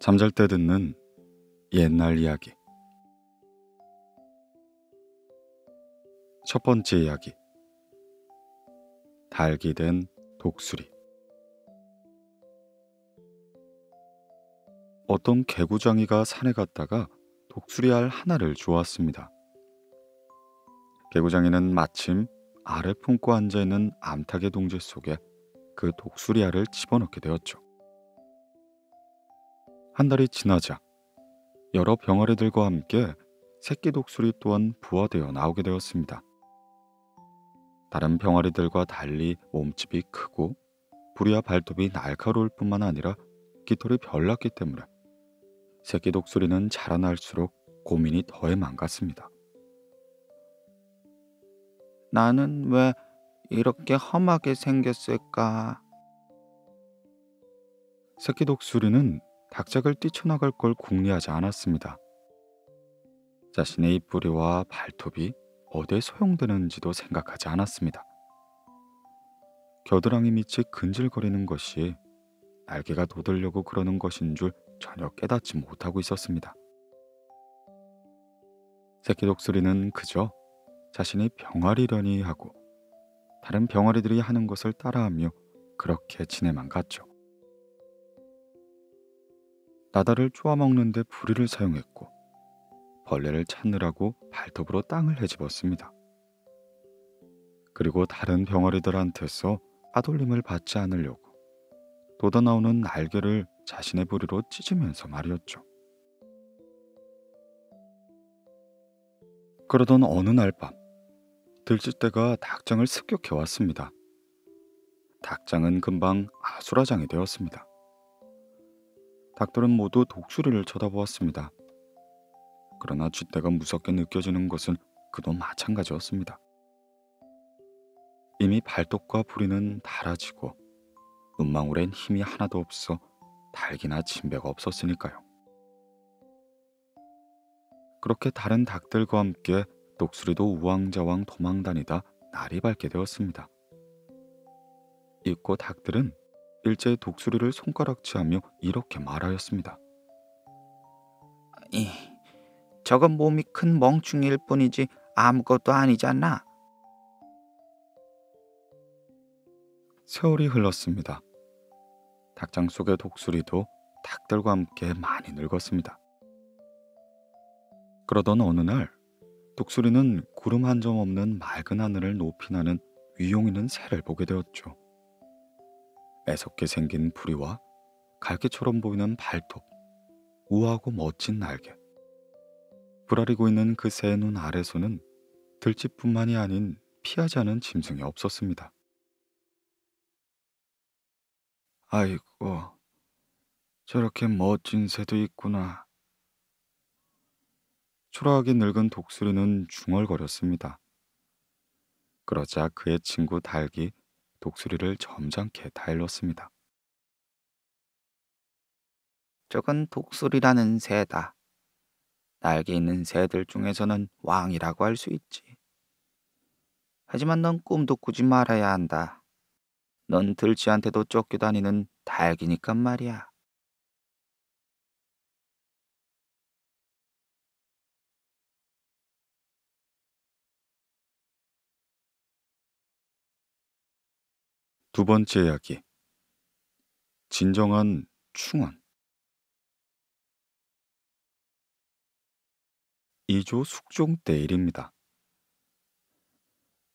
잠잘 때 듣는 옛날 이야기. 첫 번째 이야기. 달기 된 독수리. 어떤 개구장이가 산에 갔다가 독수리 알 하나를 주웠습니다. 개구장이는 마침 알을 품고 앉아 있는 암탉의 동지 속에 그 독수리 알을 집어넣게 되었죠. 한 달이 지나자 여러 병아리들과 함께 새끼 독수리 또한 부화되어 나오게 되었습니다. 다른 병아리들과 달리 몸집이 크고 부리와 발톱이 날카로울 뿐만 아니라 깃털이 별났기 때문에 새끼 독수리는 자라날수록 고민이 더해 망갔습니다. 나는 왜 이렇게 험하게 생겼을까? 새끼 독수리는 닭작을 뛰쳐나갈 걸 궁리하지 않았습니다. 자신의 입뿌리와 발톱이 어디에 소용되는지도 생각하지 않았습니다. 겨드랑이 밑이 근질거리는 것이 날개가 돋으려고 그러는 것인 줄 전혀 깨닫지 못하고 있었습니다. 새끼 독수리는 그저 자신이 병아리려니 하고 다른 병아리들이 하는 것을 따라하며 그렇게 지내만 갔죠. 나다를 쪼아먹는 데 부리를 사용했고 벌레를 찾느라고 발톱으로 땅을 헤집었습니다. 그리고 다른 병아리들한테서 따돌림을 받지 않으려고 돋아나오는 날개를 자신의 부리로 찢으면서 말이었죠. 그러던 어느 날 밤, 들쥐떼가 닭장을 습격해 왔습니다. 닭장은 금방 아수라장이 되었습니다. 닭들은 모두 독수리를 쳐다보았습니다. 그러나 쥐떼가 무섭게 느껴지는 것은 그도 마찬가지였습니다. 이미 발톱과 부리는 닳아지고 눈망울엔 힘이 하나도 없어 달기나 침배가 없었으니까요. 그렇게 다른 닭들과 함께 독수리도 우왕좌왕 도망다니다 날이 밝게 되었습니다. 잊고 닭들은 일제히 독수리를 손가락질하며 이렇게 말하였습니다. 이, 저건 몸이 큰 멍충이일 뿐이지 아무것도 아니잖아. 세월이 흘렀습니다. 닭장 속의 독수리도 닭들과 함께 많이 늙었습니다. 그러던 어느 날 독수리는 구름 한 점 없는 맑은 하늘을 높이 나는 위용 있는 새를 보게 되었죠. 애석게 생긴 부리와 갈기처럼 보이는 발톱, 우아하고 멋진 날개. 불아리고 있는 그 새의 눈 아래서는 들쥐뿐만이 아닌 피하지 않은 짐승이 없었습니다. 아이고, 저렇게 멋진 새도 있구나. 초라하게 늙은 독수리는 중얼거렸습니다. 그러자 그의 친구 닭이 독수리를 점잖게 다일렀습니다. 저건 독수리라는 새다. 날개 있는 새들 중에서는 왕이라고 할 수 있지. 하지만 넌 꿈도 꾸지 말아야 한다. 넌 들쥐한테도 쫓겨다니는 닭이니까 말이야. 두 번째 이야기. 진정한 충원. 2조 숙종 때 일입니다.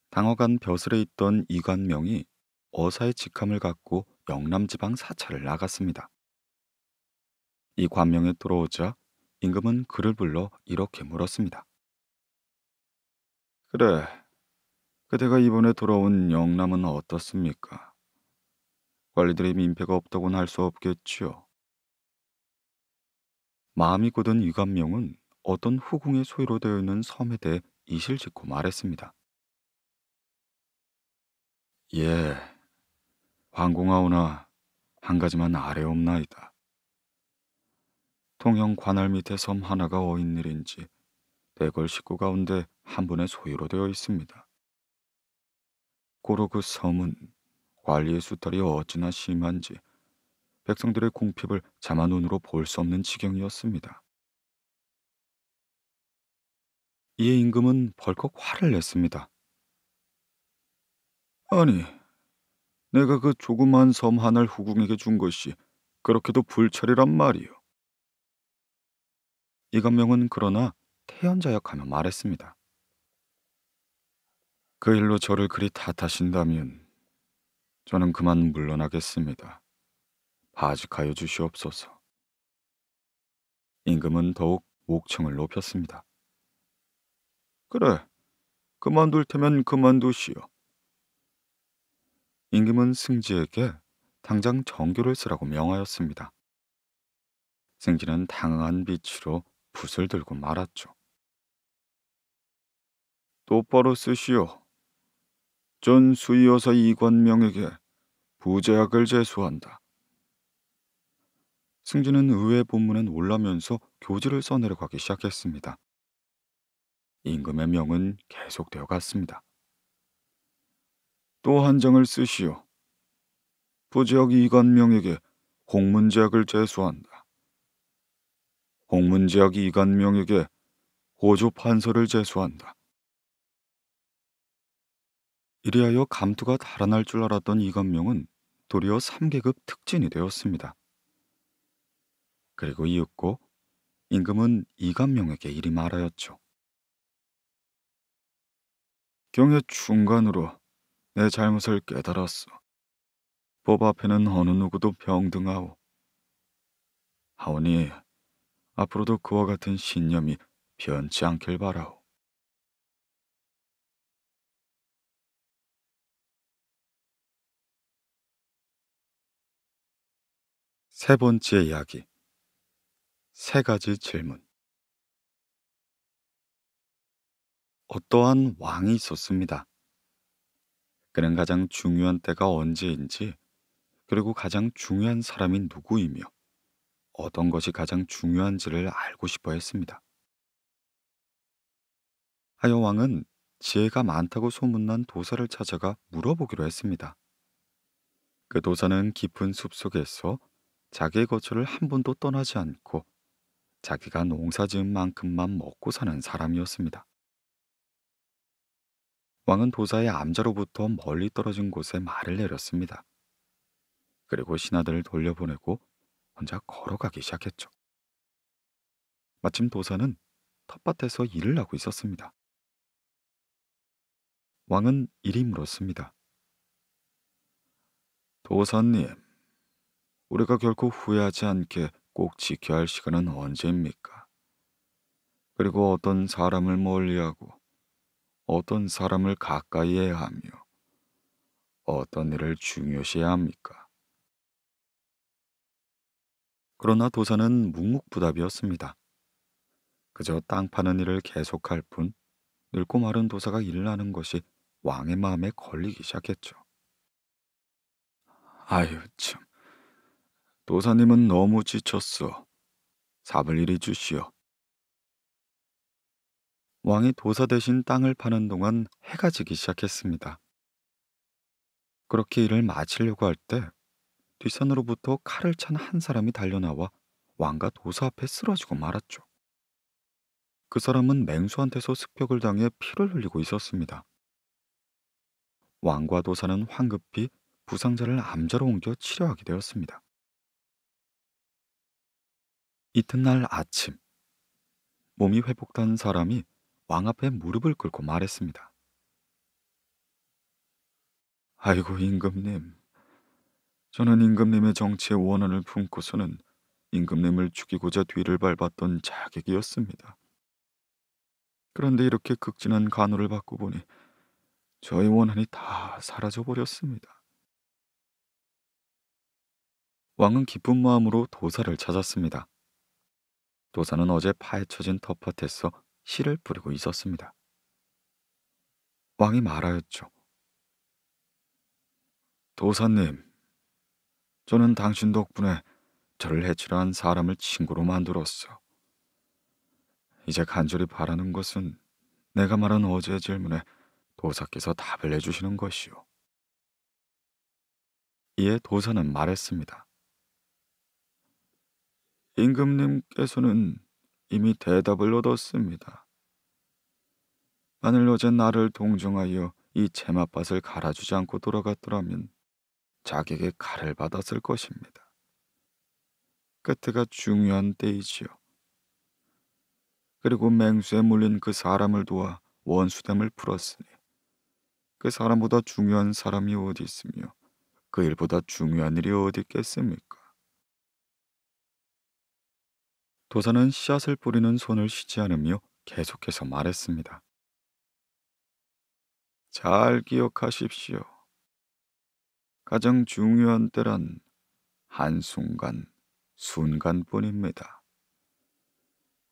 당어간 벼슬에 있던 이관명이 어사의 직함을 갖고 영남지방 사찰을 나갔습니다. 이 관명에 들어오자 임금은 그를 불러 이렇게 물었습니다. 그래, 그대가 이번에 돌아온 영남은 어떻습니까? 관리들의 민폐가 없다고는 할 수 없겠지요. 마음이 굳은 이관명은 어떤 후궁의 소유로 되어 있는 섬에 대해 이실 짓고 말했습니다. 예, 황공하오나 한 가지만 아래옵나이다. 통영 관할 밑에 섬 하나가 어인 일인지 대궐 식구 가운데 한 분의 소유로 되어 있습니다. 고로 그 섬은 관리의 수탈이 어찌나 심한지 백성들의 궁핍을 자만 눈으로 볼 수 없는 지경이었습니다. 이에 임금은 벌컥 화를 냈습니다. 아니, 내가 그 조그만 섬 하나를 후궁에게 준 것이 그렇게도 불찰이란 말이오. 이감명은 그러나 태연자역하며 말했습니다. 그 일로 저를 그리 탓하신다면 저는 그만 물러나겠습니다. 바직하여 주시옵소서. 임금은 더욱 목청을 높였습니다. 그래, 그만둘 테면 그만두시오. 임금은 승지에게 당장 정교를 쓰라고 명하였습니다. 승지는 당황한 빛으로 붓을 들고 말았죠. 똑바로 쓰시오. 전 수의여사 이관명에게 부제학을 제수한다. 승진은 의회 본문에 올라면서 교지를 써내려 가기 시작했습니다. 임금의 명은 계속되어 갔습니다. 또 한 장을 쓰시오. 부제학 이관명에게 홍문제학을 제수한다. 홍문제학 이관명에게 호조 판서를 제수한다. 이리하여 감투가 달아날 줄 알았던 이관명은 도리어 3계급 특진이 되었습니다. 그리고 이윽고 임금은 이관명에게 이리 말하였죠. 경의 중간으로 내 잘못을 깨달았어. 법 앞에는 어느 누구도 평등하오. 하오니 앞으로도 그와 같은 신념이 변치 않길 바라오. 세 번째 이야기. 세 가지 질문. 어떠한 왕이 있었습니다. 그는 가장 중요한 때가 언제인지, 그리고 가장 중요한 사람이 누구이며, 어떤 것이 가장 중요한지를 알고 싶어 했습니다. 하여 왕은 지혜가 많다고 소문난 도사를 찾아가 물어보기로 했습니다. 그 도사는 깊은 숲 속에서 자기의 거처를 한 번도 떠나지 않고 자기가 농사 지은 만큼만 먹고 사는 사람이었습니다. 왕은 도사의 암자로부터 멀리 떨어진 곳에 말을 내렸습니다. 그리고 신하들을 돌려보내고 혼자 걸어가기 시작했죠. 마침 도사는 텃밭에서 일을 하고 있었습니다. 왕은 이리 물었습니다. 도사님, 우리가 결코 후회하지 않게 꼭 지켜야 할 시간은 언제입니까? 그리고 어떤 사람을 멀리하고 어떤 사람을 가까이 해야 하며 어떤 일을 중요시해야 합니까? 그러나 도사는 묵묵부답이었습니다. 그저 땅 파는 일을 계속할 뿐 늙고 마른 도사가 일을 하는 것이 왕의 마음에 걸리기 시작했죠. 아유 참, 도사님은 너무 지쳤어. sab을 이리 주시오. 왕이 도사 대신 땅을 파는 동안 해가 지기 시작했습니다. 그렇게 일을 마치려고 할 때 뒷산으로부터 칼을 찬 한 사람이 달려나와 왕과 도사 앞에 쓰러지고 말았죠. 그 사람은 맹수한테서 습격을 당해 피를 흘리고 있었습니다. 왕과 도사는 황급히 부상자를 암자로 옮겨 치료하게 되었습니다. 이튿날 아침, 몸이 회복된 사람이 왕 앞에 무릎을 꿇고 말했습니다. 아이고 임금님, 저는 임금님의 정치에 원한을 품고서는 임금님을 죽이고자 뒤를 밟았던 자객이었습니다. 그런데 이렇게 극진한 간호를 받고 보니 저의 원한이 다 사라져 버렸습니다. 왕은 기쁜 마음으로 도사를 찾았습니다. 도사는 어제 파헤쳐진 텃밭에서 씨를 뿌리고 있었습니다. 왕이 말하였죠. 도사님, 저는 당신 덕분에 저를 해치려 한 사람을 친구로 만들었어. 이제 간절히 바라는 것은 내가 말한 어제의 질문에 도사께서 답을 해주시는 것이오. 이에 도사는 말했습니다. 임금님께서는 이미 대답을 얻었습니다. 만일 어제 나를 동정하여 이 제맛밭을 갈아주지 않고 돌아갔더라면 자객의 칼을 받았을 것입니다. 그때가 중요한 때이지요. 그리고 맹수에 물린 그 사람을 도와 원수됨을 풀었으니 그 사람보다 중요한 사람이 어디 있으며 그 일보다 중요한 일이 어디 있겠습니까? 도사는 씨앗을 뿌리는 손을 쉬지 않으며 계속해서 말했습니다. 잘 기억하십시오. 가장 중요한 때란 한순간, 순간뿐입니다.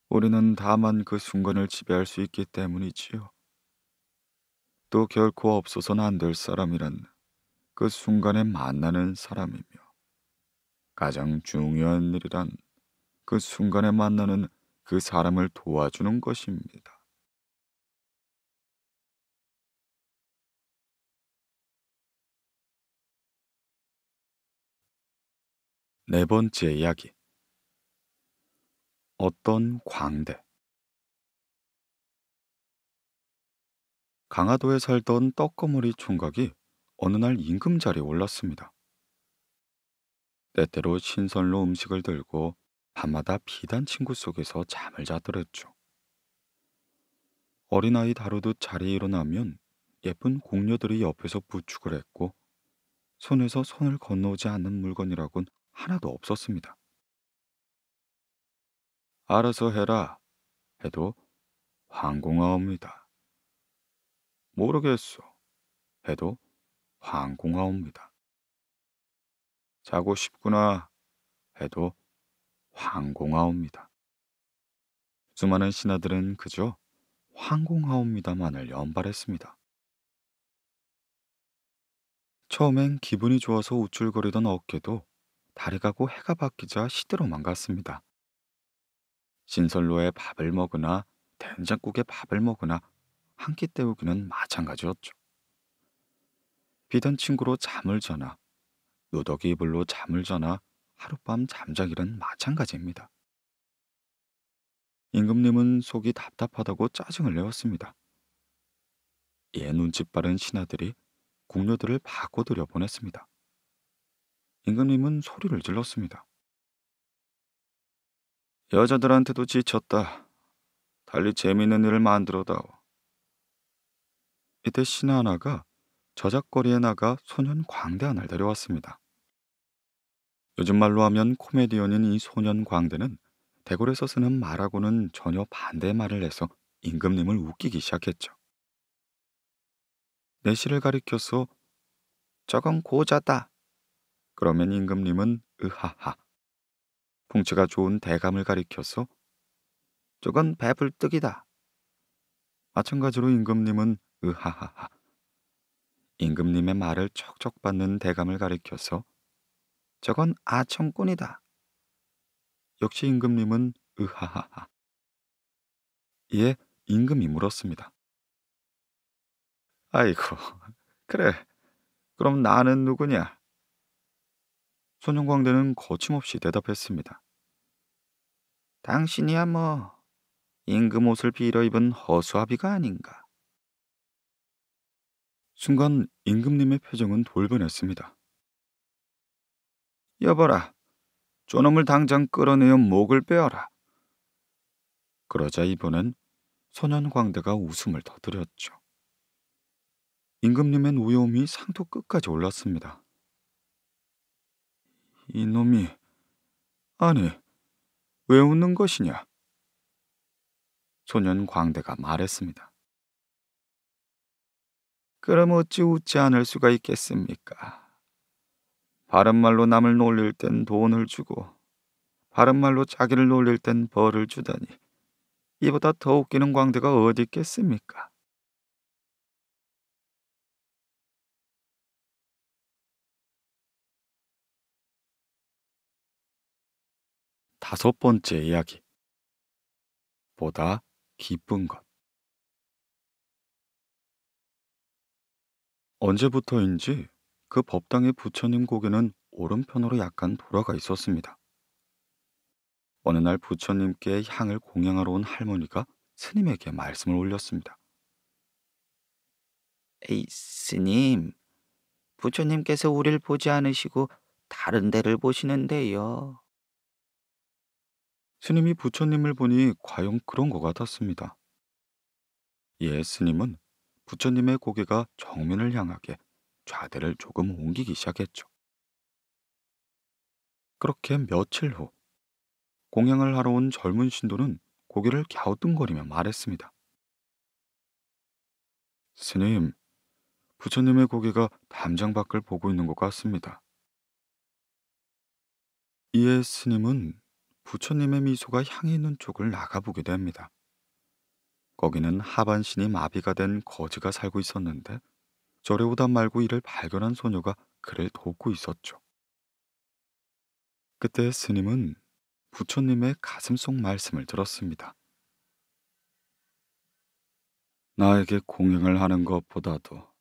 우리는 다만 그 순간을 지배할 수 있기 때문이지요. 또 결코 없어서는 안 될 사람이란 그 순간에 만나는 사람이며 가장 중요한 일이란 그 순간에 만나는 그 사람을 도와주는 것입니다. 네 번째 이야기. 어떤 광대. 강화도에 살던 떡거머리 총각이 어느 날 임금 자리에 올랐습니다. 때때로 신선로 음식을 들고 밤마다 비단 친구 속에서 잠을 자더랬죠. 어린아이 다루듯 자리에 일어나면 예쁜 공녀들이 옆에서 부축을 했고 손에서 손을 건너오지 않는 물건이라곤 하나도 없었습니다. 알아서 해라 해도 황공하옵니다. 모르겠소 해도 황공하옵니다. 자고 싶구나 해도 황공하옵니다. 수많은 신하들은 그저 황공하옵니다만을 연발했습니다. 처음엔 기분이 좋아서 우쭐거리던 어깨도 달이 가고 해가 바뀌자 시대로만 갔습니다. 신선로에 밥을 먹으나 된장국에 밥을 먹으나 한 끼 때우기는 마찬가지였죠. 비단 친구로 잠을 자나 누더기 이불로 잠을 자나 하룻밤 잠자기는 마찬가지입니다. 임금님은 속이 답답하다고 짜증을 내었습니다. 이에 눈치 빠른 신하들이 궁녀들을 바꿔들여 보냈습니다. 임금님은 소리를 질렀습니다. 여자들한테도 지쳤다. 달리 재미있는 일을 만들어다오. 이때 신하 하나가 저작거리에 나가 소년 광대 하나를 데려왔습니다. 요즘 말로 하면 코미디언인 이 소년 광대는 대궐에서 쓰는 말하고는 전혀 반대의 말을 해서 임금님을 웃기기 시작했죠. 내시를 가리켜서 저건 고자다. 그러면 임금님은 으하하. 풍치가 좋은 대감을 가리켜서 저건 배불뚝이다. 마찬가지로 임금님은 으하하하. 임금님의 말을 척척 받는 대감을 가리켜서 저건 아청꾼이다. 역시 임금님은 으하하하. 이에 임금이 물었습니다. 아이고, 그래. 그럼 나는 누구냐? 소년광대는 거침없이 대답했습니다. 당신이야 뭐 임금 옷을 빌어 입은 허수아비가 아닌가. 순간 임금님의 표정은 돌변했습니다. 여보라, 저놈을 당장 끌어내어 목을 빼어라. 그러자 이번엔 소년광대가 웃음을 터뜨렸죠. 임금님의 우여움이 상도 끝까지 올랐습니다. 이놈이 아니 왜 웃는 것이냐? 소년 광대가 말했습니다. 그럼 어찌 웃지 않을 수가 있겠습니까? 바른 말로 남을 놀릴 땐 돈을 주고 바른 말로 자기를 놀릴 땐 벌을 주다니 이보다 더 웃기는 광대가 어디 있겠습니까? 다섯 번째 이야기. 보다 기쁜 것. 언제부터인지 그 법당의 부처님 고개는 오른편으로 약간 돌아가 있었습니다. 어느 날 부처님께 향을 공양하러 온 할머니가 스님에게 말씀을 올렸습니다. 에이, 스님, 부처님께서 우리를 보지 않으시고 다른 데를 보시는데요. 스님이 부처님을 보니 과연 그런 것 같았습니다. 이에 스님은 부처님의 고개가 정면을 향하게 좌대를 조금 옮기기 시작했죠. 그렇게 며칠 후 공양을 하러 온 젊은 신도는 고개를 갸우뚱거리며 말했습니다. 스님, 부처님의 고개가 담장 밖을 보고 있는 것 같습니다. 이에 스님은 부처님의 미소가 향해 있는 쪽을 나가보게 됩니다. 거기는 하반신이 마비가 된 거지가 살고 있었는데 절에 오다 말고 이를 발견한 소녀가 그를 돕고 있었죠. 그때 스님은 부처님의 가슴 속 말씀을 들었습니다. 나에게 공양을 하는 것보다도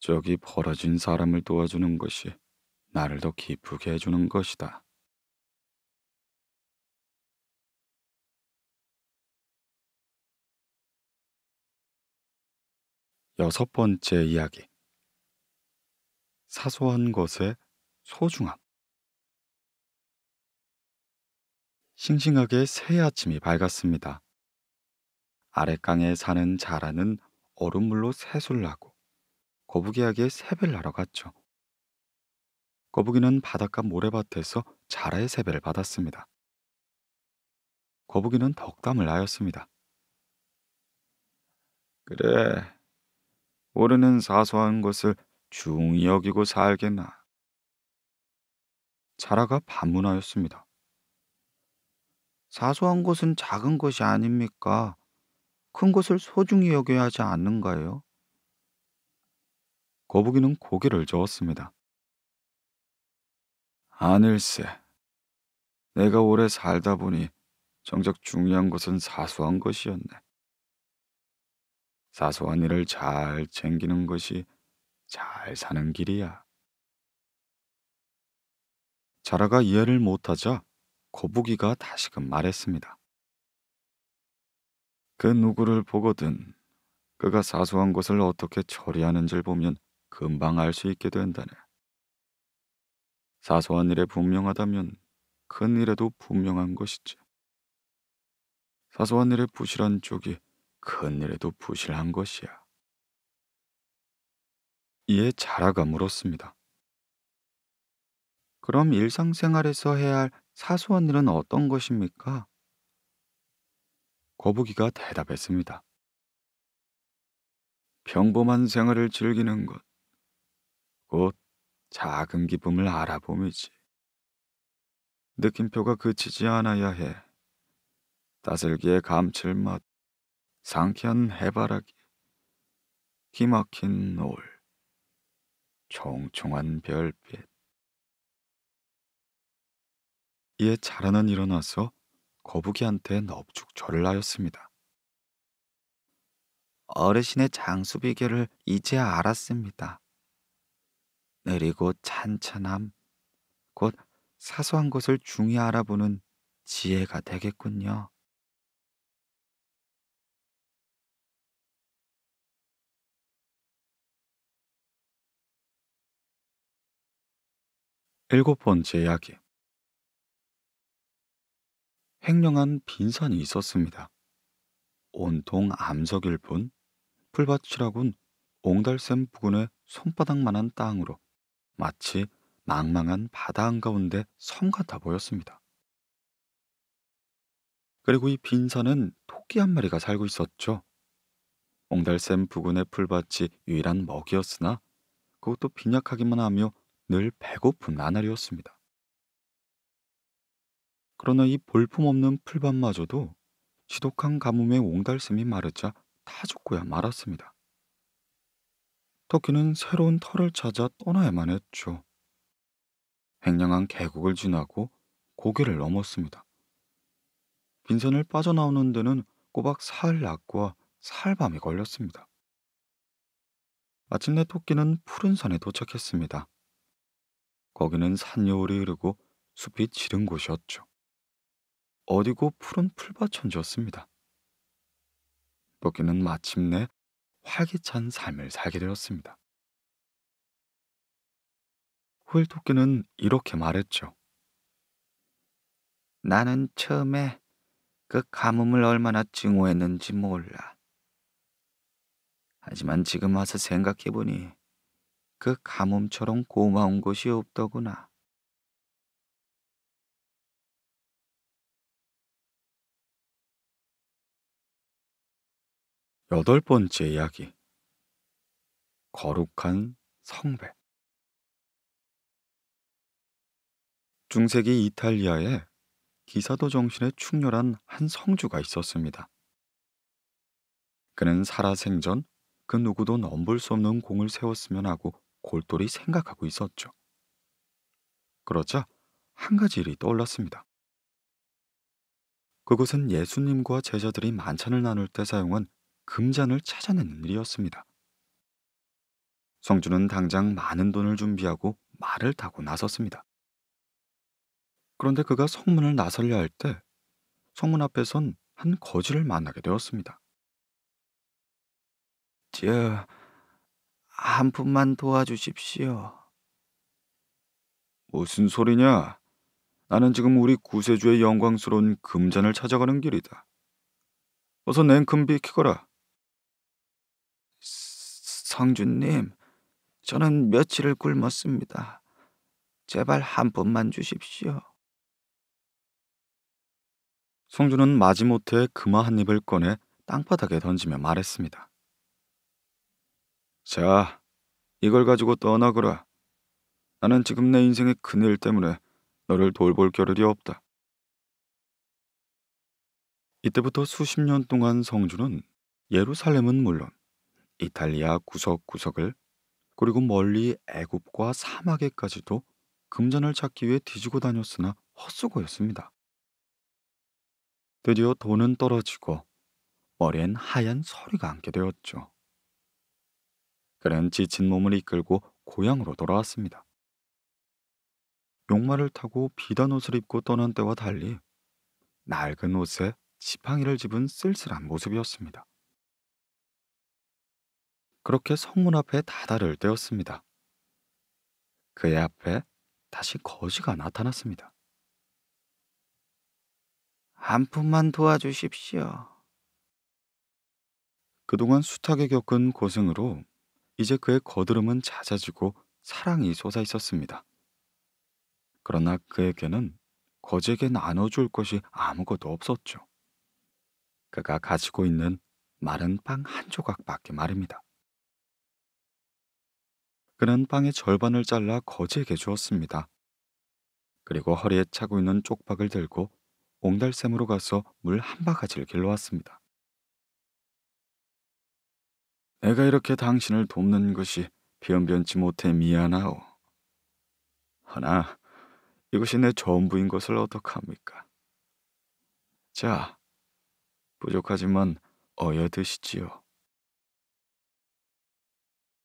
저기 벌어진 사람을 도와주는 것이 나를 더 기쁘게 해주는 것이다. 여섯 번째 이야기. 사소한 것의 소중함. 싱싱하게 새 아침이 밝았습니다. 아랫강에 사는 자라는 얼음물로 새술 나고 거북이에게 세배를 하러 갔죠. 거북이는 바닷가 모래밭에서 자라의 세배를 받았습니다. 거북이는 덕담을 하였습니다. 그래, 모르는 사소한 것을 중히 여기고 살겠나. 자라가 반문하였습니다. 사소한 것은 작은 것이 아닙니까? 큰 것을 소중히 여겨야 하지 않는가요? 거북이는 고개를 저었습니다. 아닐세. 내가 오래 살다 보니 정작 중요한 것은 사소한 것이었네. 사소한 일을 잘 챙기는 것이 잘 사는 길이야. 자라가 이해를 못하자 거북이가 다시금 말했습니다. 그 누구를 보거든 그가 사소한 것을 어떻게 처리하는지를 보면 금방 알 수 있게 된다네. 사소한 일에 분명하다면 큰 일에도 분명한 것이지. 사소한 일에 부실한 쪽이 큰 일에도 부실한 것이야. 이에 자라가 물었습니다. 그럼 일상생활에서 해야 할 사소한 일은 어떤 것입니까? 거북이가 대답했습니다. 평범한 생활을 즐기는 것, 곧 작은 기쁨을 알아봄이지. 느낌표가 그치지 않아야 해. 따슬기의 감칠맛, 상쾌한 해바라기, 기막힌 노을, 총총한 별빛. 이에 자라는 일어나서 거북이한테 넙죽 절을 하였습니다. 어르신의 장수 비결을 이제 알았습니다. 느리고 찬찬함, 곧 사소한 것을 중히 알아보는 지혜가 되겠군요. 일곱 번째 이야기. 횡령한 빈산이 있었습니다. 온통 암석일 뿐 풀밭이라곤 옹달샘 부근의 손바닥만한 땅으로 마치 망망한 바다 한가운데 섬 같아 보였습니다. 그리고 이 빈산은 토끼 한 마리가 살고 있었죠. 옹달샘 부근의 풀밭이 유일한 먹이였으나 그것도 빈약하기만 하며 늘 배고픈 나날이었습니다. 그러나 이 볼품없는 풀밭마저도 지독한 가뭄에 옹달샘이 마르자 타 죽고야 말았습니다. 토끼는 새로운 털을 찾아 떠나야만 했죠. 횡령한 계곡을 지나고 고개를 넘었습니다. 빈산을 빠져나오는 데는 꼬박 사흘 낮과 사흘 밤이 걸렸습니다. 마침내 토끼는 푸른 산에 도착했습니다. 거기는 산여울이 흐르고 숲이 지른 곳이었죠. 어디고 푸른 풀밭천지였습니다. 토끼는 마침내 활기찬 삶을 살게 되었습니다. 후일 토끼는 이렇게 말했죠. 나는 처음에 그 가뭄을 얼마나 증오했는지 몰라. 하지만 지금 와서 생각해보니 그 가뭄처럼 고마운 것이 없더구나. 여덟 번째 이야기. 거룩한 성배. 중세기 이탈리아에 기사도 정신에 충렬한 한 성주가 있었습니다. 그는 살아생전 그 누구도 넘볼 수 없는 공을 세웠으면 하고 골똘히 생각하고 있었죠. 그러자 한 가지 일이 떠올랐습니다. 그것은 예수님과 제자들이 만찬을 나눌 때 사용한 금잔을 찾아내는 일이었습니다. 성주는 당장 많은 돈을 준비하고 말을 타고 나섰습니다. 그런데 그가 성문을 나서려 할 때 성문 앞에선 한 거지를 만나게 되었습니다. 저, 한 푼만 도와주십시오. 무슨 소리냐? 나는 지금 우리 구세주의 영광스러운 금잔을 찾아가는 길이다. 어서 냉큼 비키거라. 성주님, 저는 며칠을 굶었습니다. 제발 한 푼만 주십시오. 성주는 마지못해 금화 한 입을 꺼내 땅바닥에 던지며 말했습니다. 자, 이걸 가지고 떠나거라. 나는 지금 내 인생의 큰일 때문에 너를 돌볼 겨를이 없다. 이때부터 수십 년 동안 성주는 예루살렘은 물론 이탈리아 구석구석을 그리고 멀리 애굽과 사막에까지도 금전을 찾기 위해 뒤지고 다녔으나 헛수고였습니다. 드디어 돈은 떨어지고 머리엔 하얀 서리가 앉게 되었죠. 그는 지친 몸을 이끌고 고향으로 돌아왔습니다. 용마를 타고 비단 옷을 입고 떠난 때와 달리 낡은 옷에 지팡이를 집은 쓸쓸한 모습이었습니다. 그렇게 성문 앞에 다다를 때였습니다. 그의 앞에 다시 거지가 나타났습니다. 한 푼만 도와주십시오. 그동안 숱하게 겪은 고생으로 이제 그의 거드름은 잦아지고 사랑이 솟아 있었습니다. 그러나 그에게는 거지에게 나눠줄 것이 아무것도 없었죠. 그가 가지고 있는 마른 빵 한 조각밖에 말입니다. 그는 빵의 절반을 잘라 거지에게 주었습니다. 그리고 허리에 차고 있는 쪽박을 들고 옹달샘으로 가서 물 한 바가지를 길러왔습니다. 내가 이렇게 당신을 돕는 것이 변변치 못해 미안하오. 하나, 이것이 내 전부인 것을 어떡합니까? 자, 부족하지만 어여 드시지요.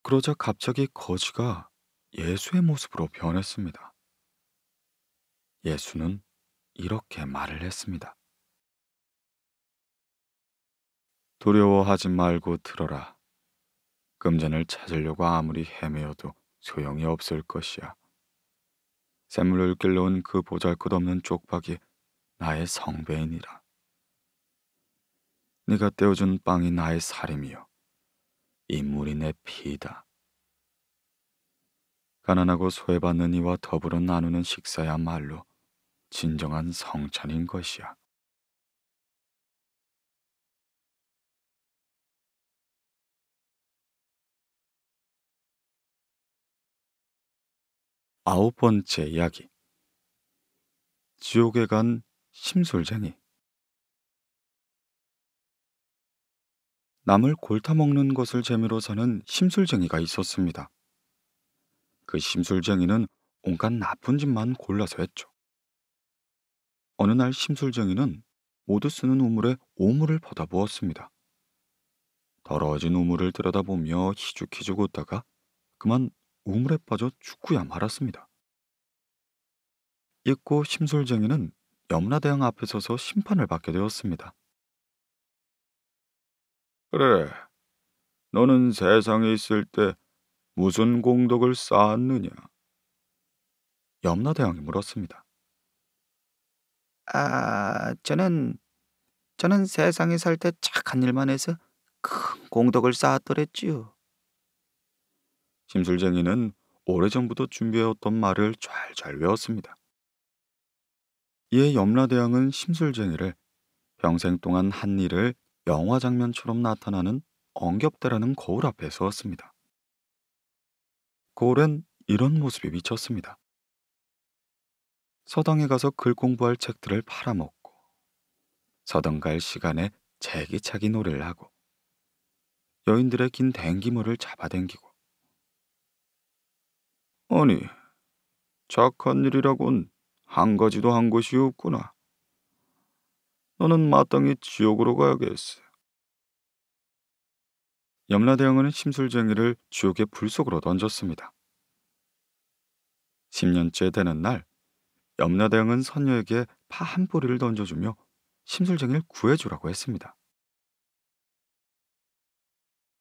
그러자 갑자기 거지가 예수의 모습으로 변했습니다. 예수는 이렇게 말을 했습니다. 두려워하지 말고 들어라. 금전을 찾으려고 아무리 헤매어도 소용이 없을 것이야. 샘물을 길러온 그 보잘것없는 쪽박이 나의 성배이니라. 네가 떼어준 빵이 나의 살임이요. 이 물이 내 피이다. 가난하고 소외받는 이와 더불어 나누는 식사야말로 진정한 성찬인 것이야. 아홉 번째 이야기. 지옥에 간 심술쟁이. 남을 골타 먹는 것을 재미로 사는 심술쟁이가 있었습니다. 그 심술쟁이는 온갖 나쁜 짓만 골라서 했죠. 어느 날 심술쟁이는 모두 쓰는 우물에 오물을 퍼다 부었습니다. 더러워진 우물을 들여다보며 희죽희죽 웃다가 그만 우물에 빠져 죽고야 말았습니다. 잊고 심술쟁이는 염라대왕 앞에 서서 심판을 받게 되었습니다. 그래, 너는 세상에 있을 때 무슨 공덕을 쌓았느냐? 염라대왕이 물었습니다. 아, 저는 저는 세상에 살 때 착한 일만 해서 큰 공덕을 쌓았더랬지요. 심술쟁이는 오래전부터 준비해왔던 말을 잘 외웠습니다. 이에 염라대왕은 심술쟁이를 평생 동안 한 일을 영화 장면처럼 나타나는 엉겹대라는 거울 앞에 세웠습니다. 거울엔 이런 모습이 비쳤습니다. 서당에 가서 글 공부할 책들을 팔아먹고 서당 갈 시간에 제기차기 놀이를 하고 여인들의 긴 댕기물을 잡아당기고 아니 착한 일이라곤 한 가지도 한 것이 없구나. 너는 마땅히 지옥으로 가야겠어. 염라대왕은 심술쟁이를 지옥의 불 속으로 던졌습니다. 10년째 되는 날 염라대왕은 선녀에게 파한 뿌리를 던져주며 심술쟁이를 구해주라고 했습니다.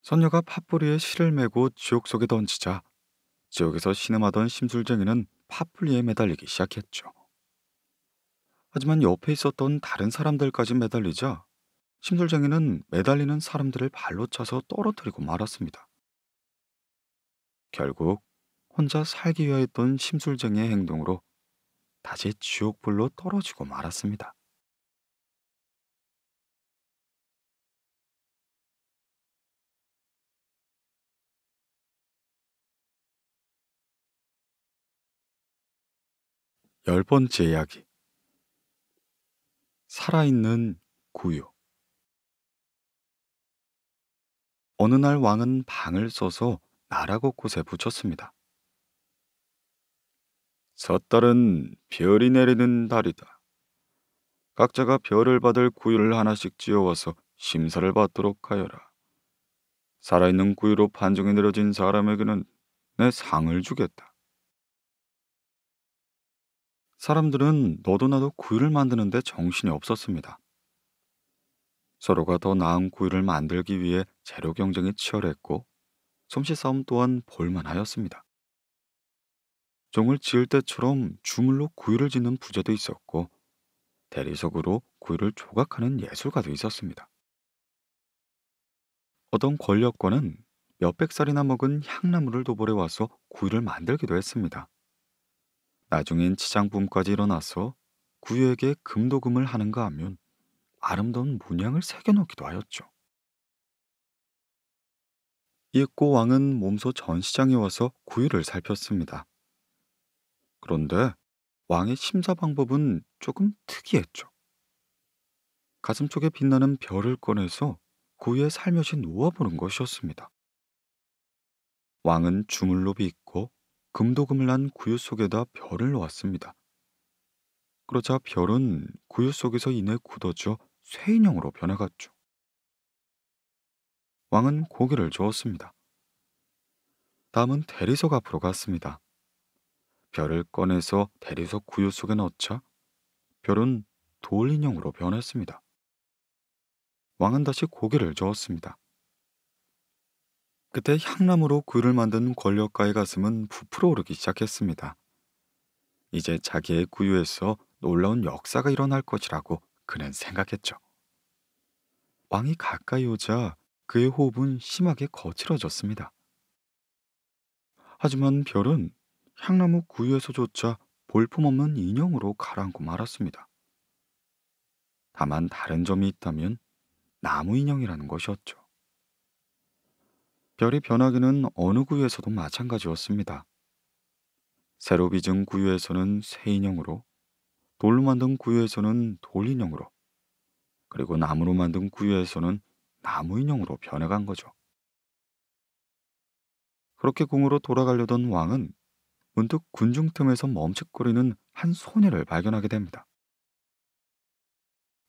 선녀가 팥뿌리에 실을 메고 지옥 속에 던지자 지옥에서 신음하던 심술쟁이는 팥뿌리에 매달리기 시작했죠. 하지만 옆에 있었던 다른 사람들까지 매달리자 심술쟁이는 매달리는 사람들을 발로 차서 떨어뜨리고 말았습니다. 결국 혼자 살기 위해 했던 심술쟁이의 행동으로 다시 지옥불로 떨어지고 말았습니다. 열 번째 이야기. 살아있는 구유. 어느 날 왕은 방을 써서 나라 곳곳에 붙였습니다. 섣달은 별이 내리는 달이다. 각자가 별을 받을 구유를 하나씩 지어와서 심사를 받도록 하여라. 살아있는 구유로 판정이 내려진 사람에게는 내 상을 주겠다. 사람들은 너도 나도 구유를 만드는데 정신이 없었습니다. 서로가 더 나은 구유를 만들기 위해 재료 경쟁이 치열했고 솜씨 싸움 또한 볼만하였습니다. 종을 지을 때처럼 주물로 구유를 짓는 부자도 있었고 대리석으로 구유를 조각하는 예술가도 있었습니다. 어떤 권력권은 몇백 살이나 먹은 향나무를 도벌해 와서 구유를 만들기도 했습니다. 나중엔 치장품까지 일어나서 구유에게 금도금을 하는가 하면 아름다운 문양을 새겨넣기도 하였죠. 이윽고 왕은 몸소 전 시장에 와서 구유를 살폈습니다. 그런데 왕의 심사 방법은 조금 특이했죠. 가슴 쪽에 빛나는 별을 꺼내서 구유에 살며시 놓아보는 것이었습니다. 왕은 주물로 빚고 금도금을 난 구유 속에다 별을 놓았습니다. 그러자 별은 구유 속에서 이내 굳어져 쇠인형으로 변해갔죠. 왕은 고개를 저었습니다. 다음은 대리석 앞으로 갔습니다. 별을 꺼내서 대리석 구유 속에 넣자 별은 돌인형으로 변했습니다. 왕은 다시 고개를 저었습니다. 그때 향나무로 구유를 만든 권력가의 가슴은 부풀어 오르기 시작했습니다. 이제 자기의 구유에서 놀라운 역사가 일어날 것이라고 그는 생각했죠. 왕이 가까이 오자 그의 호흡은 심하게 거칠어졌습니다. 하지만 별은 향나무 구유에서조차 볼품없는 인형으로 가라앉고 말았습니다. 다만 다른 점이 있다면 나무 인형이라는 것이었죠. 별이 변하기는 어느 구유에서도 마찬가지였습니다. 새로 빚은 구유에서는 새 인형으로, 돌로 만든 구유에서는 돌 인형으로, 그리고 나무로 만든 구유에서는 나무 인형으로 변해간 거죠. 그렇게 궁으로 돌아가려던 왕은 문득 군중 틈에서 멈칫거리는 한 소녀를 발견하게 됩니다.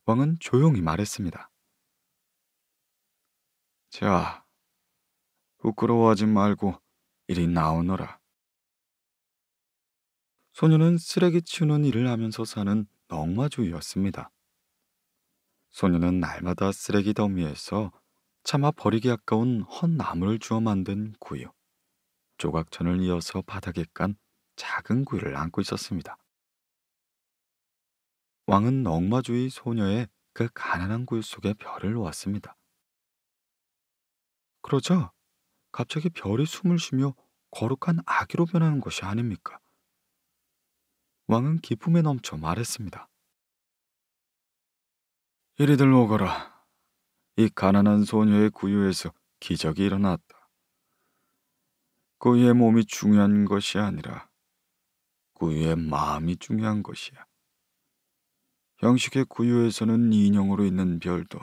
왕은 조용히 말했습니다. 자, 부끄러워하지 말고 이리 나오너라. 소녀는 쓰레기 치우는 일을 하면서 사는 넝마주이였습니다. 소녀는 날마다 쓰레기 더미에서 차마 버리기 아까운 헛 나무를 주워 만든 구유, 조각천을 이어서 바닥에 깐 작은 구유를 안고 있었습니다. 왕은 넝마주의 소녀의 그 가난한 구유 속에 별을 놓았습니다. 그러자 갑자기 별이 숨을 쉬며 거룩한 아기로 변하는 것이 아닙니까? 왕은 기쁨에 넘쳐 말했습니다. 이리들 오거라. 이 가난한 소녀의 구유에서 기적이 일어났다. 구유의 몸이 중요한 것이 아니라 구유의 마음이 중요한 것이야. 형식의 구유에서는 인형으로 있는 별도,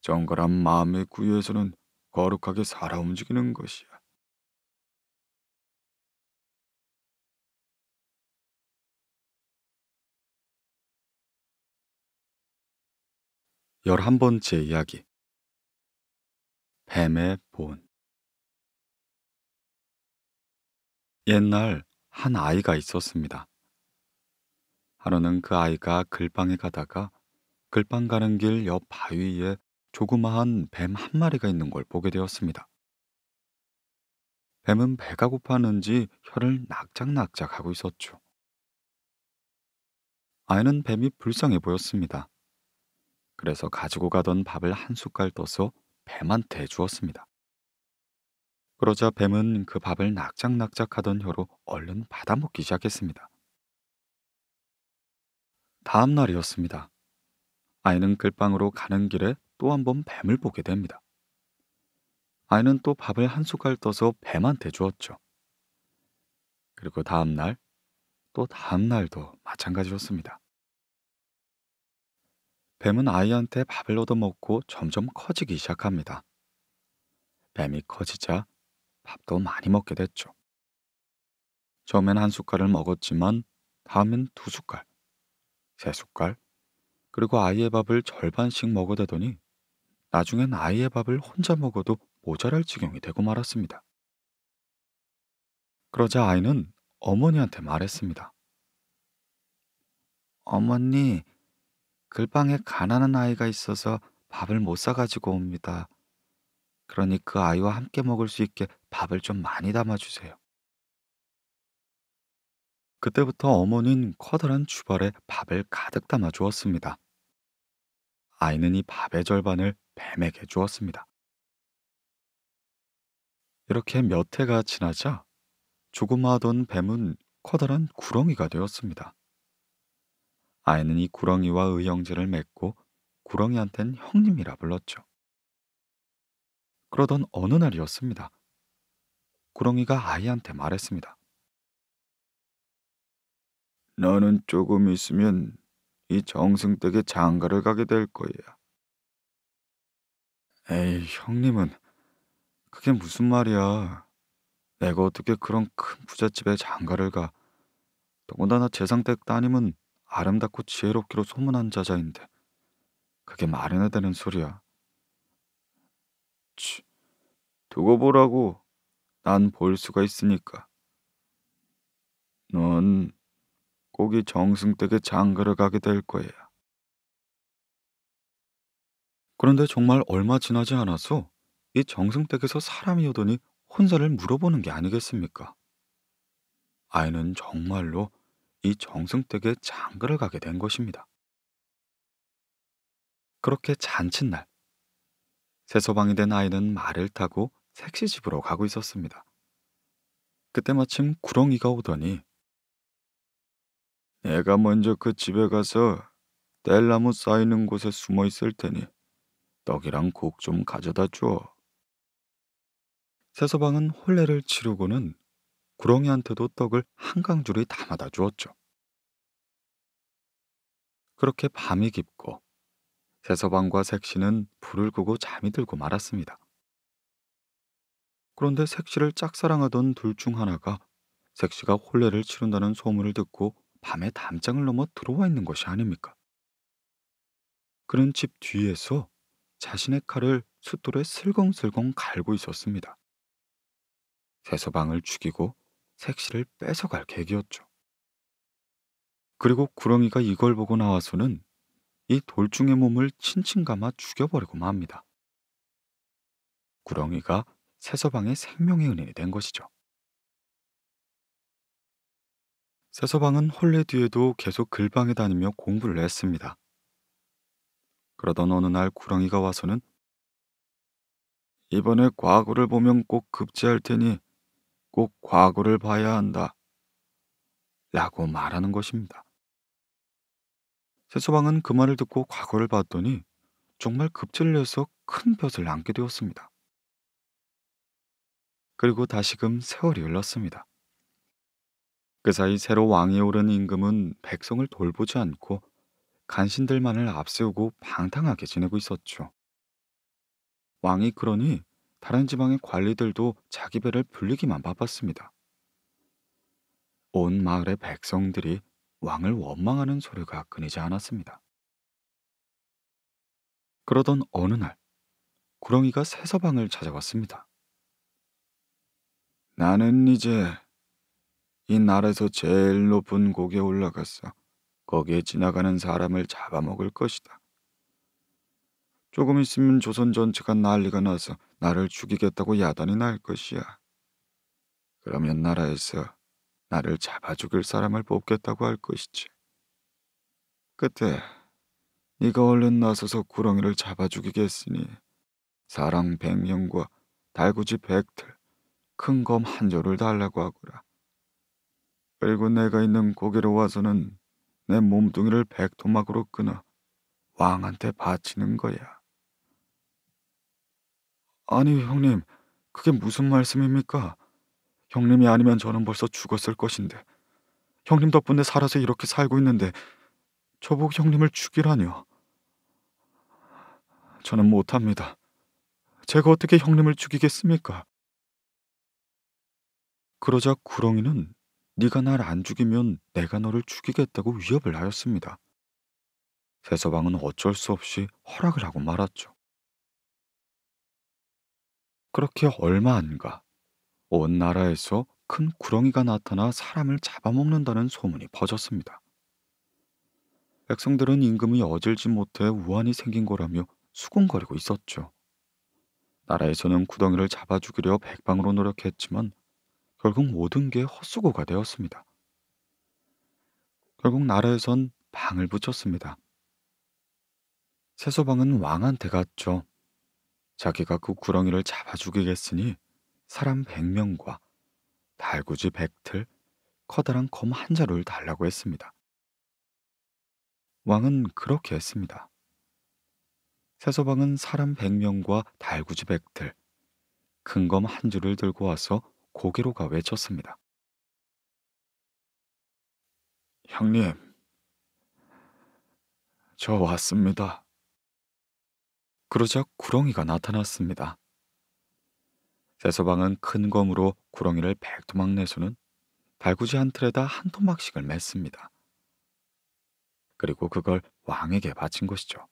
정갈한 마음의 구유에서는 거룩하게 살아 움직이는 것이야. 열한 번째 이야기 뱀의 본 옛날 한 아이가 있었습니다. 하루는 그 아이가 글방에 가다가 글방 가는 길 옆 바위에 조그마한 뱀 한 마리가 있는 걸 보게 되었습니다. 뱀은 배가 고팠는지 혀를 낙작낙작 하고 있었죠. 아이는 뱀이 불쌍해 보였습니다. 그래서 가지고 가던 밥을 한 숟갈 떠서 뱀한테 주었습니다. 그러자 뱀은 그 밥을 낙작낙작 하던 혀로 얼른 받아먹기 시작했습니다. 다음 날이었습니다. 아이는 글방으로 가는 길에 또 한 번 뱀을 보게 됩니다. 아이는 또 밥을 한 숟갈 떠서 뱀한테 주었죠. 그리고 다음 날, 또 다음 날도 마찬가지였습니다. 뱀은 아이한테 밥을 얻어먹고 점점 커지기 시작합니다. 뱀이 커지자 밥도 많이 먹게 됐죠. 처음엔 한 숟갈을 먹었지만 다음엔 두 숟갈, 세 숟갈, 그리고 아이의 밥을 절반씩 먹어대더니 나중엔 아이의 밥을 혼자 먹어도 모자랄 지경이 되고 말았습니다. 그러자 아이는 어머니한테 말했습니다. 어머니, 글방에 가난한 아이가 있어서 밥을 못 사가지고 옵니다. 그러니 그 아이와 함께 먹을 수 있게 밥을 좀 많이 담아주세요. 그때부터 어머니는 커다란 주발에 밥을 가득 담아 주었습니다. 아이는 이 밥의 절반을 뱀에게 주었습니다. 이렇게 몇 해가 지나자 조그마하던 뱀은 커다란 구렁이가 되었습니다. 아이는 이 구렁이와 의형제를 맺고 구렁이한텐 형님이라 불렀죠. 그러던 어느 날이었습니다. 구렁이가 아이한테 말했습니다. 너는 조금 있으면 이 정승댁에 장가를 가게 될 거야. 에이, 형님은 그게 무슨 말이야. 내가 어떻게 그런 큰 부잣집에 장가를 가. 더군다나 재상댁 따님은 아름답고 지혜롭기로 소문난 자자인데 그게 말이나 되는 소리야. 치, 두고 보라고. 난 볼 수가 있으니까. 넌 꼭이 정승댁에 장가를 가게 될 거야. 그런데 정말 얼마 지나지 않아서 이 정승댁에서 사람이 오더니 혼사를 물어보는 게 아니겠습니까? 아이는 정말로 이 정승댁에 장가를 가게 된 것입니다. 그렇게 잔칫날, 새서방이 된 아이는 말을 타고 색시집으로 가고 있었습니다. 그때 마침 구렁이가 오더니 내가 먼저 그 집에 가서 뗄나무 쌓이는 곳에 숨어 있을 테니 떡이랑 국좀 가져다 줘. 새서방은 혼례를 치르고는 구렁이한테도 떡을 한강줄이 담아다 주었죠. 그렇게 밤이 깊고 새서방과 색시는 불을 끄고 잠이 들고 말았습니다. 그런데 색시를 짝사랑하던 둘 중 하나가 색시가 혼례를 치른다는 소문을 듣고 밤에 담장을 넘어 들어와 있는 것이 아닙니까? 그는 집 뒤에서 자신의 칼을 숫돌에 슬렁슬렁 갈고 있었습니다. 새서방을 죽이고 색시를 뺏어갈 계기였죠. 그리고 구렁이가 이걸 보고 나와서는 이 돌중의 몸을 칭칭 감아 죽여버리고 맙니다. 구렁이가 세서방의 생명의 은인이 된 것이죠. 세서방은 혼례 뒤에도 계속 글방에 다니며 공부를 했습니다. 그러던 어느 날 구렁이가 와서는 이번에 과거를 보면 꼭 급제할 테니 꼭 과거를 봐야 한다. 라고 말하는 것입니다. 세서방은 그 말을 듣고 과거를 봤더니 정말 급제를 해서 큰 벼슬을 안게 되었습니다. 그리고 다시금 세월이 흘렀습니다. 그 사이 새로 왕이 오른 임금은 백성을 돌보지 않고 간신들만을 앞세우고 방탕하게 지내고 있었죠. 왕이 그러니 다른 지방의 관리들도 자기 배를 불리기만 바빴습니다. 온 마을의 백성들이 왕을 원망하는 소리가 끊이지 않았습니다. 그러던 어느 날 구렁이가 세서방을 찾아왔습니다. 나는 이제 이 나라에서 제일 높은 곳에 올라갔어. 거기에 지나가는 사람을 잡아먹을 것이다. 조금 있으면 조선 전체가 난리가 나서 나를 죽이겠다고 야단이 날 것이야. 그러면 나라에서 나를 잡아 죽일 사람을 뽑겠다고 할 것이지. 그때 네가 얼른 나서서 구렁이를 잡아 죽이겠으니 사랑 백명과 달구지 백틀, 큰 검 한 조를 달라고 하거라. 그리고 내가 있는 고개로 와서는 내 몸뚱이를 백토막으로 끊어 왕한테 바치는 거야. 아니 형님, 그게 무슨 말씀입니까? 형님이 아니면 저는 벌써 죽었을 것인데 형님 덕분에 살아서 이렇게 살고 있는데 저보고 형님을 죽이라뇨. 저는 못합니다. 제가 어떻게 형님을 죽이겠습니까? 그러자 구렁이는 네가 날 안 죽이면 내가 너를 죽이겠다고 위협을 하였습니다. 세서방은 어쩔 수 없이 허락을 하고 말았죠. 그렇게 얼마 안가 온 나라에서 큰 구렁이가 나타나 사람을 잡아먹는다는 소문이 퍼졌습니다. 백성들은 임금이 어질지 못해 우환이 생긴 거라며 수군거리고 있었죠. 나라에서는 구덩이를 잡아 죽이려 백방으로 노력했지만 결국 모든 게 헛수고가 되었습니다. 결국 나라에선 방을 붙였습니다. 세서방은 왕한테 갔죠. 자기가 그 구렁이를 잡아 죽이겠으니 사람 100명과 달구지 100틀, 커다란 검 한 자루를 달라고 했습니다. 왕은 그렇게 했습니다. 세서방은 사람 100명과 달구지 100틀, 큰 검 한 줄을 들고 와서 고개로 가 외쳤습니다. 형님, 저 왔습니다. 그러자 구렁이가 나타났습니다. 세서방은 큰 검으로 구렁이를 백토막 내서는 달구지 한 틀에다 한 토막씩을 맸습니다. 그리고 그걸 왕에게 바친 것이죠.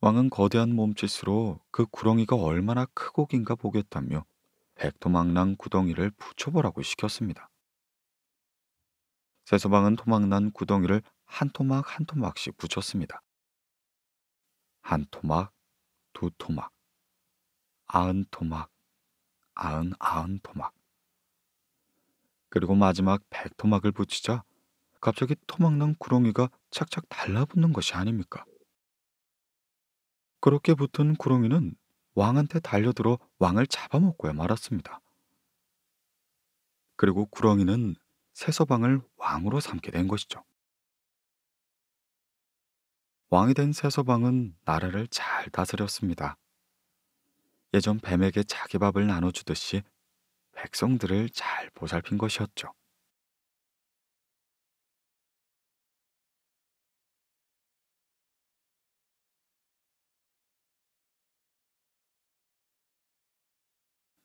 왕은 거대한 몸짓으로 그 구렁이가 얼마나 크고 긴가 보겠다며 백토막난 구덩이를 붙여보라고 시켰습니다. 세서방은 토막난 구덩이를 한 토막 한 토막씩 붙였습니다. 한 토막, 두 토막, 아흔 토막, 아흔 아흔 토막. 그리고 마지막 백 토막을 붙이자 갑자기 토막난 구렁이가 착착 달라붙는 것이 아닙니까? 그렇게 붙은 구렁이는 왕한테 달려들어 왕을 잡아먹고야 말았습니다. 그리고 구렁이는 세서방을 왕으로 삼게 된 것이죠. 왕이 된 세서방은 나라를 잘 다스렸습니다. 예전 뱀에게 자기 밥을 나눠주듯이 백성들을 잘 보살핀 것이었죠.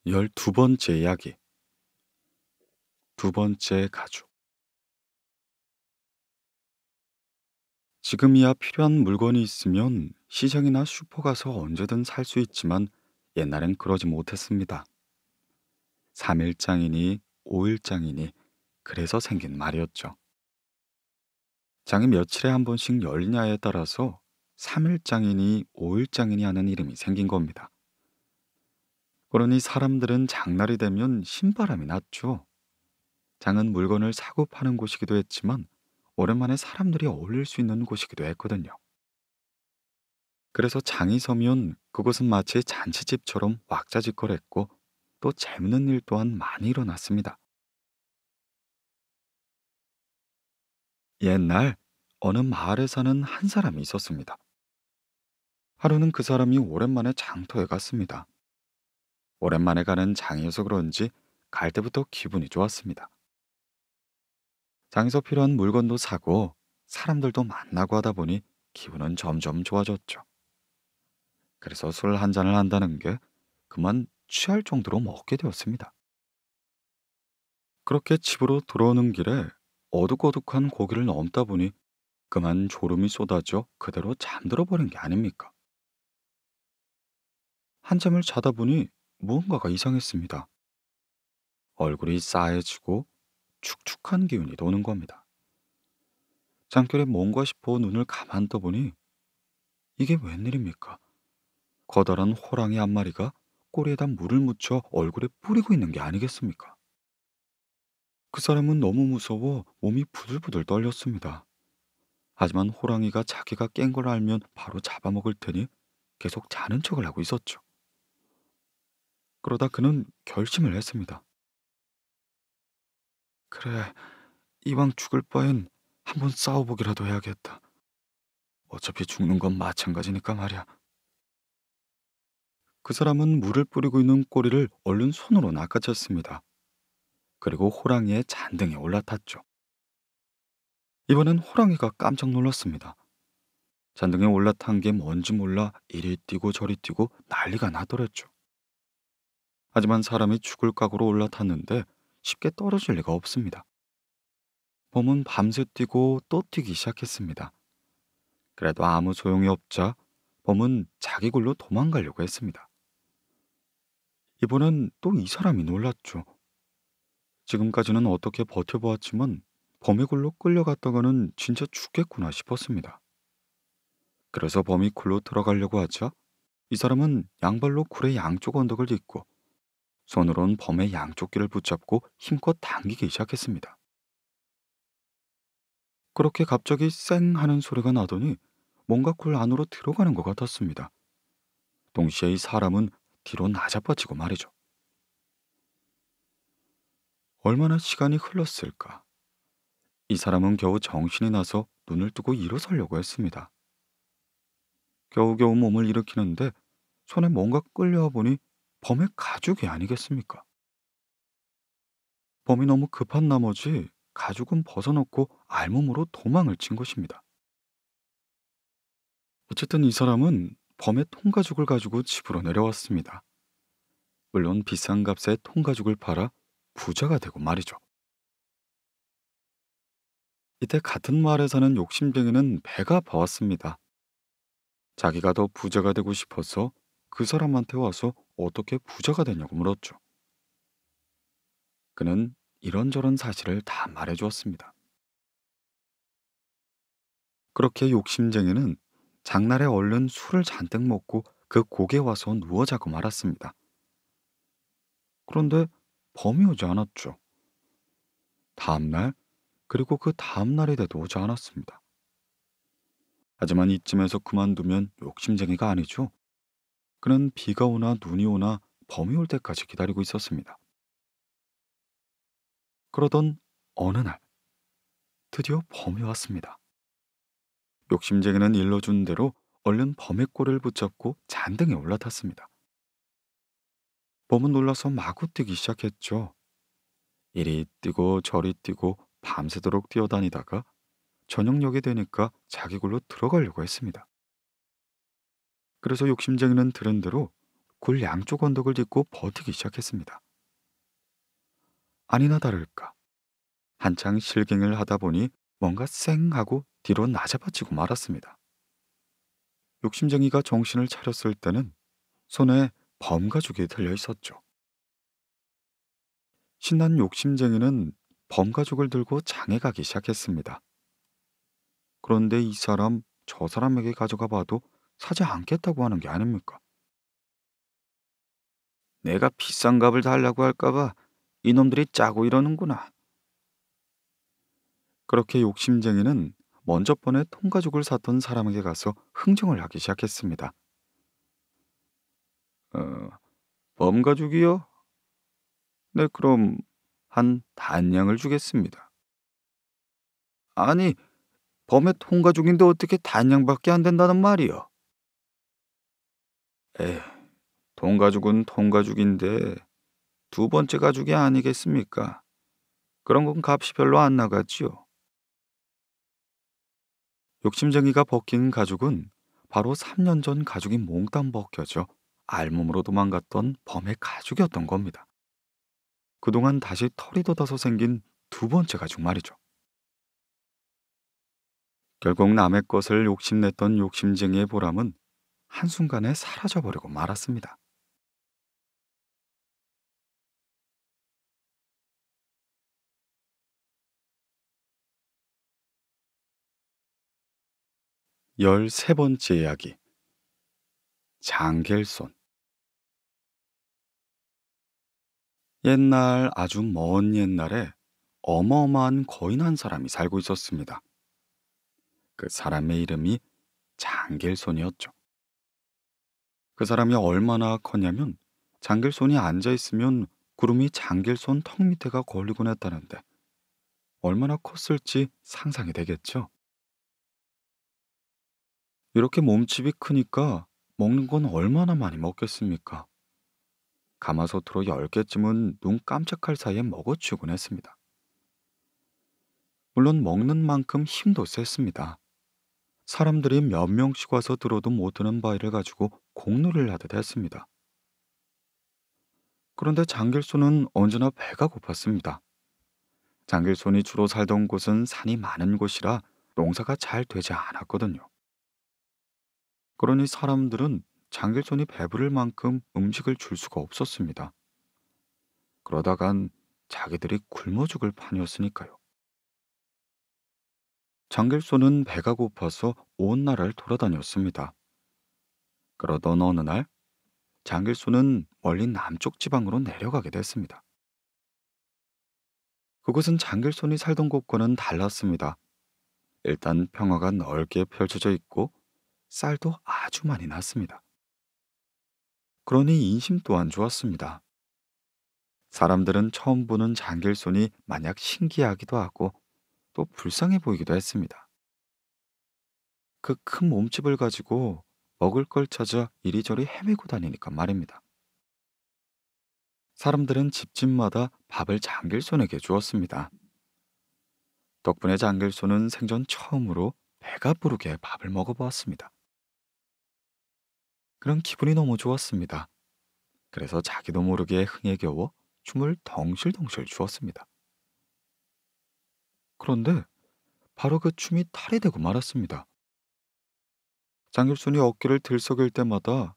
열두 번째 이야기. 두 번째 가죽. 지금이야 필요한 물건이 있으면 시장이나 슈퍼 가서 언제든 살 수 있지만 옛날엔 그러지 못했습니다. 3일장이니 5일장이니 그래서 생긴 말이었죠. 장이 며칠에 한 번씩 열리냐에 따라서 3일장이니 5일장이니 하는 이름이 생긴 겁니다. 그러니 사람들은 장날이 되면 신바람이 났죠. 장은 물건을 사고 파는 곳이기도 했지만 오랜만에 사람들이 어울릴 수 있는 곳이기도 했거든요. 그래서 장이 서면 그곳은 마치 잔치집처럼 왁자지껄했고 또 재밌는 일 또한 많이 일어났습니다. 옛날 어느 마을에 사는 한 사람이 있었습니다. 하루는 그 사람이 오랜만에 장터에 갔습니다. 오랜만에 가는 장이어서 그런지 갈 때부터 기분이 좋았습니다. 장에서 필요한 물건도 사고 사람들도 만나고 하다 보니 기분은 점점 좋아졌죠. 그래서 술 한 잔을 한다는 게 그만 취할 정도로 먹게 되었습니다. 그렇게 집으로 돌아오는 길에 어둑어둑한 고기를 넘다 보니 그만 졸음이 쏟아져 그대로 잠들어 버린 게 아닙니까? 한참을 자다 보니 무언가가 이상했습니다. 얼굴이 싸해지고 축축한 기운이 도는 겁니다. 잠결에 뭔가 싶어 눈을 가만 떠보니 이게 웬일입니까? 커다란 호랑이 한 마리가 꼬리에다 물을 묻혀 얼굴에 뿌리고 있는 게 아니겠습니까? 그 사람은 너무 무서워 몸이 부들부들 떨렸습니다. 하지만 호랑이가 자기가 깬 걸 알면 바로 잡아먹을 테니 계속 자는 척을 하고 있었죠. 그러다 그는 결심을 했습니다. 그래, 이왕 죽을 바엔 한번 싸워보기라도 해야겠다. 어차피 죽는 건 마찬가지니까 말이야. 그 사람은 물을 뿌리고 있는 꼬리를 얼른 손으로 낚아챘습니다. 그리고 호랑이의 잔등에 올라탔죠. 이번엔 호랑이가 깜짝 놀랐습니다. 잔등에 올라탄 게 뭔지 몰라 이리 뛰고 저리 뛰고 난리가 나더랬죠. 하지만 사람이 죽을 각오로 올라탔는데 쉽게 떨어질 리가 없습니다. 범은 밤새 뛰고 또 뛰기 시작했습니다. 그래도 아무 소용이 없자 범은 자기 굴로 도망가려고 했습니다. 이번엔 또 이 사람이 놀랐죠. 지금까지는 어떻게 버텨보았지만 범의 굴로 끌려갔다가는 진짜 죽겠구나 싶었습니다. 그래서 범이 굴로 들어가려고 하자 이 사람은 양발로 굴의 양쪽 언덕을 딛고 손으론 범의 양쪽 귀를 붙잡고 힘껏 당기기 시작했습니다. 그렇게 갑자기 쌩 하는 소리가 나더니 뭔가 굴 안으로 들어가는 것 같았습니다. 동시에 이 사람은 뒤로 나자빠지고 말이죠. 얼마나 시간이 흘렀을까? 이 사람은 겨우 정신이 나서 눈을 뜨고 일어서려고 했습니다. 겨우겨우 몸을 일으키는데 손에 뭔가 끌려와 보니 범의 가죽이 아니겠습니까? 범이 너무 급한 나머지 가죽은 벗어놓고 알몸으로 도망을 친 것입니다. 어쨌든 이 사람은 범의 통가죽을 가지고 집으로 내려왔습니다. 물론 비싼 값에 통가죽을 팔아 부자가 되고 말이죠. 이때 같은 마을에 사는 욕심쟁이는 배가 아파왔습니다. 자기가 더 부자가 되고 싶어서 그 사람한테 와서 어떻게 부자가 되냐고 물었죠. 그는 이런저런 사실을 다 말해주었습니다. 그렇게 욕심쟁이는 장날에 얼른 술을 잔뜩 먹고 그 곡에 와서 누워 자고 말았습니다. 그런데 범이 오지 않았죠. 다음날 그리고 그 다음날이 돼도 오지 않았습니다. 하지만 이쯤에서 그만두면 욕심쟁이가 아니죠. 그는 비가 오나 눈이 오나 범이 올 때까지 기다리고 있었습니다. 그러던 어느 날 드디어 범이 왔습니다. 욕심쟁이는 일러준 대로 얼른 범의 꼬리를 붙잡고 잔등에 올라탔습니다. 범은 놀라서 마구 뛰기 시작했죠. 이리 뛰고 저리 뛰고 밤새도록 뛰어다니다가 저녁녘이 되니까 자기 굴로 들어가려고 했습니다. 그래서 욕심쟁이는 들은 대로 굴 양쪽 언덕을 딛고 버티기 시작했습니다. 아니나 다를까 한창 실갱을 하다 보니 뭔가 쌩 하고 뒤로 나잡아치고 말았습니다. 욕심쟁이가 정신을 차렸을 때는 손에 범가죽이 들려 있었죠. 신난 욕심쟁이는 범가죽을 들고 장에 가기 시작했습니다. 그런데 이 사람 저 사람에게 가져가 봐도 사지 않겠다고 하는 게 아닙니까? 내가 비싼 값을 달라고 할까봐 이놈들이 짜고 이러는구나. 그렇게 욕심쟁이는 먼저 번에 통가죽을 샀던 사람에게 가서 흥정을 하기 시작했습니다. 어, 범가죽이요? 네, 그럼 한 단량을 주겠습니다. 아니, 범의 통가죽인데 어떻게 단량밖에 안 된다는 말이요? 에, 통가죽은 통가죽인데 두 번째 가죽이 아니겠습니까? 그런 건 값이 별로 안 나갔지요. 욕심쟁이가 벗긴 가죽은 바로 3년 전 가죽이 몽땅 벗겨져 알몸으로 도망갔던 범의 가죽이었던 겁니다. 그동안 다시 털이 돋아서 생긴 두 번째 가죽 말이죠. 결국 남의 것을 욕심냈던 욕심쟁이의 보람은 한순간에 사라져버리고 말았습니다. 열세 번째 이야기 장길손 옛날 아주 먼 옛날에 어마어마한 거인 한 사람이 살고 있었습니다. 그 사람의 이름이 장길손이었죠. 그 사람이 얼마나 컸냐면 장길손이 앉아 있으면 구름이 장길손 턱 밑에가 걸리곤 했다는데 얼마나 컸을지 상상이 되겠죠. 이렇게 몸집이 크니까 먹는 건 얼마나 많이 먹겠습니까? 가마솥으로 10개쯤은 눈 깜짝할 사이에 먹어치우곤 했습니다. 물론 먹는 만큼 힘도 셌습니다. 사람들이 몇 명씩 와서 들어도 못 드는 바위를 가지고 공놀이를 하듯 했습니다. 그런데 장길손은 언제나 배가 고팠습니다. 장길손이 주로 살던 곳은 산이 많은 곳이라 농사가 잘 되지 않았거든요. 그러니 사람들은 장길손이 배부를 만큼 음식을 줄 수가 없었습니다. 그러다간 자기들이 굶어 죽을 판이었으니까요. 장길손은 배가 고파서 온 나라를 돌아다녔습니다. 그러던 어느 날 장길손은 멀리 남쪽 지방으로 내려가게 됐습니다. 그곳은 장길손이 살던 곳과는 달랐습니다. 일단 평화가 넓게 펼쳐져 있고 쌀도 아주 많이 났습니다. 그러니 인심 또한 좋았습니다. 사람들은 처음 보는 장길손이 마냥 신기하기도 하고 또 불쌍해 보이기도 했습니다. 그 큰 몸집을 가지고 먹을 걸 찾아 이리저리 헤매고 다니니까 말입니다. 사람들은 집집마다 밥을 장길손에게 주었습니다. 덕분에 장길손은 생전 처음으로 배가 부르게 밥을 먹어보았습니다. 그런 기분이 너무 좋았습니다. 그래서 자기도 모르게 흥에 겨워 춤을 덩실덩실 추었습니다. 그런데 바로 그 춤이 탈이 되고 말았습니다. 장길손이 어깨를 들썩일 때마다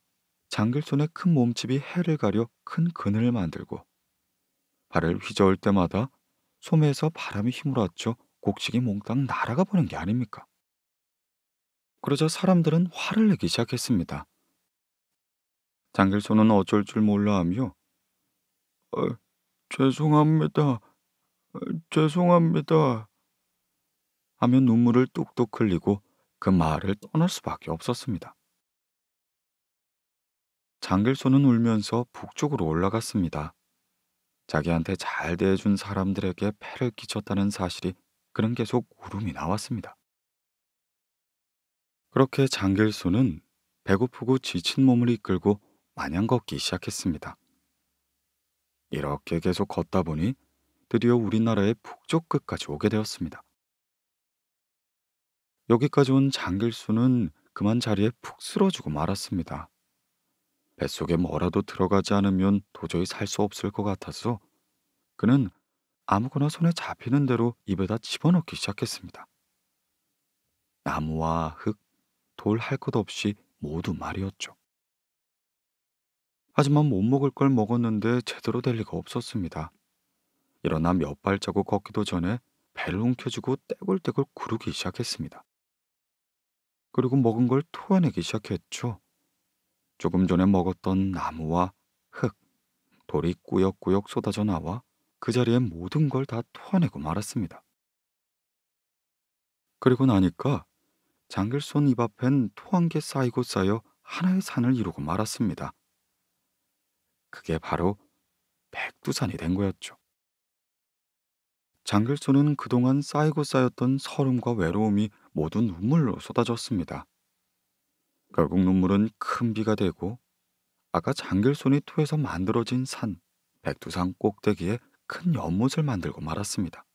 장길손의 큰 몸집이 해를 가려 큰 그늘을 만들고 발을 휘저을 때마다 소매에서 바람이 휘몰아쳐 곡식이 몽땅 날아가 버린 게 아닙니까? 그러자 사람들은 화를 내기 시작했습니다. 장길손은 어쩔 줄 몰라 하며 어, 죄송합니다. 어, 죄송합니다. 하며 눈물을 뚝뚝 흘리고 그 마을을 떠날 수밖에 없었습니다. 장길손은 울면서 북쪽으로 올라갔습니다. 자기한테 잘 대해준 사람들에게 패를 끼쳤다는 사실이 그는 계속 울음이 나왔습니다. 그렇게 장길손은 배고프고 지친 몸을 이끌고 마냥 걷기 시작했습니다. 이렇게 계속 걷다 보니 드디어 우리나라의 북쪽 끝까지 오게 되었습니다. 여기까지 온 장길수는 그만 자리에 푹 쓰러지고 말았습니다. 뱃속에 뭐라도 들어가지 않으면 도저히 살 수 없을 것 같아서 그는 아무거나 손에 잡히는 대로 입에다 집어넣기 시작했습니다. 나무와 흙, 돌 할 것 없이 모두 말이었죠. 하지만 못 먹을 걸 먹었는데 제대로 될 리가 없었습니다. 일어나 몇 발자국 걷기도 전에 배를 움켜쥐고 떼굴떼굴 구르기 시작했습니다. 그리고 먹은 걸 토해내기 시작했죠. 조금 전에 먹었던 나무와 흙, 돌이 꾸역꾸역 쏟아져 나와 그 자리에 모든 걸 다 토해내고 말았습니다. 그리고 나니까 장길손 입 앞엔 토한 게 쌓이고 쌓여 하나의 산을 이루고 말았습니다. 그게 바로 백두산이 된 거였죠. 장길손은 그동안 쌓이고 쌓였던 서름과 외로움이 모두 눈물로 쏟아졌습니다. 결국 눈물은 큰 비가 되고 아까 장길손이 토해서 만들어진 산 백두산 꼭대기에 큰 연못을 만들고 말았습니다.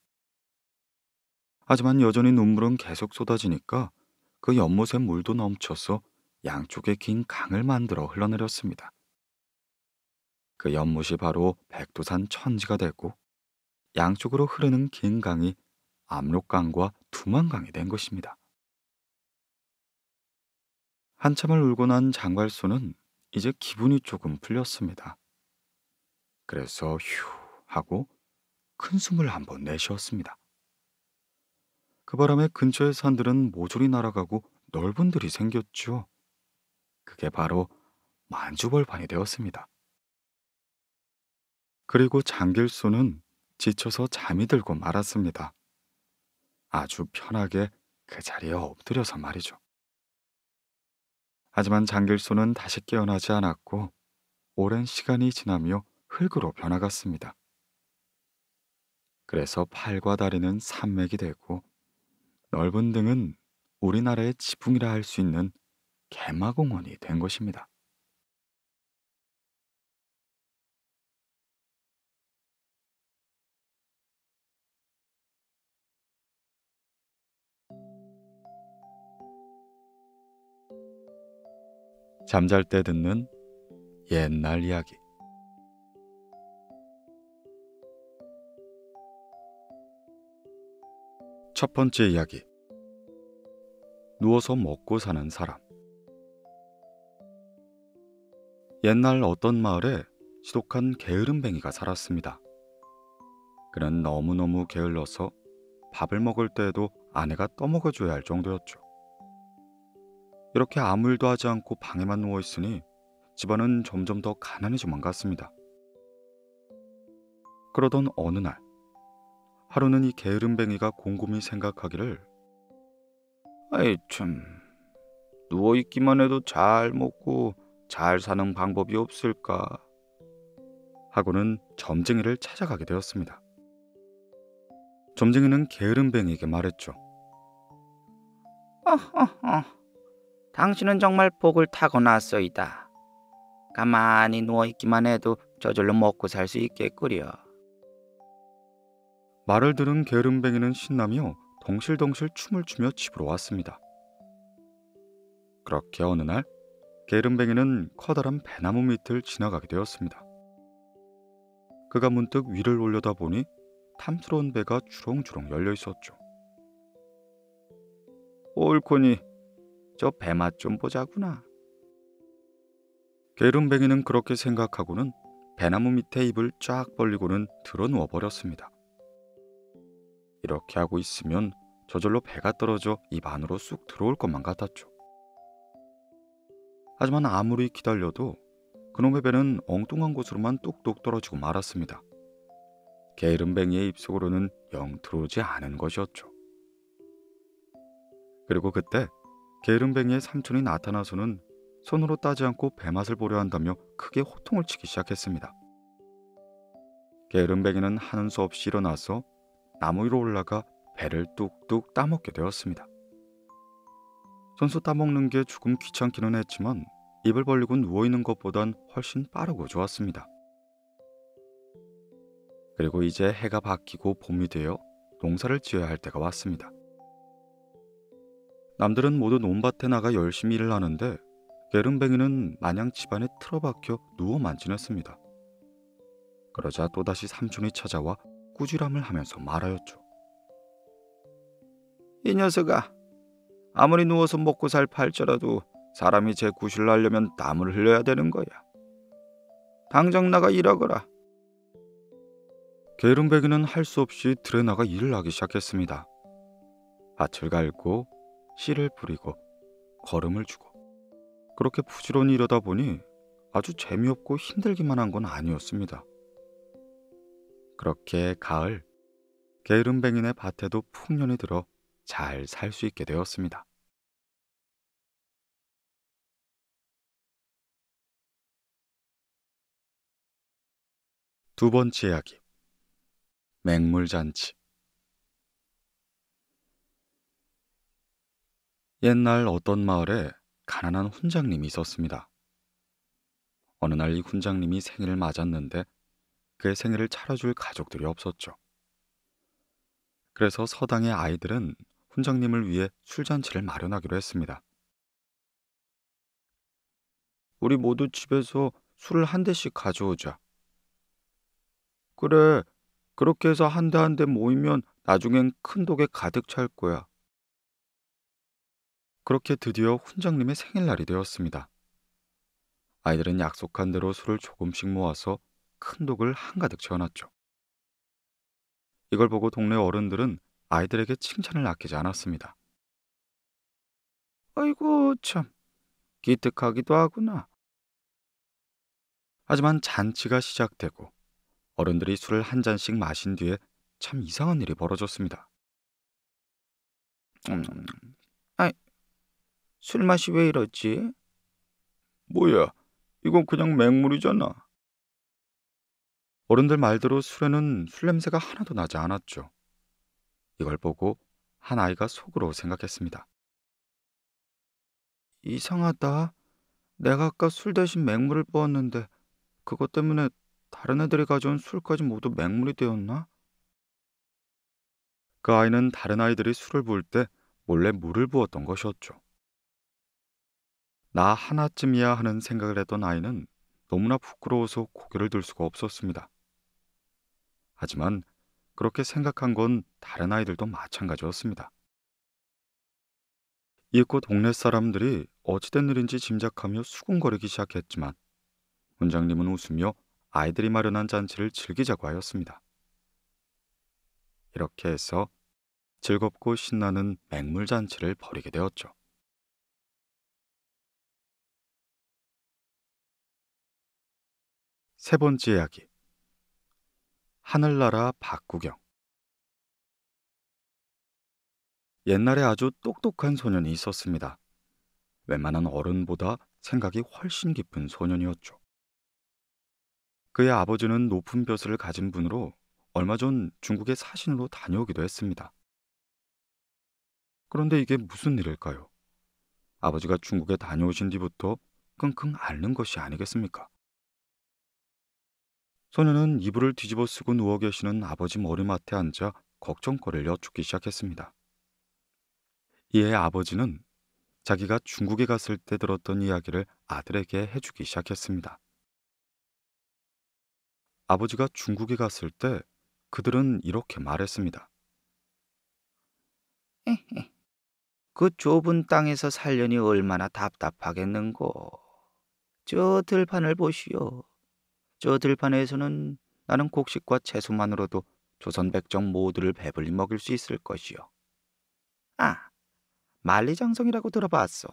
하지만 여전히 눈물은 계속 쏟아지니까 그 연못에 물도 넘쳐서 양쪽에 긴 강을 만들어 흘러내렸습니다. 그 연못이 바로 백두산 천지가 되고 양쪽으로 흐르는 긴 강이 압록강과 두만강이 된 것입니다. 한참을 울고 난 장괄소는 이제 기분이 조금 풀렸습니다. 그래서 휴 하고 큰 숨을 한번 내쉬었습니다. 그 바람에 근처의 산들은 모조리 날아가고 넓은 들이 생겼죠. 그게 바로 만주벌판이 되었습니다. 그리고 장길소는 지쳐서 잠이 들고 말았습니다. 아주 편하게 그 자리에 엎드려서 말이죠. 하지만 장길소는 다시 깨어나지 않았고 오랜 시간이 지나며 흙으로 변화갔습니다. 그래서 팔과 다리는 산맥이 되고 넓은 등은 우리나라의 지붕이라 할 수 있는 개마공원이 된 것입니다. 잠잘 때 듣는 옛날 이야기. 첫 번째 이야기. 누워서 먹고 사는 사람. 옛날 어떤 마을에 지독한 게으름뱅이가 살았습니다. 그는 너무너무 게을러서 밥을 먹을 때에도 아내가 떠먹어줘야 할 정도였죠. 이렇게 아무 일도 하지 않고 방에만 누워 있으니 집안은 점점 더 가난해져만 갔습니다. 그러던 어느 날 하루는 이 게으름뱅이가 곰곰이 생각하기를 아이 참 누워 있기만 해도 잘 먹고 잘 사는 방법이 없을까? 하고는 점쟁이를 찾아가게 되었습니다. 점쟁이는 게으름뱅이에게 말했죠. 어허허, 당신은 정말 복을 타고났소이다. 가만히 누워 있기만 해도 저절로 먹고 살 수 있겠구려. 말을 들은 게으름뱅이는 신나며 덩실덩실 춤을 추며 집으로 왔습니다. 그렇게 어느 날 게으름뱅이는 커다란 배나무 밑을 지나가게 되었습니다. 그가 문득 위를 올려다 보니 탐스러운 배가 주렁주렁 열려 있었죠. 옳거니 저 배맛 좀 보자구나. 게으름뱅이는 그렇게 생각하고는 배나무 밑에 입을 쫙 벌리고는 드러 누워 버렸습니다. 이렇게 하고 있으면 저절로 배가 떨어져 입 안으로 쑥 들어올 것만 같았죠. 하지만 아무리 기다려도 그놈의 배는 엉뚱한 곳으로만 뚝뚝 떨어지고 말았습니다. 게으름뱅이의 입속으로는 영 들어오지 않은 것이었죠. 그리고 그때 게으름뱅이의 삼촌이 나타나서는 손으로 따지 않고 배맛을 보려 한다며 크게 호통을 치기 시작했습니다. 게으름뱅이는 하는 수 없이 일어나서 나무 위로 올라가 배를 뚝뚝 따먹게 되었습니다. 손수 따먹는 게 조금 귀찮기는 했지만 입을 벌리고 누워있는 것보단 훨씬 빠르고 좋았습니다. 그리고 이제 해가 바뀌고 봄이 되어 농사를 지어야 할 때가 왔습니다. 남들은 모두 논밭에 나가 열심히 일을 하는데 게름뱅이는 마냥 집안에 틀어박혀 누워만 지냈습니다. 그러자 또다시 삼촌이 찾아와 꾸지람을 하면서 말하였죠. 이 녀석아 아무리 누워서 먹고 살 팔자라도 사람이 제 구실을 하려면 땀을 흘려야 되는 거야. 당장 나가 일하거라. 게으름뱅이는 할 수 없이 들에 나가 일을 하기 시작했습니다. 밭을 갈고 씨를 뿌리고 걸음을 주고 그렇게 부지런히 이러다 보니 아주 재미없고 힘들기만 한 건 아니었습니다. 그렇게 가을 게으름뱅이네 밭에도 풍년이 들어 잘 살 수 있게 되었습니다. 두 번째 이야기 맹물잔치 옛날 어떤 마을에 가난한 훈장님이 있었습니다. 어느 날 이 훈장님이 생일을 맞았는데 그의 생일을 차려줄 가족들이 없었죠. 그래서 서당의 아이들은 훈장님을 위해 술잔치를 마련하기로 했습니다. 우리 모두 집에서 술을 한 대씩 가져오자. 그래, 그렇게 해서 한 대 한 대 모이면 나중엔 큰 독에 가득 찰 거야. 그렇게 드디어 훈장님의 생일날이 되었습니다. 아이들은 약속한 대로 술을 조금씩 모아서 큰 독을 한가득 채워놨죠. 이걸 보고 동네 어른들은 아이들에게 칭찬을 아끼지 않았습니다. 아이고 참, 기특하기도 하구나. 하지만 잔치가 시작되고 어른들이 술을 한 잔씩 마신 뒤에 참 이상한 일이 벌어졌습니다. 음, 술 맛이 왜 이러지? 뭐야, 이건 그냥 맹물이잖아. 어른들 말대로 술에는 술 냄새가 하나도 나지 않았죠. 이걸 보고 한 아이가 속으로 생각했습니다. 이상하다. 내가 아까 술 대신 맹물을 부었는데 그것 때문에 다른 애들이 가져온 술까지 모두 맹물이 되었나? 그 아이는 다른 아이들이 술을 부을 때 몰래 물을 부었던 것이었죠. 나 하나쯤이야 하는 생각을 했던 아이는 너무나 부끄러워서 고개를 들 수가 없었습니다. 하지만 그렇게 생각한 건 다른 아이들도 마찬가지였습니다. 이윽고 동네 사람들이 어찌된 일인지 짐작하며 수군거리기 시작했지만 원장님은 웃으며 아이들이 마련한 잔치를 즐기자고 하였습니다. 이렇게 해서 즐겁고 신나는 맹물 잔치를 벌이게 되었죠. 세 번째 이야기 하늘나라 박구경 옛날에 아주 똑똑한 소년이 있었습니다. 웬만한 어른보다 생각이 훨씬 깊은 소년이었죠. 그의 아버지는 높은 벼슬을 가진 분으로 얼마 전 중국에 사신으로 다녀오기도 했습니다. 그런데 이게 무슨 일일까요? 아버지가 중국에 다녀오신 뒤부터 끙끙 앓는 것이 아니겠습니까? 소녀는 이불을 뒤집어 쓰고 누워 계시는 아버지 머리맡에 앉아 걱정거리를 여쭙기 시작했습니다. 이에 아버지는 자기가 중국에 갔을 때 들었던 이야기를 아들에게 해주기 시작했습니다. 아버지가 중국에 갔을 때 그들은 이렇게 말했습니다. 그 좁은 땅에서 살려니 얼마나 답답하겠는고. 저 들판을 보시오. 저 들판에서는 나는 곡식과 채소만으로도 조선 백정 모두를 배불리 먹일 수 있을 것이오. 아, 만리장성이라고 들어봤소.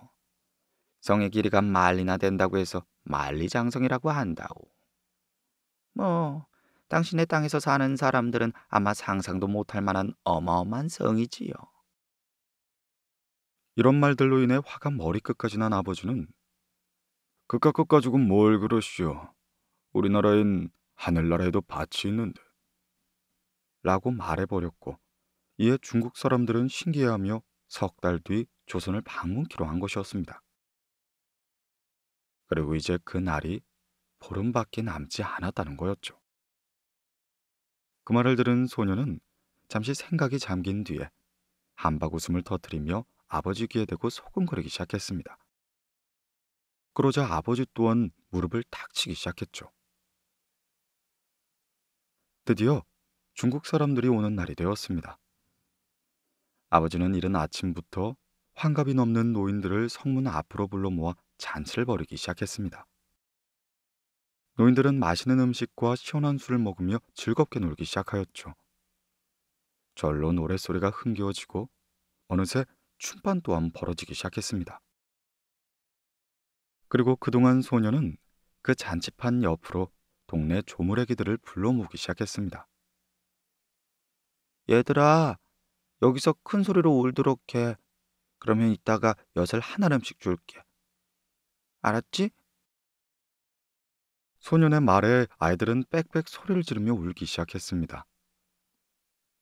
성의 길이가 만리나 된다고 해서 만리장성이라고 한다오. 뭐 당신의 땅에서 사는 사람들은 아마 상상도 못할 만한 어마어마한 성이지요. 이런 말들로 인해 화가 머리끝까지 난 아버지는 그깟 것 가지고 뭘 그러시오. 우리나라엔 하늘나라에도 밭이 있는데. 라고 말해버렸고 이에 중국 사람들은 신기해하며 석 달 뒤 조선을 방문키로 한 것이었습니다. 그리고 이제 그 날이 보름밖에 남지 않았다는 거였죠. 그 말을 들은 소녀는 잠시 생각이 잠긴 뒤에 한박 웃음을 터뜨리며 아버지 귀에 대고 소금거리기 시작했습니다. 그러자 아버지 또한 무릎을 탁 치기 시작했죠. 드디어 중국 사람들이 오는 날이 되었습니다. 아버지는 이른 아침부터 환갑이 넘는 노인들을 성문 앞으로 불러 모아 잔치를 벌이기 시작했습니다. 노인들은 맛있는 음식과 시원한 술을 먹으며 즐겁게 놀기 시작하였죠. 절로 노랫소리가 흥겨워지고 어느새 춤반 또한 벌어지기 시작했습니다. 그리고 그동안 소녀는 그 잔치판 옆으로 동네 조물애기들을 불러 모으기 시작했습니다. 얘들아, 여기서 큰 소리로 울도록 해. 그러면 이따가 엿을 한 알음씩 줄게. 알았지? 소년의 말에 아이들은 빽빽 소리를 지르며 울기 시작했습니다.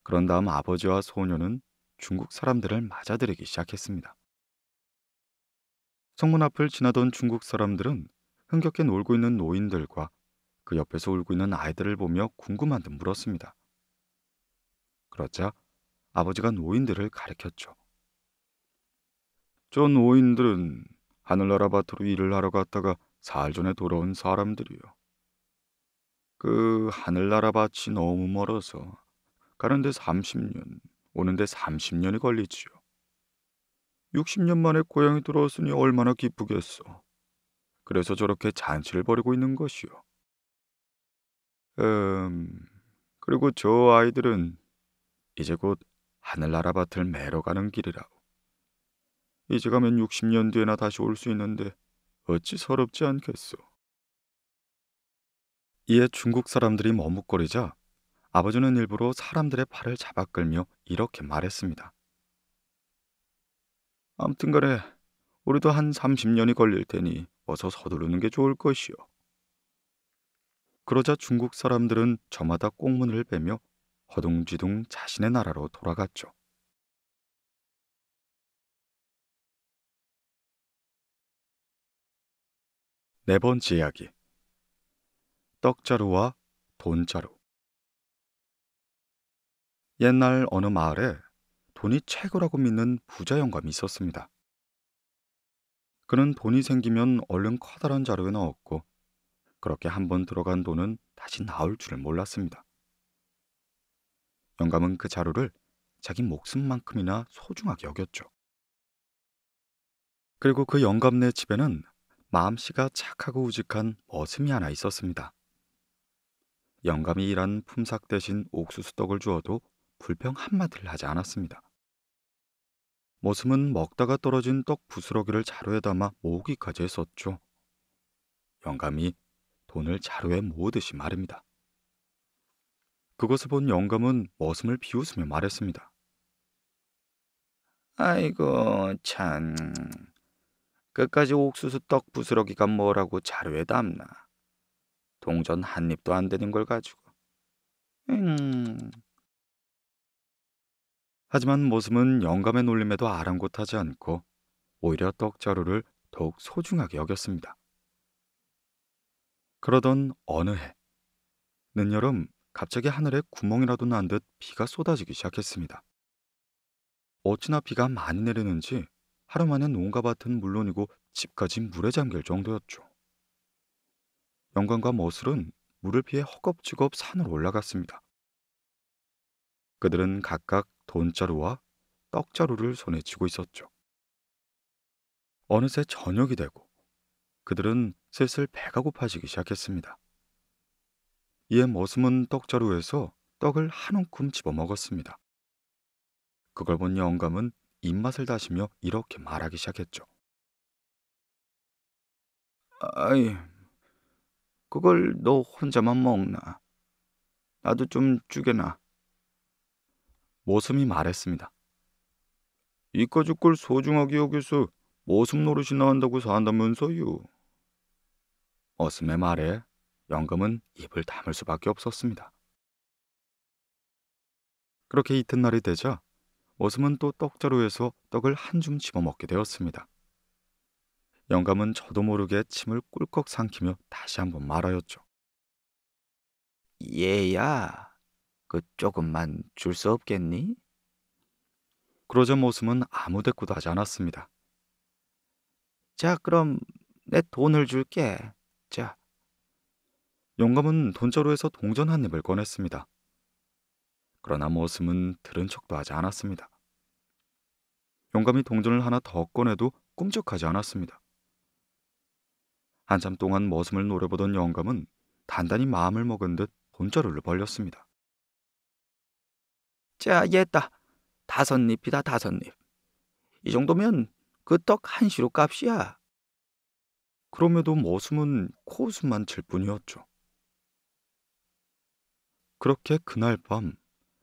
그런 다음 아버지와 소녀는 중국 사람들을 맞아들이기 시작했습니다. 성문 앞을 지나던 중국 사람들은 흥겹게 놀고 있는 노인들과 그 옆에서 울고 있는 아이들을 보며 궁금한 듯 물었습니다. 그러자 아버지가 노인들을 가리켰죠. 저 노인들은 하늘나라 밭으로 일을 하러 갔다가 사흘 전에 돌아온 사람들이요. 그 하늘나라 밭이 너무 멀어서 가는데 30년, 오는데 30년이 걸리지요. 60년 만에 고향에 들어왔으니 얼마나 기쁘겠어. 그래서 저렇게 잔치를 벌이고 있는 것이요. 음, 그리고 저 아이들은 이제 곧 하늘나라 밭을 매러 가는 길이라고. 이제 가면 60년 뒤에나 다시 올 수 있는데 어찌 서럽지 않겠소. 이에 중국 사람들이 머뭇거리자 아버지는 일부러 사람들의 팔을 잡아 끌며 이렇게 말했습니다. 아무튼 간에 우리도 한 30년이 걸릴 테니 어서 서두르는 게 좋을 것이요. 그러자 중국 사람들은 저마다 꽁문을 빼며 허둥지둥 자신의 나라로 돌아갔죠. 네 번째 이야기. 떡자루와 돈자루. 옛날 어느 마을에 돈이 최고라고 믿는 부자 영감이 있었습니다. 그는 돈이 생기면 얼른 커다란 자루에 넣었고 그렇게 한 번 들어간 돈은 다시 나올 줄을 몰랐습니다. 영감은 그 자루를 자기 목숨만큼이나 소중하게 여겼죠. 그리고 그 영감네 집에는 마음씨가 착하고 우직한 머슴이 하나 있었습니다. 영감이 일한 품삯 대신 옥수수 떡을 주어도 불평 한마디를 하지 않았습니다. 머슴은 먹다가 떨어진 떡 부스러기를 자루에 담아 모으기까지 했었죠. 영감이 돈을 자루에 모으듯이 말입니다. 그것을 본 영감은 머슴을 비웃으며 말했습니다. 아이고, 참. 끝까지 옥수수 떡 부스러기가 뭐라고 자루에 담나. 동전 한 입도 안 되는 걸 가지고. 음. 하지만 머슴은 영감의 놀림에도 아랑곳하지 않고 오히려 떡자루를 더욱 소중하게 여겼습니다. 그러던 어느 해, 늦여름 갑자기 하늘에 구멍이라도 난 듯 비가 쏟아지기 시작했습니다. 어찌나 비가 많이 내리는지 하루 만에 농가 밭은 물론이고 집까지 물에 잠길 정도였죠. 영감과 머슬은 물을 피해 허겁지겁 산으로 올라갔습니다. 그들은 각각 돈자루와 떡자루를 손에 쥐고 있었죠. 어느새 저녁이 되고 그들은 슬슬 배가 고파지기 시작했습니다. 이에 머슴은 떡자루에서 떡을 한 움큼 집어 먹었습니다. 그걸 본 영감은 입맛을 다시며 이렇게 말하기 시작했죠. 아이, 그걸 너 혼자만 먹나? 나도 좀 주게나. 모슴이 말했습니다. 이까짓 걸 소중하게 여기서 모습 노릇이나 한다고 산다면서요. 어슴의 말에 영감은 입을 다물 수밖에 없었습니다. 그렇게 이튿날이 되자 어슴은 또 떡자루에서 떡을 한 줌 집어먹게 되었습니다. 영감은 저도 모르게 침을 꿀꺽 삼키며 다시 한번 말하였죠. 얘야, 그 조금만 줄 수 없겠니? 그러자 모슴은 아무 대꾸도 하지 않았습니다. 자, 그럼 내 돈을 줄게. 자, 영감은 돈자루에서 동전 한 입을 꺼냈습니다. 그러나 모슴은 들은 척도 하지 않았습니다. 영감이 동전을 하나 더 꺼내도 꿈쩍하지 않았습니다. 한참 동안 머슴을 노려보던 영감은 단단히 마음을 먹은 듯 돈자루를 벌렸습니다. 자, 얘다. 다섯 잎이다, 다섯 잎. 이 정도면 그 떡 한 시로 값이야. 그럼에도 머슴은 코웃음만 칠 뿐이었죠. 그렇게 그날 밤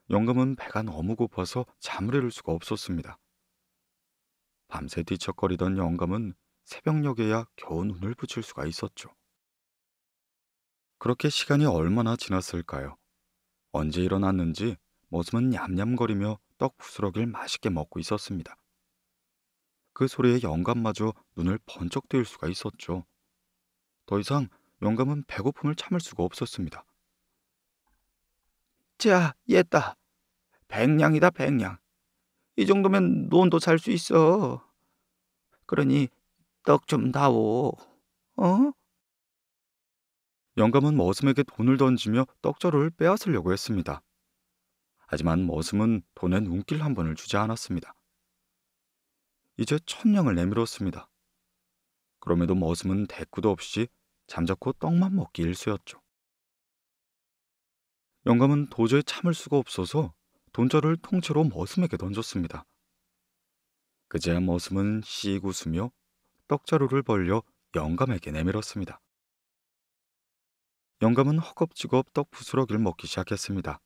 영감은 배가 너무 고파서 잠을 이룰 수가 없었습니다. 밤새 뒤척거리던 영감은 새벽녘에야 겨우 눈을 붙일 수가 있었죠. 그렇게 시간이 얼마나 지났을까요? 언제 일어났는지 머슴은 냠냠거리며 떡 부스러기를 맛있게 먹고 있었습니다. 그 소리에 영감마저 눈을 번쩍 뜰 수가 있었죠. 더 이상 영감은 배고픔을 참을 수가 없었습니다. 자, 얘다. 백냥이다, 백냥. 이 정도면 논도 살 수 있어. 그러니 떡 좀 다오. 어? 영감은 머슴에게 돈을 던지며 떡자루를 빼앗으려고 했습니다. 하지만 머슴은 돈에 눈길 한 번을 주지 않았습니다. 이제 천냥을 내밀었습니다. 그럼에도 머슴은 대꾸도 없이 잠자코 떡만 먹기 일쑤였죠. 영감은 도저히 참을 수가 없어서 돈자루를 통째로 머슴에게 던졌습니다. 그제야 머슴은 씩 웃으며 떡자루를 벌려 영감에게 내밀었습니다. 영감은 허겁지겁 떡 부스러기를 먹기 시작했습니다.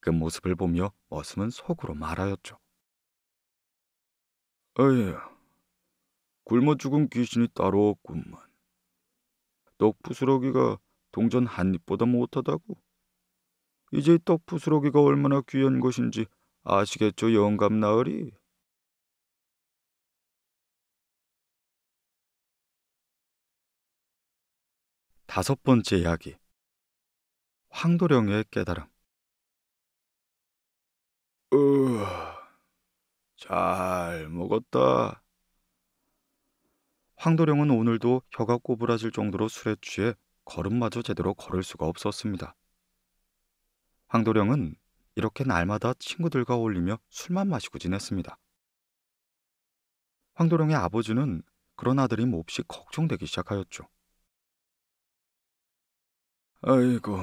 그 모습을 보며 머슴은 속으로 말하였죠. 에휴, 굶어 죽은 귀신이 따로 없구만. 떡 부스러기가 동전 한 입보다 못하다고. 이제 떡 부스러기가 얼마나 귀한 것인지 아시겠죠, 영감 나으리? 다섯 번째 이야기. 황도령의 깨달음. 으, 잘 먹었다. 황도령은 오늘도 혀가 꼬부라질 정도로 술에 취해 걸음마저 제대로 걸을 수가 없었습니다. 황도령은 이렇게 날마다 친구들과 어울리며 술만 마시고 지냈습니다. 황도령의 아버지는 그런 아들이 몹시 걱정되기 시작하였죠. 아이고,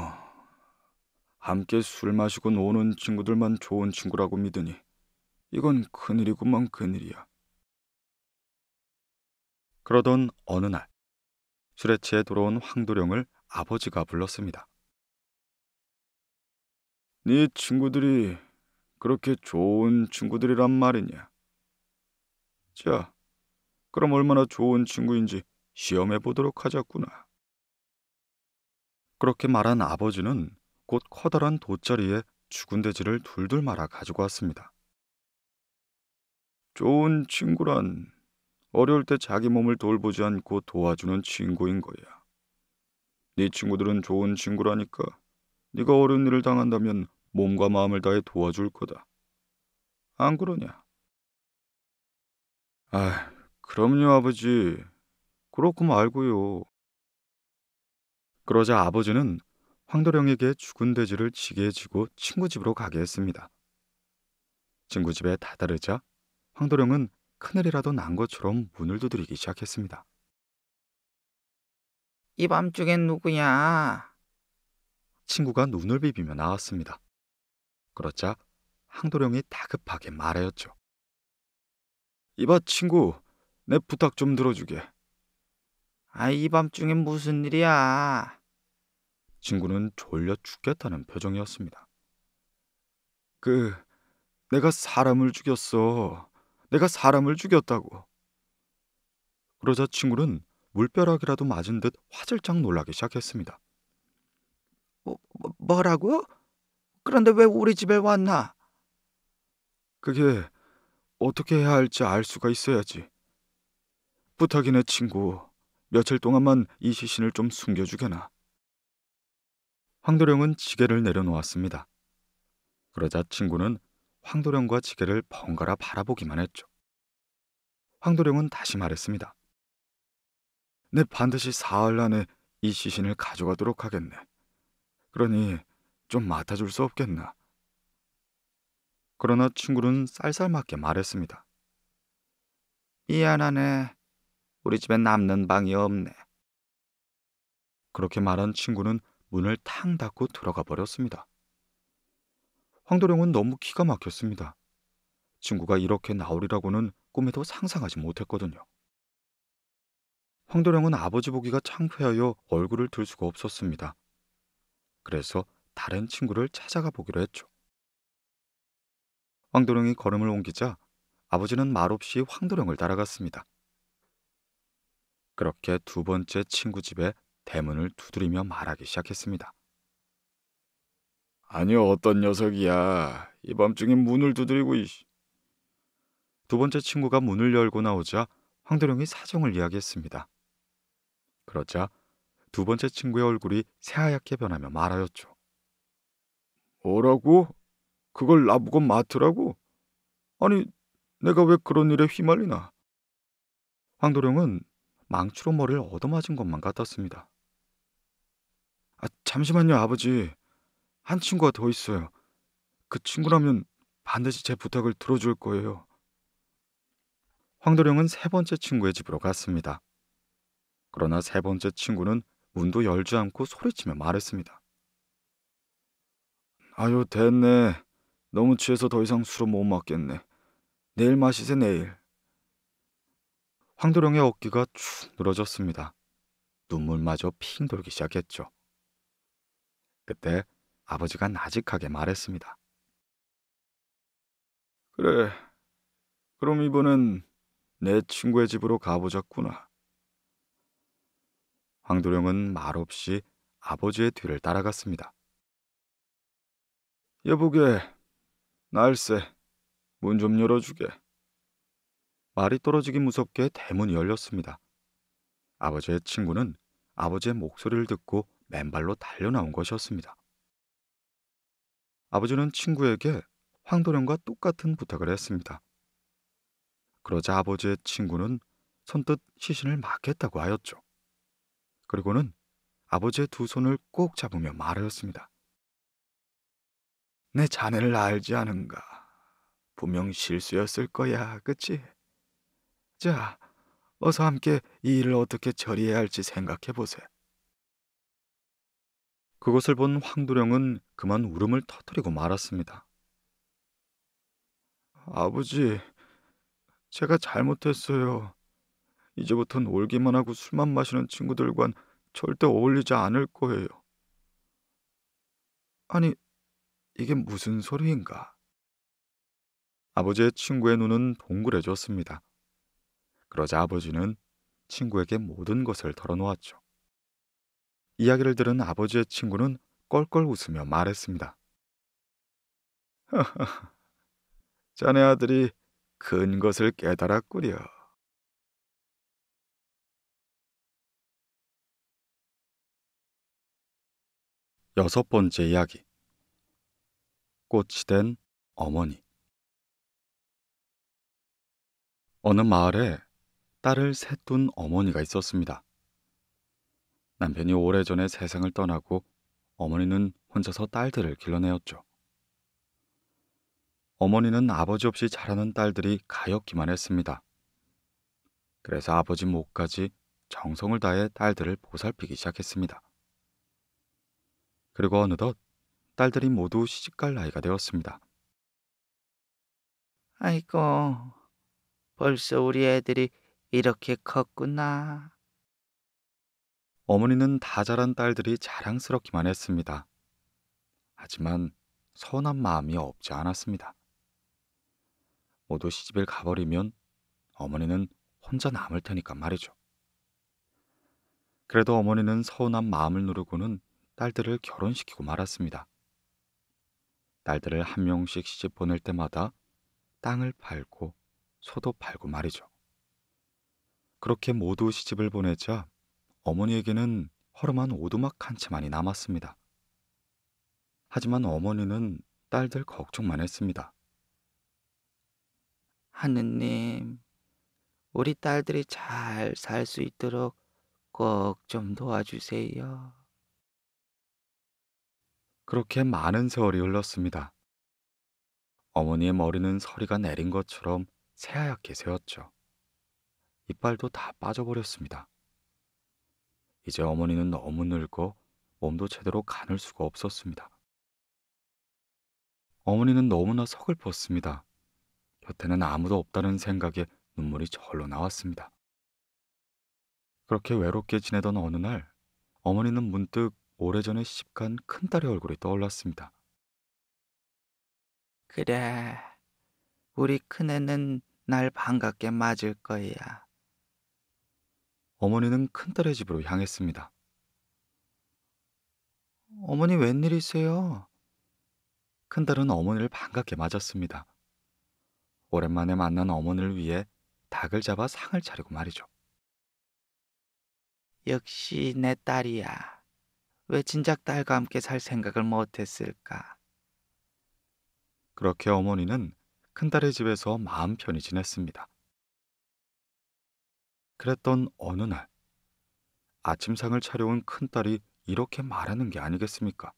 함께 술 마시고 노는 친구들만 좋은 친구라고 믿으니 이건 큰일이구만 큰일이야. 그러던 어느 날 술에 취해 돌아온 황도령을 아버지가 불렀습니다. 네 친구들이 그렇게 좋은 친구들이란 말이냐? 자, 그럼 얼마나 좋은 친구인지 시험해 보도록 하자꾸나. 그렇게 말한 아버지는 곧 커다란 돗자리에 죽은 돼지를 둘둘 말아 가지고 왔습니다. 좋은 친구란 어려울 때 자기 몸을 돌보지 않고 도와주는 친구인 거야. 네 친구들은 좋은 친구라니까 네가 어려운 일을 당한다면 몸과 마음을 다해 도와줄 거다. 안 그러냐? 아, 그럼요, 아버지. 그렇고 말고요. 그러자 아버지는 황도령에게 죽은 돼지를 지게 지고 친구 집으로 가게 했습니다. 친구 집에 다다르자 황도령은 큰일이라도 난 것처럼 문을 두드리기 시작했습니다. 이 밤중엔 누구야? 친구가 눈을 비비며 나왔습니다. 그러자 황도령이 다급하게 말하였죠. 이봐 친구, 내 부탁 좀 들어주게. 아, 이 밤중엔 무슨 일이야? 친구는 졸려 죽겠다는 표정이었습니다. 그, 내가 사람을 죽였어. 내가 사람을 죽였다고. 그러자 친구는 물벼락이라도 맞은 듯 화들짝 놀라기 시작했습니다. 뭐, 뭐, 뭐 라고? 그런데 왜 우리 집에 왔나? 그게 어떻게 해야 할지 알 수가 있어야지. 부탁이네 친구. 며칠 동안만 이 시신을 좀 숨겨주게나. 황도령은 지게를 내려놓았습니다. 그러자 친구는 황도령과 지게를 번갈아 바라보기만 했죠. 황도령은 다시 말했습니다. 내 반드시 사흘 안에 이 시신을 가져가도록 하겠네. 그러니 좀 맡아줄 수 없겠나? 그러나 친구는 쌀쌀맞게 말했습니다. 미안하네. 우리 집엔 남는 방이 없네. 그렇게 말한 친구는 문을 탕 닫고 들어가 버렸습니다. 황도령은 너무 기가 막혔습니다. 친구가 이렇게 나오리라고는 꿈에도 상상하지 못했거든요. 황도령은 아버지 보기가 창피하여 얼굴을 들 수가 없었습니다. 그래서 다른 친구를 찾아가 보기로 했죠. 황도령이 걸음을 옮기자 아버지는 말없이 황도령을 따라갔습니다. 그렇게 두 번째 친구 집에 대문을 두드리며 말하기 시작했습니다. 아니 어떤 녀석이야. 이 밤중에 문을 두드리고 이씨. 두 번째 친구가 문을 열고 나오자 황도령이 사정을 이야기했습니다. 그러자 두 번째 친구의 얼굴이 새하얗게 변하며 말하였죠. 뭐라고? 그걸 나보고 맡으라고? 아니 내가 왜 그런 일에 휘말리나? 황도령은 망치로 머리를 얻어맞은 것만 같았습니다. 아, 잠시만요, 아버지. 한 친구가 더 있어요. 그 친구라면 반드시 제 부탁을 들어줄 거예요. 황도령은 세 번째 친구의 집으로 갔습니다. 그러나 세 번째 친구는 문도 열지 않고 소리치며 말했습니다. 아유 됐네. 너무 취해서 더 이상 술을 못 먹겠네. 내일 마시세 내일. 황도령의 어깨가 축 늘어졌습니다. 눈물마저 핑 돌기 시작했죠. 그때 아버지가 나직하게 말했습니다. 그래. 그럼 이번엔 내 친구의 집으로 가보자꾸나. 황도령은 말없이 아버지의 뒤를 따라갔습니다. 여보게, 날새, 문 좀 열어주게. 말이 떨어지기 무섭게 대문이 열렸습니다. 아버지의 친구는 아버지의 목소리를 듣고 맨발로 달려나온 것이었습니다. 아버지는 친구에게 황도령과 똑같은 부탁을 했습니다. 그러자 아버지의 친구는 선뜻 시신을 막겠다고 하였죠. 그리고는 아버지의 두 손을 꼭 잡으며 말하였습니다. 내 자네를 알지 않은가? 분명 실수였을 거야, 그치? 자, 어서 함께 이 일을 어떻게 처리해야 할지 생각해 보세. 그것을 본 황도령은 그만 울음을 터뜨리고 말았습니다. 아버지, 제가 잘못했어요. 이제부턴 올기만 하고 술만 마시는 친구들과는 절대 어울리지 않을 거예요. 아니, 이게 무슨 소리인가? 아버지의 친구의 눈은 동그래졌습니다. 그러자 아버지는 친구에게 모든 것을 털어놓았죠. 이야기를 들은 아버지의 친구는 껄껄 웃으며 말했습니다. 자네 아들이 큰 것을 깨달았구려. 여섯 번째 이야기. 꽃이 된 어머니. 어느 마을에 딸을 셋둔 어머니가 있었습니다. 남편이 오래전에 세상을 떠나고 어머니는 혼자서 딸들을 길러내었죠. 어머니는 아버지 없이 자라는 딸들이 가엾기만 했습니다. 그래서 아버지 목까지 정성을 다해 딸들을 보살피기 시작했습니다. 그리고 어느덧 딸들이 모두 시집갈 나이가 되었습니다. 아이고, 벌써 우리 애들이 이렇게 컸구나. 어머니는 다 자란 딸들이 자랑스럽기만 했습니다. 하지만 서운한 마음이 없지 않았습니다. 모두 시집을 가버리면 어머니는 혼자 남을 테니까 말이죠. 그래도 어머니는 서운한 마음을 누르고는 딸들을 결혼시키고 말았습니다. 딸들을 한 명씩 시집 보낼 때마다 땅을 팔고 소도 팔고 말이죠. 그렇게 모두 시집을 보내자 어머니에게는 허름한 오두막 한 채만이 남았습니다. 하지만 어머니는 딸들 걱정만 했습니다. 하느님, 우리 딸들이 잘 살 수 있도록 꼭 좀 도와주세요. 그렇게 많은 세월이 흘렀습니다. 어머니의 머리는 서리가 내린 것처럼 새하얗게 새었죠. 이빨도 다 빠져버렸습니다. 이제 어머니는 너무 늙어 몸도 제대로 가눌 수가 없었습니다. 어머니는 너무나 서글펐습니다. 곁에는 아무도 없다는 생각에 눈물이 절로 나왔습니다. 그렇게 외롭게 지내던 어느 날 어머니는 문득 오래전에 시집간 큰딸의 얼굴이 떠올랐습니다. 그래, 우리 큰애는 날 반갑게 맞을 거야. 어머니는 큰딸의 집으로 향했습니다. 어머니 웬일이세요? 큰딸은 어머니를 반갑게 맞았습니다. 오랜만에 만난 어머니를 위해 닭을 잡아 상을 차리고 말이죠. 역시 내 딸이야. 왜 진작 딸과 함께 살 생각을 못했을까? 그렇게 어머니는 큰딸의 집에서 마음 편히 지냈습니다. 그랬던 어느 날 아침상을 차려온 큰딸이 이렇게 말하는 게 아니겠습니까?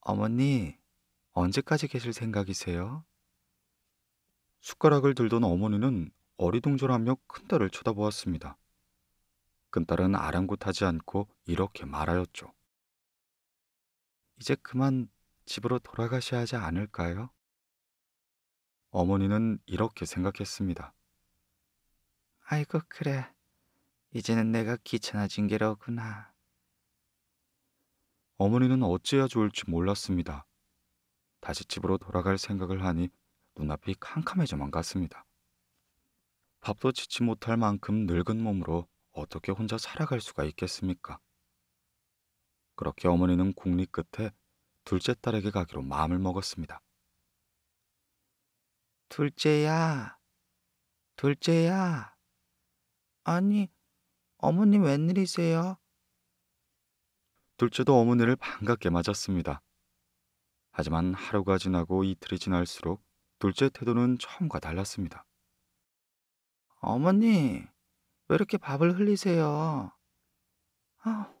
어머니, 언제까지 계실 생각이세요? 숟가락을 들던 어머니는 어리둥절하며 큰딸을 쳐다보았습니다. 큰딸은 아랑곳하지 않고 이렇게 말하였죠. 이제 그만 집으로 돌아가셔야 하지 않을까요? 어머니는 이렇게 생각했습니다. 아이고, 그래. 이제는 내가 귀찮아진 게로구나. 어머니는 어찌해야 좋을지 몰랐습니다. 다시 집으로 돌아갈 생각을 하니 눈앞이 캄캄해져만 갔습니다. 밥도 짓지 못할 만큼 늙은 몸으로 어떻게 혼자 살아갈 수가 있겠습니까? 그렇게 어머니는 국리 끝에 둘째 딸에게 가기로 마음을 먹었습니다. 둘째야, 둘째야. 아니, 어머님 웬일이세요? 둘째도 어머니를 반갑게 맞았습니다. 하지만 하루가 지나고 이틀이 지날수록 둘째 태도는 처음과 달랐습니다. 어머니, 왜 이렇게 밥을 흘리세요? 아,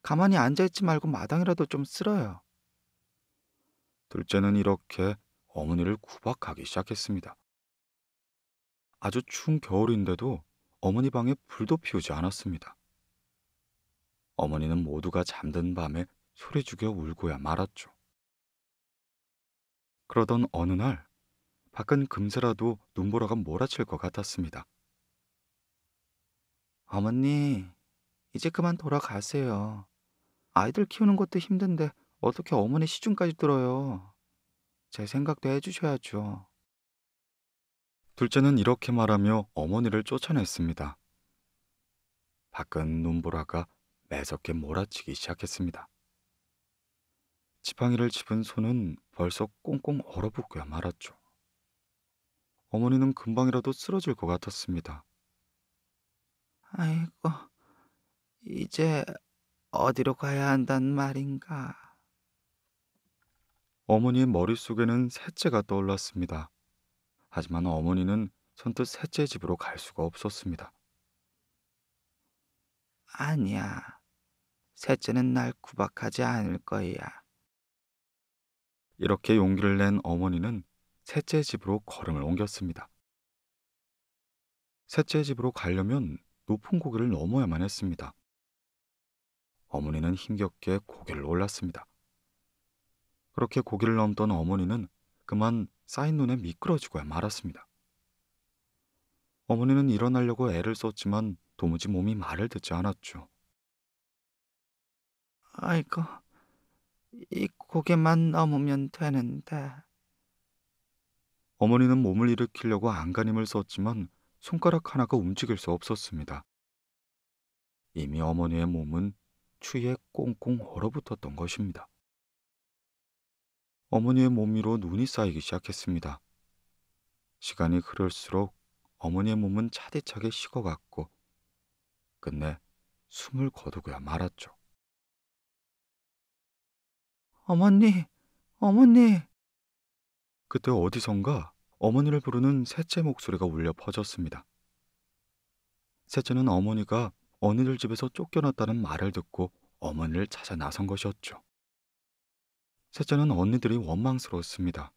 가만히 앉아있지 말고 마당이라도 좀 쓸어요. 둘째는 이렇게 어머니를 구박하기 시작했습니다. 아주 추운 겨울인데도 어머니 방에 불도 피우지 않았습니다. 어머니는 모두가 잠든 밤에 소리 죽여 울고야 말았죠. 그러던 어느 날 밖은 금세라도 눈보라가 몰아칠 것 같았습니다. 어머니, 이제 그만 돌아가세요. 아이들 키우는 것도 힘든데 어떻게 어머니 시중까지 들어요. 제 생각도 해주셔야죠. 둘째는 이렇게 말하며 어머니를 쫓아냈습니다. 밖은 눈보라가 매섭게 몰아치기 시작했습니다. 지팡이를 집은 손은 벌써 꽁꽁 얼어붙고야 말았죠. 어머니는 금방이라도 쓰러질 것 같았습니다. 아이고, 이제 어디로 가야 한단 말인가? 어머니의 머릿속에는 셋째가 떠올랐습니다. 하지만 어머니는 선뜻 셋째 집으로 갈 수가 없었습니다. 아니야. 셋째는 날 구박하지 않을 거야. 이렇게 용기를 낸 어머니는 셋째 집으로 걸음을 옮겼습니다. 셋째 집으로 가려면 높은 고개를 넘어야만 했습니다. 어머니는 힘겹게 고개를 올랐습니다. 그렇게 고개를 넘던 어머니는 그만 쌓인 눈에 미끄러지고야 말았습니다. 어머니는 일어나려고 애를 썼지만 도무지 몸이 말을 듣지 않았죠. 아이고, 이 고개만 넘으면 되는데. 어머니는 몸을 일으키려고 안간힘을 썼지만 손가락 하나가 움직일 수 없었습니다. 이미 어머니의 몸은 추위에 꽁꽁 얼어붙었던 것입니다. 어머니의 몸 위로 눈이 쌓이기 시작했습니다. 시간이 흐를수록 어머니의 몸은 차디차게 식어갔고 끝내 숨을 거두고야 말았죠. 어머니, 어머니. 그때 어디선가 어머니를 부르는 셋째 목소리가 울려 퍼졌습니다. 셋째는 어머니가 어느들 집에서 쫓겨났다는 말을 듣고 어머니를 찾아 나선 것이었죠. 셋째는 언니들이 원망스러웠습니다.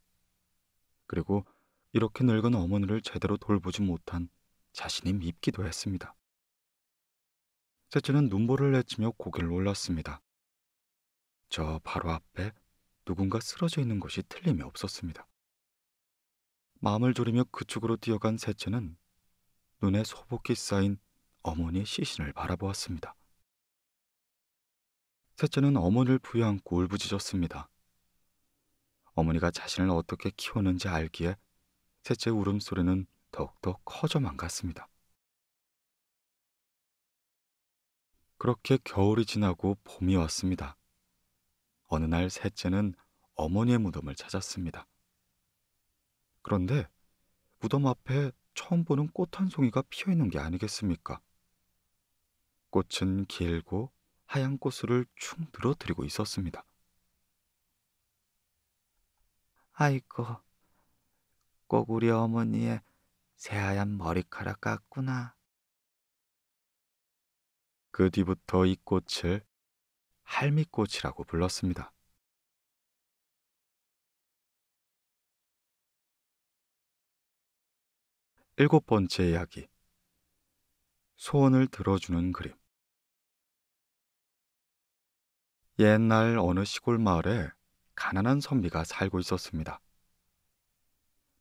그리고 이렇게 늙은 어머니를 제대로 돌보지 못한 자신이 밉기도 했습니다. 셋째는 눈보를 내치며 고개를 올랐습니다. 저 바로 앞에 누군가 쓰러져 있는 것이 틀림이 없었습니다. 마음을 졸이며 그쪽으로 뛰어간 셋째는 눈에 소복히 쌓인 어머니의 시신을 바라보았습니다. 셋째는 어머니를 부여안고 울부짖었습니다. 어머니가 자신을 어떻게 키웠는지 알기에 셋째 울음소리는 더욱더 커져만 갔습니다. 그렇게 겨울이 지나고 봄이 왔습니다. 어느 날 셋째는 어머니의 무덤을 찾았습니다. 그런데 무덤 앞에 처음 보는 꽃 한 송이가 피어 있는 게 아니겠습니까? 꽃은 길고 하얀 꽃을 축 늘어뜨리고 있었습니다. 아이고, 꼭 우리 어머니의 새하얀 머리카락 같구나. 그 뒤부터 이 꽃을 할미꽃이라고 불렀습니다. 일곱 번째 이야기. 소원을 들어주는 그림. 옛날 어느 시골 마을에 가난한 선비가 살고 있었습니다.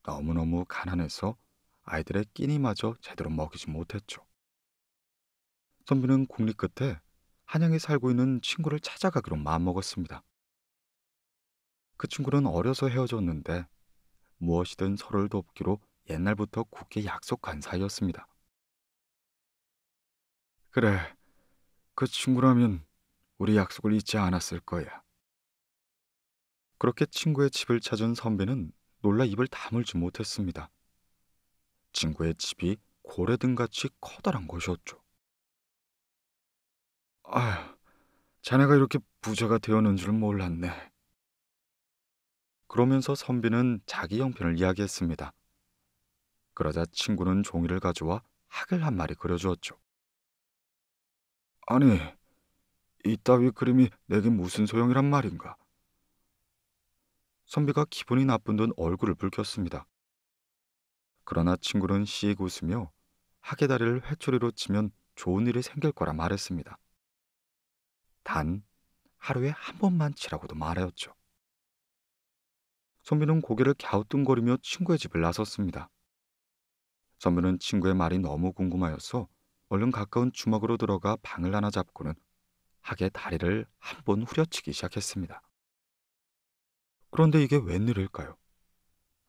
너무너무 가난해서 아이들의 끼니마저 제대로 먹이지 못했죠. 선비는 국리 끝에 한양에 살고 있는 친구를 찾아가기로 마음먹었습니다. 그 친구는 어려서 헤어졌는데 무엇이든 서로를 돕기로 옛날부터 굳게 약속한 사이였습니다. 그래, 그 친구라면 우리 약속을 잊지 않았을 거야. 그렇게 친구의 집을 찾은 선비는 놀라 입을 다물지 못했습니다. 친구의 집이 고래등같이 커다란 곳이었죠. 아휴, 자네가 이렇게 부자가 되었는 줄 몰랐네. 그러면서 선비는 자기 형편을 이야기했습니다. 그러자 친구는 종이를 가져와 학을 한 마리 그려주었죠. 아니, 이따위 그림이 내게 무슨 소용이란 말인가? 선비가 기분이 나쁜 듯 얼굴을 붉혔습니다. 그러나 친구는 씩 웃으며 학의 다리를 회초리로 치면 좋은 일이 생길 거라 말했습니다. 단 하루에 한 번만 치라고도 말하였죠. 선비는 고개를 갸우뚱거리며 친구의 집을 나섰습니다. 선비는 친구의 말이 너무 궁금하여서 얼른 가까운 주먹으로 들어가 방을 하나 잡고는 학의 다리를 한 번 후려치기 시작했습니다. 그런데 이게 웬일일까요?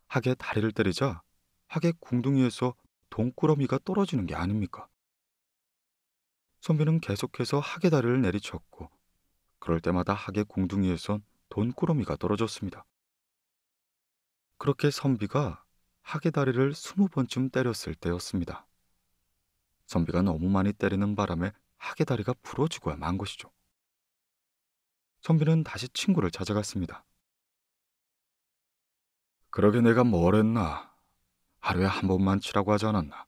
학의 다리를 때리자 학의 궁둥이에서 돈꾸러미가 떨어지는 게 아닙니까? 선비는 계속해서 학의 다리를 내리쳤고 그럴 때마다 학의 궁둥이에선 돈꾸러미가 떨어졌습니다. 그렇게 선비가 학의 다리를 스무 번쯤 때렸을 때였습니다. 선비가 너무 많이 때리는 바람에 학의 다리가 부러지고야 만 것이죠. 선비는 다시 친구를 찾아갔습니다. 그러게 내가 뭘 했나? 하루에 한 번만 치라고 하지 않았나?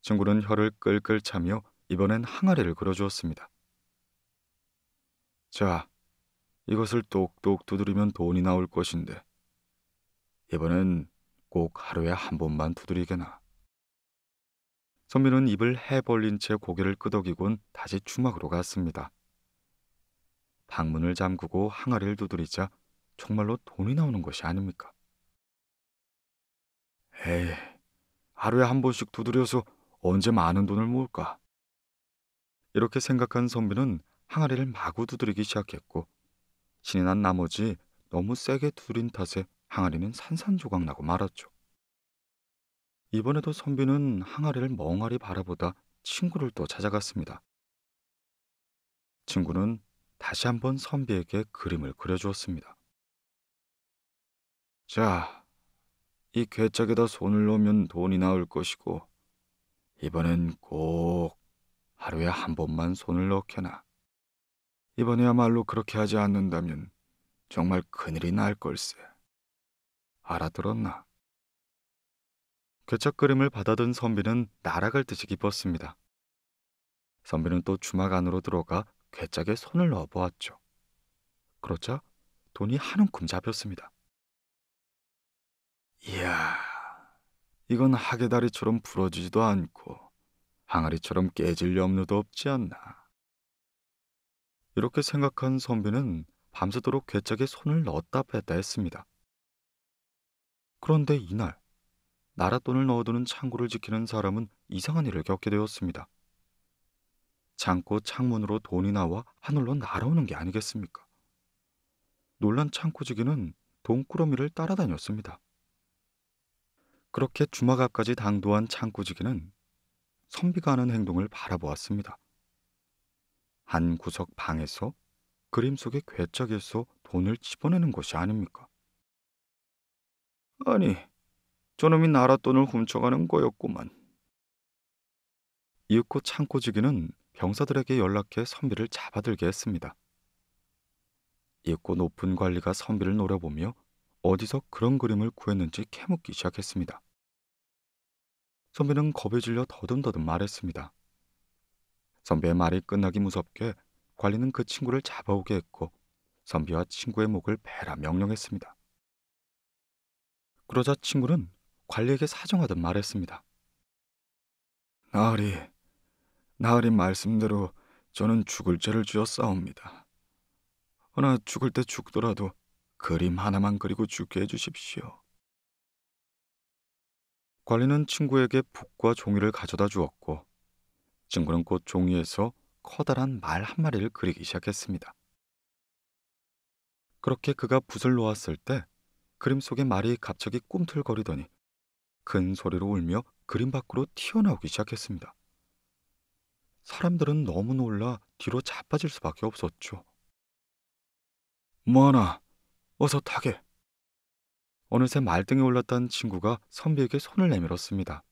친구는 혀를 끌끌 차며 이번엔 항아리를 그려주었습니다. 자, 이것을 똑똑 두드리면 돈이 나올 것인데 이번엔 꼭 하루에 한 번만 두드리게나. 선비는 입을 해 벌린 채 고개를 끄덕이곤 다시 주막으로 갔습니다. 방문을 잠그고 항아리를 두드리자 정말로 돈이 나오는 것이 아닙니까? 에이, 하루에 한 번씩 두드려서 언제 많은 돈을 모을까? 이렇게 생각한 선비는 항아리를 마구 두드리기 시작했고 신이 난 나머지 너무 세게 두드린 탓에 항아리는 산산조각 나고 말았죠. 이번에도 선비는 항아리를 멍하리 바라보다 친구를 또 찾아갔습니다. 친구는 다시 한번 선비에게 그림을 그려주었습니다. 자, 이 괴짝에다 손을 넣으면 돈이 나올 것이고 이번엔 꼭 하루에 한 번만 손을 넣게나. 이번에야말로 그렇게 하지 않는다면 정말 큰일이 날 걸세. 알아들었나? 괴짝 그림을 받아든 선비는 날아갈 듯이 기뻤습니다. 선비는 또 주막 안으로 들어가 괴짝에 손을 넣어 보았죠. 그러자 돈이 한 움큼 잡혔습니다. 이야, 이건 하계다리처럼 부러지지도 않고 항아리처럼 깨질 염려도 없지 않나. 이렇게 생각한 선비는 밤새도록 괴짝에 손을 넣었다 뺐다 했습니다. 그런데 이날 나랏돈을 넣어두는 창고를 지키는 사람은 이상한 일을 겪게 되었습니다. 창고 창문으로 돈이 나와 하늘로 날아오는 게 아니겠습니까? 놀란 창고지기는 돈꾸러미를 따라다녔습니다. 그렇게 주막 앞까지 당도한 창고지기는 선비가 하는 행동을 바라보았습니다. 한 구석 방에서 그림 속의 괴짝에서 돈을 집어내는 것이 아닙니까? 아니, 저놈이 나라 돈을 훔쳐가는 거였구만. 이윽고 창고지기는 병사들에게 연락해 선비를 잡아들게 했습니다. 이윽고 높은 관리가 선비를 노려보며 어디서 그런 그림을 구했는지 캐묻기 시작했습니다. 선비는 겁에 질려 더듬더듬 말했습니다. 선비의 말이 끝나기 무섭게 관리는 그 친구를 잡아오게 했고 선비와 친구의 목을 베라 명령했습니다. 그러자 친구는 관리에게 사정하듯 말했습니다. 나으리, 나으리 말씀대로 저는 죽을 죄를 지었사옵니다. 허나 죽을 때 죽더라도 그림 하나만 그리고 죽게 해주십시오. 관리는 친구에게 붓과 종이를 가져다 주었고 친구는 곧 종이에서 커다란 말 한 마리를 그리기 시작했습니다. 그렇게 그가 붓을 놓았을 때 그림 속의 말이 갑자기 꿈틀거리더니 큰 소리로 울며 그림 밖으로 튀어나오기 시작했습니다. 사람들은 너무 놀라 뒤로 자빠질 수밖에 없었죠. 뭐하나, 어서 타게. 어느새 말등에 올랐던 친구가 선비에게 손을 내밀었습니다.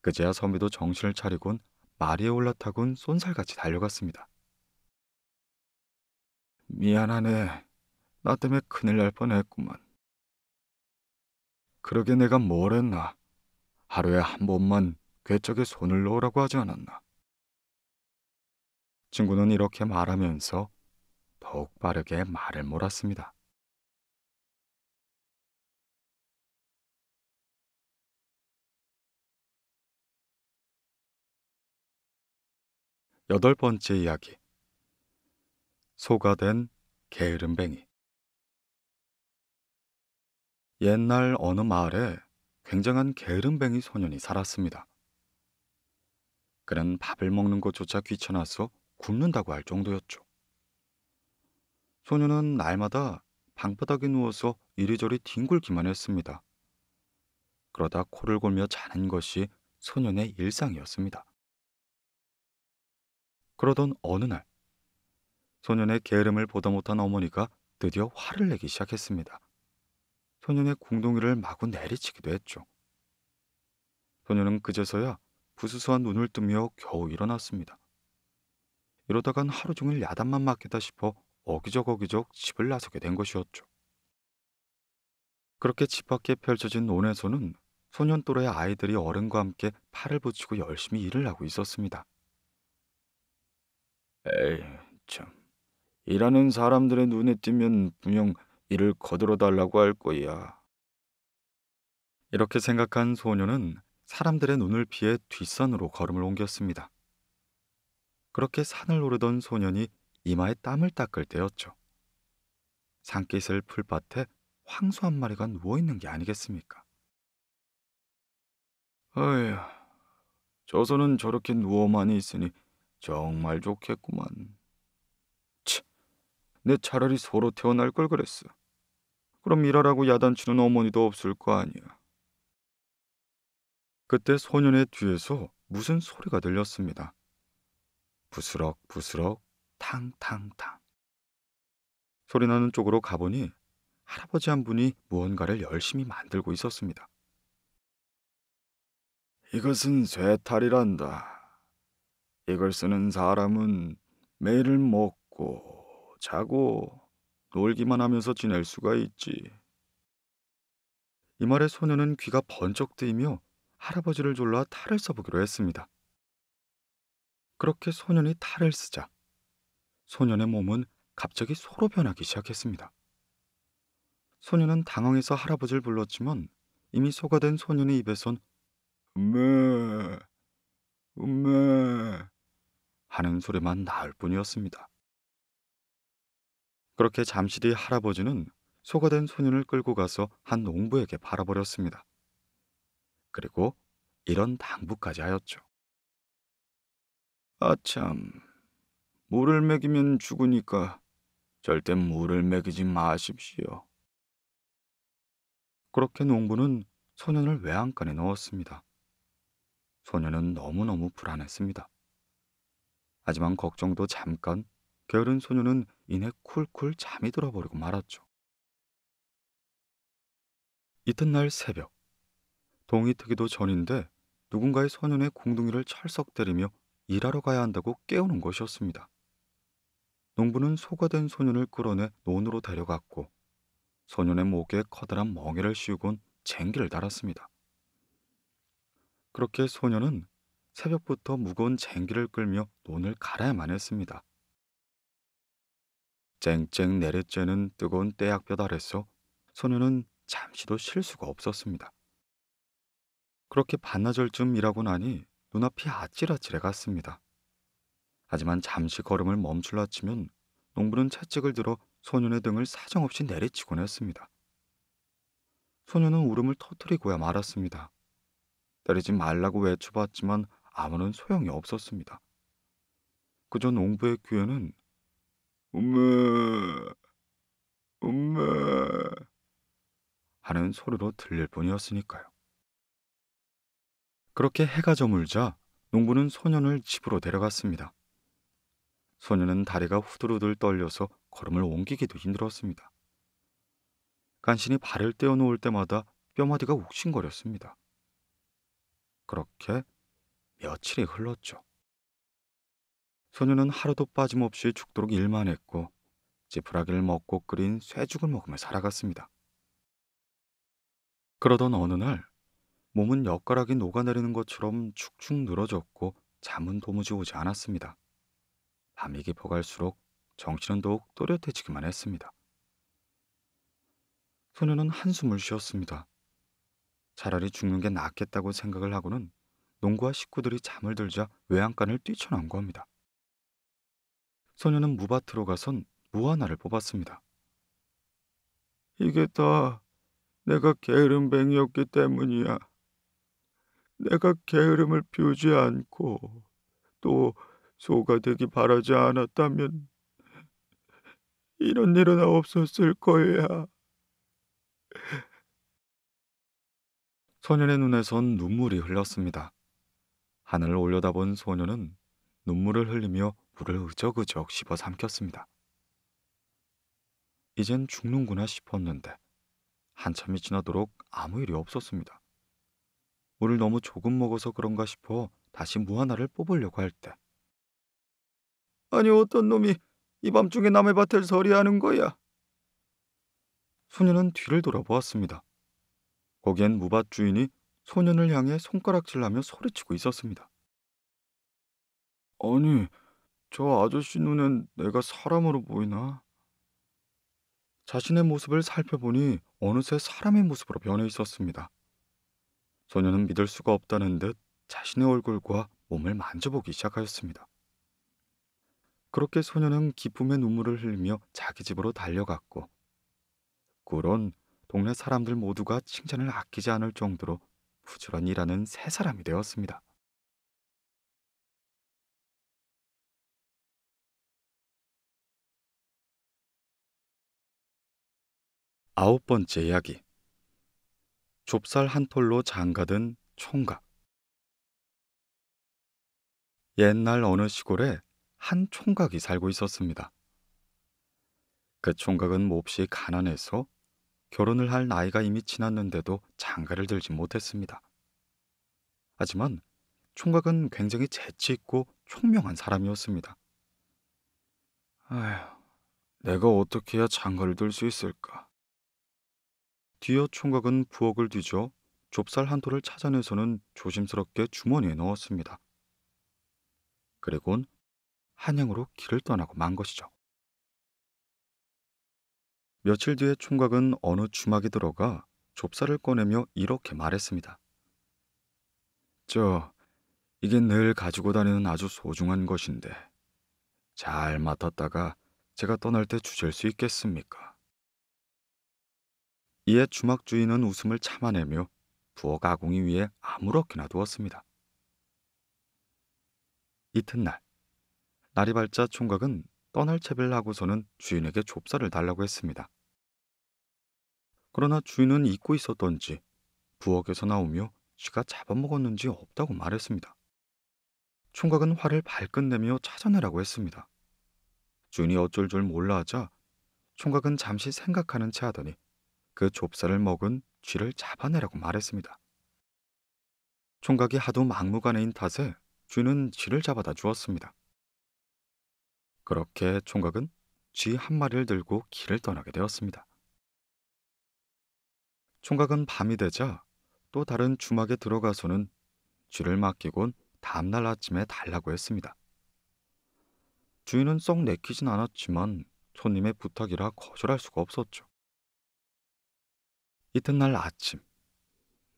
그제야 선비도 정신을 차리곤 말이에 올라타곤 쏜살같이 달려갔습니다. 미안하네. 나 때문에 큰일 날 뻔했구만. 그러게 내가 뭘 했나? 하루에 한 번만 괴짝에 손을 넣으라고 하지 않았나? 친구는 이렇게 말하면서 더욱 빠르게 말을 몰았습니다. 여덟 번째 이야기 소가 된 게으름뱅이 옛날 어느 마을에 굉장한 게으름뱅이 소년이 살았습니다. 그는 밥을 먹는 것조차 귀찮아서 굶는다고 할 정도였죠. 소년은 날마다 방바닥에 누워서 이리저리 뒹굴기만 했습니다. 그러다 코를 골며 자는 것이 소년의 일상이었습니다. 그러던 어느 날 소년의 게으름을 보다 못한 어머니가 드디어 화를 내기 시작했습니다. 소년의 궁둥이를 마구 내리치기도 했죠. 소년은 그제서야 부스스한 눈을 뜨며 겨우 일어났습니다. 이러다간 하루 종일 야단만 맞겠다 싶어 어기적 어기적 집을 나서게 된 것이었죠. 그렇게 집 밖에 펼쳐진 논에서는 소년 또래 아이들이 어른과 함께 팔을 붙이고 열심히 일을 하고 있었습니다. 에이, 참. 일하는 사람들의 눈에 띄면 분명 일을 거들어 달라고 할 거야. 이렇게 생각한 소녀는 사람들의 눈을 피해 뒷산으로 걸음을 옮겼습니다. 그렇게 산을 오르던 소년이 이마에 땀을 닦을 때였죠. 산기슭 풀밭에 황소 한 마리가 누워 있는 게 아니겠습니까? 어휴, 저서는 저렇게 누워만 있으니 정말 좋겠구만. 치, 내 차라리 소로 태어날 걸 그랬어. 그럼 일하라고 야단치는 어머니도 없을 거 아니야. 그때 소년의 뒤에서 무슨 소리가 들렸습니다. 부스럭 부스럭 탕탕탕. 소리 나는 쪽으로 가보니 할아버지 한 분이 무언가를 열심히 만들고 있었습니다. 이것은 쇠탈이란다. 이걸 쓰는 사람은 매일 먹고 자고 놀기만 하면서 지낼 수가 있지. 이 말에 소녀는 귀가 번쩍 뜨이며 할아버지를 졸라 탈을 써보기로 했습니다. 그렇게 소년이 탈을 쓰자 소년의 몸은 갑자기 소로 변하기 시작했습니다. 소년은 당황해서 할아버지를 불렀지만 이미 소가 된 소년의 입에선 음메, 음메 하는 소리만 나올 뿐이었습니다. 그렇게 잠시 뒤 할아버지는 소가 된 소년을 끌고 가서 한 농부에게 팔아버렸습니다. 그리고 이런 당부까지 하였죠. 아참, 물을 먹이면 죽으니까 절대 물을 먹이지 마십시오. 그렇게 농부는 소년을 외양간에 넣었습니다. 소년은 너무너무 불안했습니다. 하지만 걱정도 잠깐 게으른 소년은 이내 쿨쿨 잠이 들어버리고 말았죠. 이튿날 새벽 동이 트기도 전인데 누군가의 소년의 공둥이를 철썩 때리며 일하러 가야 한다고 깨우는 것이었습니다. 농부는 소가 된 소년을 끌어내 논으로 데려갔고 소년의 목에 커다란 멍에를 씌우곤 쟁기를 달았습니다. 그렇게 소년은 새벽부터 무거운 쟁기를 끌며 논을 갈아야만 했습니다. 쨍쨍 내리쬐는 뜨거운 떼약볕 아래서 소년은 잠시도 쉴 수가 없었습니다. 그렇게 반나절쯤 일하고 나니 눈앞이 아찔아찔해 갔습니다. 하지만 잠시 걸음을 멈출라 치면 농부는 채찍을 들어 소년의 등을 사정없이 내리치곤 했습니다. 소년은 울음을 터뜨리고야 말았습니다. 때리지 말라고 외쳐봤지만 아무런 소용이 없었습니다. 그저 농부의 귀에는 엄마, 엄마 하는 소리로 들릴 뿐이었으니까요. 그렇게 해가 저물자 농부는 소년을 집으로 데려갔습니다. 소년은 다리가 후들후들 떨려서 걸음을 옮기기도 힘들었습니다. 간신히 발을 떼어 놓을 때마다 뼈마디가 욱신거렸습니다. 그렇게 며칠이 흘렀죠. 소년은 하루도 빠짐없이 죽도록 일만 했고 지푸라기를 먹고 끓인 쇠죽을 먹으며 살아갔습니다. 그러던 어느 날 몸은 엿가락이 녹아내리는 것처럼 축축 늘어졌고 잠은 도무지 오지 않았습니다. 밤이 깊어갈수록 정신은 더욱 또렷해지기만 했습니다. 소년은 한숨을 쉬었습니다. 차라리 죽는 게 낫겠다고 생각을 하고는 농구와 식구들이 잠을 들자 외양간을 뛰쳐나온 겁니다. 소년은 무밭으로 가선 무 하나를 뽑았습니다. 이게 다 내가 게으름뱅이였기 때문이야. 내가 게으름을 피우지 않고 또 소가 되기 바라지 않았다면 이런 일은 없었을 거야. 소년의 눈에선 눈물이 흘렀습니다. 하늘을 올려다본 소년은 눈물을 흘리며 물을 으적으적 씹어 삼켰습니다. 이젠 죽는구나 싶었는데 한참이 지나도록 아무 일이 없었습니다. 물을 너무 조금 먹어서 그런가 싶어 다시 무 하나를 뽑으려고 할 때 아니 어떤 놈이 이 밤중에 남의 밭을 서리하는 거야? 소년은 뒤를 돌아보았습니다. 거기엔 무밭 주인이 소년을 향해 손가락질하며 소리치고 있었습니다. 아니, 저 아저씨 눈엔 내가 사람으로 보이나? 자신의 모습을 살펴보니 어느새 사람의 모습으로 변해 있었습니다. 소년은 믿을 수가 없다는 듯 자신의 얼굴과 몸을 만져보기 시작하였습니다. 그렇게 소년은 기쁨의 눈물을 흘리며 자기 집으로 달려갔고 꿀은 동네 사람들 모두가 칭찬을 아끼지 않을 정도로 부지런히 일하는 새 사람이 되었습니다. 아홉 번째 이야기 좁쌀 한 톨로 장가든 총각 옛날 어느 시골에 한 총각이 살고 있었습니다. 그 총각은 몹시 가난해서 결혼을 할 나이가 이미 지났는데도 장가를 들지 못했습니다. 하지만 총각은 굉장히 재치 있고 총명한 사람이었습니다. 아휴, 내가 어떻게 해야 장가를 들 수 있을까? 뒤어 총각은 부엌을 뒤져 좁쌀 한 톨을 찾아내서는 조심스럽게 주머니에 넣었습니다. 그리곤 한양으로 길을 떠나고 만 것이죠. 며칠 뒤에 총각은 어느 주막에 들어가 좁쌀을 꺼내며 이렇게 말했습니다. 저, 이게 늘 가지고 다니는 아주 소중한 것인데 잘 맡았다가 제가 떠날 때 주실 수 있겠습니까? 이에 주막 주인은 웃음을 참아내며 부엌 아궁이 위에 아무렇게나 두었습니다. 이튿날 날이 밝자 총각은 떠날 채비를 하고서는 주인에게 좁쌀을 달라고 했습니다. 그러나 주인은 잊고 있었던지 부엌에서 나오며 쥐가 잡아먹었는지 없다고 말했습니다. 총각은 화를 발끈 내며 찾아내라고 했습니다. 주인이 어쩔 줄 몰라 하자 총각은 잠시 생각하는 채 하더니 그 좁쌀을 먹은 쥐를 잡아내라고 말했습니다. 총각이 하도 막무가내인 탓에 쥐는 쥐를 잡아다 주었습니다. 그렇게 총각은 쥐 한 마리를 들고 길을 떠나게 되었습니다. 총각은 밤이 되자 또 다른 주막에 들어가서는 쥐를 맡기곤 다음날 아침에 달라고 했습니다. 주인은 썩 내키진 않았지만 손님의 부탁이라 거절할 수가 없었죠. 이튿날 아침,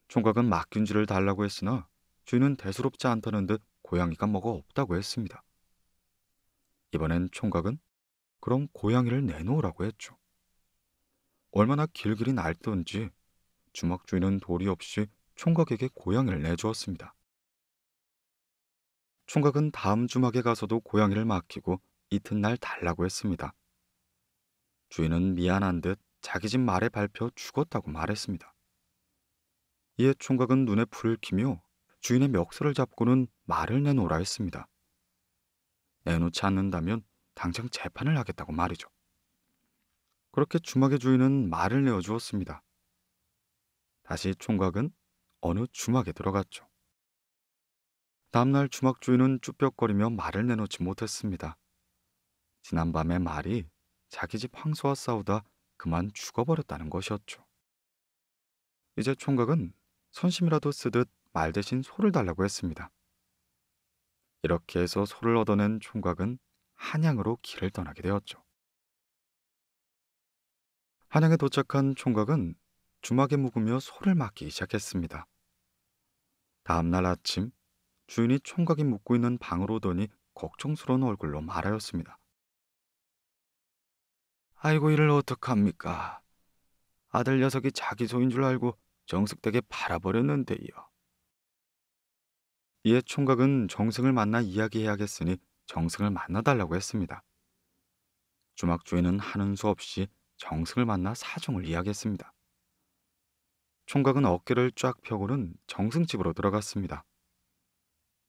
총각은 맡긴 쥐를 달라고 했으나 주인은 대수롭지 않다는 듯 고양이가 뭐가 없다고 했습니다. 이번엔 총각은 그럼 고양이를 내놓으라고 했죠. 얼마나 길길이 날던지 주막 주인은 도리 없이 총각에게 고양이를 내주었습니다. 총각은 다음 주막에 가서도 고양이를 맡기고 이튿날 달라고 했습니다. 주인은 미안한 듯 자기 집 말에 밟혀 죽었다고 말했습니다. 이에 총각은 눈에 불을 켜며 주인의 멱살을 잡고는 말을 내놓으라 했습니다. 내놓지 않는다면 당장 재판을 하겠다고 말이죠. 그렇게 주막의 주인은 말을 내어주었습니다. 다시 총각은 어느 주막에 들어갔죠. 다음날 주막 주인은 쭈뼛거리며 말을 내놓지 못했습니다. 지난밤에 말이 자기 집 황소와 싸우다 그만 죽어버렸다는 것이었죠. 이제 총각은 선심이라도 쓰듯 말 대신 소를 달라고 했습니다. 이렇게 해서 소를 얻어낸 총각은 한양으로 길을 떠나게 되었죠. 한양에 도착한 총각은 주막에 묵으며 소를 맡기 시작했습니다. 다음 날 아침 주인이 총각이 묵고 있는 방으로 오더니 걱정스러운 얼굴로 말하였습니다. 아이고 이를 어떡합니까? 아들 녀석이 자기 소인 줄 알고 정숙되게 팔아버렸는데요. 이에 총각은 정승을 만나 이야기해야겠으니 정승을 만나달라고 했습니다. 주막 주인은 하는 수 없이 정승을 만나 사정을 이야기했습니다. 총각은 어깨를 쫙 펴고는 정승집으로 들어갔습니다.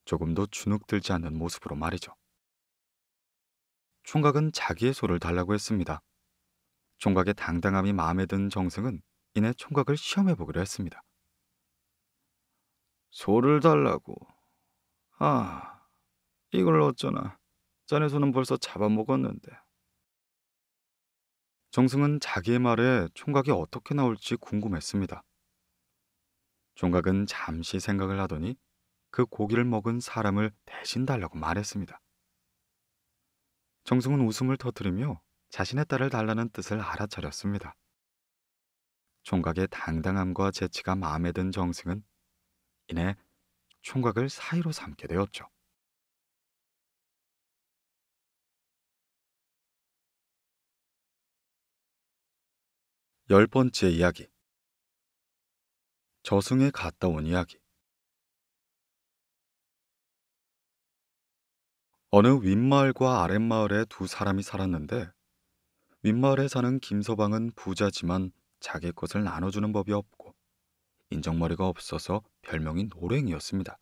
조금도 주눅 들지 않는 모습으로 말이죠. 총각은 자기의 소를 달라고 했습니다. 총각의 당당함이 마음에 든 정승은 이내 총각을 시험해 보기로 했습니다. 소를 달라고. 아, 이걸 어쩌나. 자네 소는 벌써 잡아먹었는데. 정승은 자기의 말에 총각이 어떻게 나올지 궁금했습니다. 총각은 잠시 생각을 하더니 그 고기를 먹은 사람을 대신 달라고 말했습니다. 정승은 웃음을 터뜨리며 자신의 딸을 달라는 뜻을 알아차렸습니다. 총각의 당당함과 재치가 마음에 든 정승은 이내 총각을 사이로 삼게 되었죠. 열 번째 이야기 저승에 갔다 온 이야기 어느 윗마을과 아랫마을에 두 사람이 살았는데 윗마을에 사는 김서방은 부자지만 자기 것을 나눠주는 법이 없고 인정머리가 없어서 별명이 노랭이였습니다.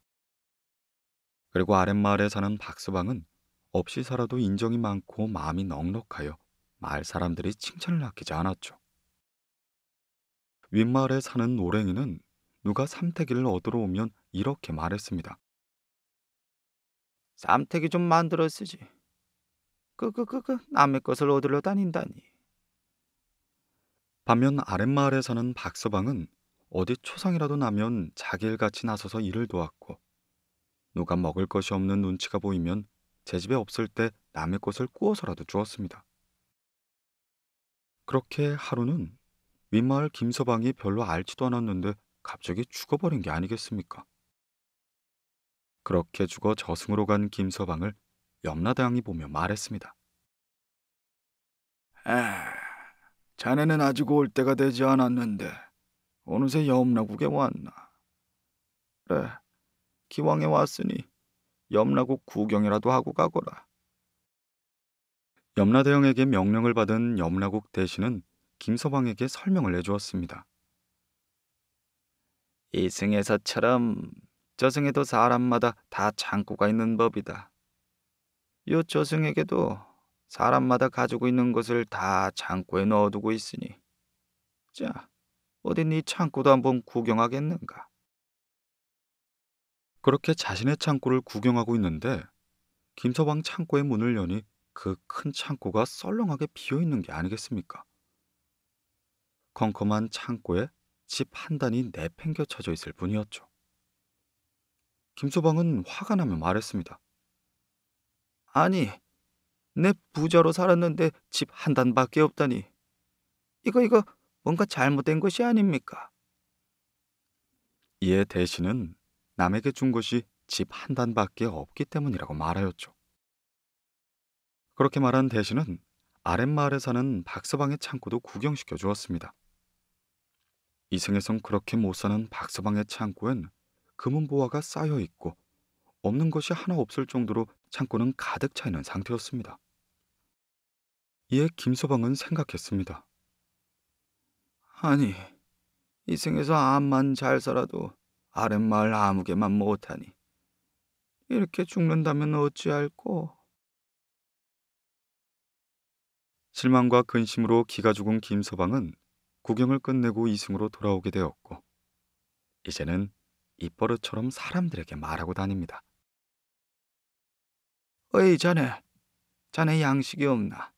그리고 아랫마을에 사는 박서방은 없이 살아도 인정이 많고 마음이 넉넉하여 마을 사람들이 칭찬을 아끼지 않았죠. 윗마을에 사는 노랭이는 누가 삼태기를 얻으러 오면 이렇게 말했습니다. 쌈태기 좀 만들어 쓰지. 그그그그 남의 것을 얻으러 다닌다니. 반면 아랫마을에 사는 박서방은 어디 초상이라도 나면 자기 일같이 나서서 일을 도왔고 누가 먹을 것이 없는 눈치가 보이면 제 집에 없을 때 남의 것을 구워서라도 주었습니다. 그렇게 하루는 윗마을 김서방이 별로 알지도 않았는데 갑자기 죽어버린 게 아니겠습니까? 그렇게 죽어 저승으로 간 김서방을 염라대왕이 보며 말했습니다. 아, 자네는 아직 올 때가 되지 않았는데 어느새 염라국에 왔나? 그래, 기왕에 왔으니 염라국 구경이라도 하고 가거라. 염라대왕에게 명령을 받은 염라국 대신은 김서방에게 설명을 해주었습니다. 이승에서처럼 저승에도 사람마다 다 창고가 있는 법이다. 요 저승에게도 사람마다 가지고 있는 것을 다 창고에 넣어두고 있으니 자, 어디 네 창고도 한번 구경하겠는가? 그렇게 자신의 창고를 구경하고 있는데 김서방 창고의 문을 여니 그 큰 창고가 썰렁하게 비어 있는 게 아니겠습니까? 컴컴한 창고에 집 한 단이 내팽겨 쳐져 있을 뿐이었죠. 김서방은 화가 나며 말했습니다. 아니, 내 부자로 살았는데 집 한 단밖에 없다니. 이거 이거 뭔가 잘못된 것이 아닙니까? 이에 대신은 남에게 준 것이 집 한 단밖에 없기 때문이라고 말하였죠. 그렇게 말한 대신은 아랫마을에 사는 박서방의 창고도 구경시켜 주었습니다. 이승에선 그렇게 못 사는 박서방의 창고엔 금은보화가 쌓여 있고 없는 것이 하나 없을 정도로 창고는 가득 차 있는 상태였습니다. 이에 김서방은 생각했습니다. 아니, 이승에서 암만 잘 살아도 아랫마을 아무개만 못하니 이렇게 죽는다면 어찌할꼬? 실망과 근심으로 기가 죽은 김서방은 구경을 끝내고 이승으로 돌아오게 되었고 이제는 입버릇처럼 사람들에게 말하고 다닙니다. 어이 자네, 자네 양식이 없나?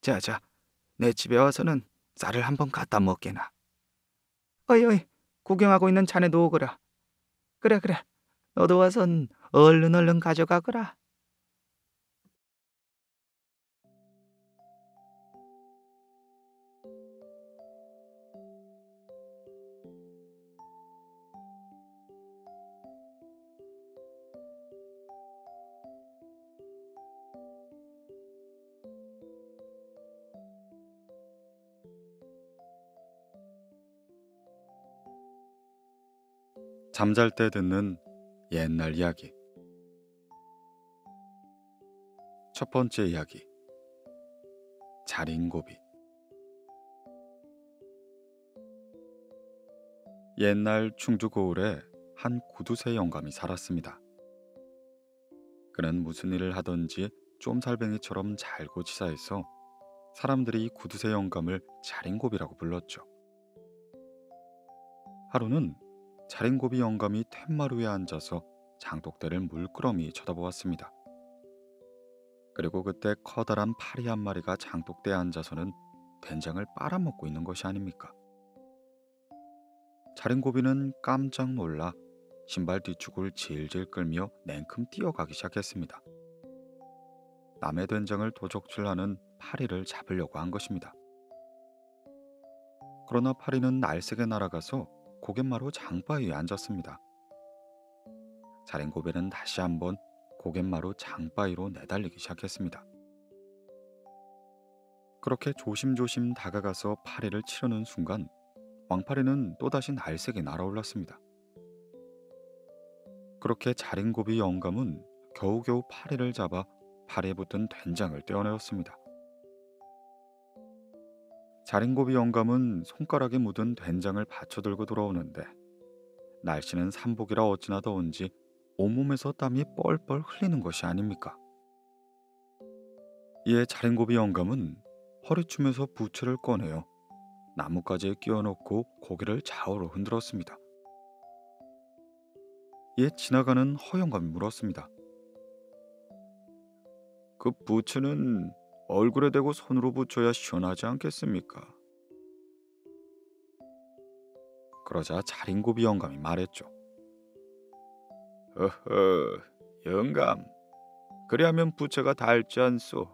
자자, 내 집에 와서는 쌀을 한번 갖다 먹게나. 어이 어이, 구경하고 있는 자네도 오거라. 그래 그래, 너도 와선 얼른 얼른 가져가거라. 잠잘 때 듣는 옛날 이야기. 첫 번째 이야기. 자린고비. 옛날 충주 고을에 한 구두쇠 영감이 살았습니다. 그는 무슨 일을 하든지 쫌살뱅이처럼 잘고 치사해서 사람들이 이 구두쇠 영감을 자린고비라고 불렀죠. 하루는 자린고비 영감이 툇마루에 앉아서 장독대를 물끄러미 쳐다보았습니다. 그리고 그때 커다란 파리 한 마리가 장독대에 앉아서는 된장을 빨아먹고 있는 것이 아닙니까? 자린고비는 깜짝 놀라 신발 뒤축을 질질 끌며 냉큼 뛰어가기 시작했습니다. 남의 된장을 도적질하는 파리를 잡으려고 한 것입니다. 그러나 파리는 날쌔게 날아가서 고갯마루 장바위에 앉았습니다. 자린고비는 다시 한번 고갯마루 장바위로 내달리기 시작했습니다. 그렇게 조심조심 다가가서 파리를 치려는 순간 왕파리는 또다시 날쌔게 날아올랐습니다. 그렇게 자린고비 영감은 겨우겨우 파리를 잡아 파리에 붙은 된장을 떼어내었습니다. 자린고비 영감은 손가락에 묻은 된장을 받쳐들고 돌아오는데 날씨는 삼복이라 어찌나 더운지 온몸에서 땀이 뻘뻘 흘리는 것이 아닙니까? 이에 자린고비 영감은 허리춤에서 부채를 꺼내어 나뭇가지에 끼워놓고 고개를 좌우로 흔들었습니다. 이에 지나가는 허영감이 물었습니다. 그 부츠는 얼굴에 대고 손으로 붙여야 시원하지 않겠습니까? 그러자 자린고비 영감이 말했죠. 어허, 영감. 그리하면 부채가 닳지 않소.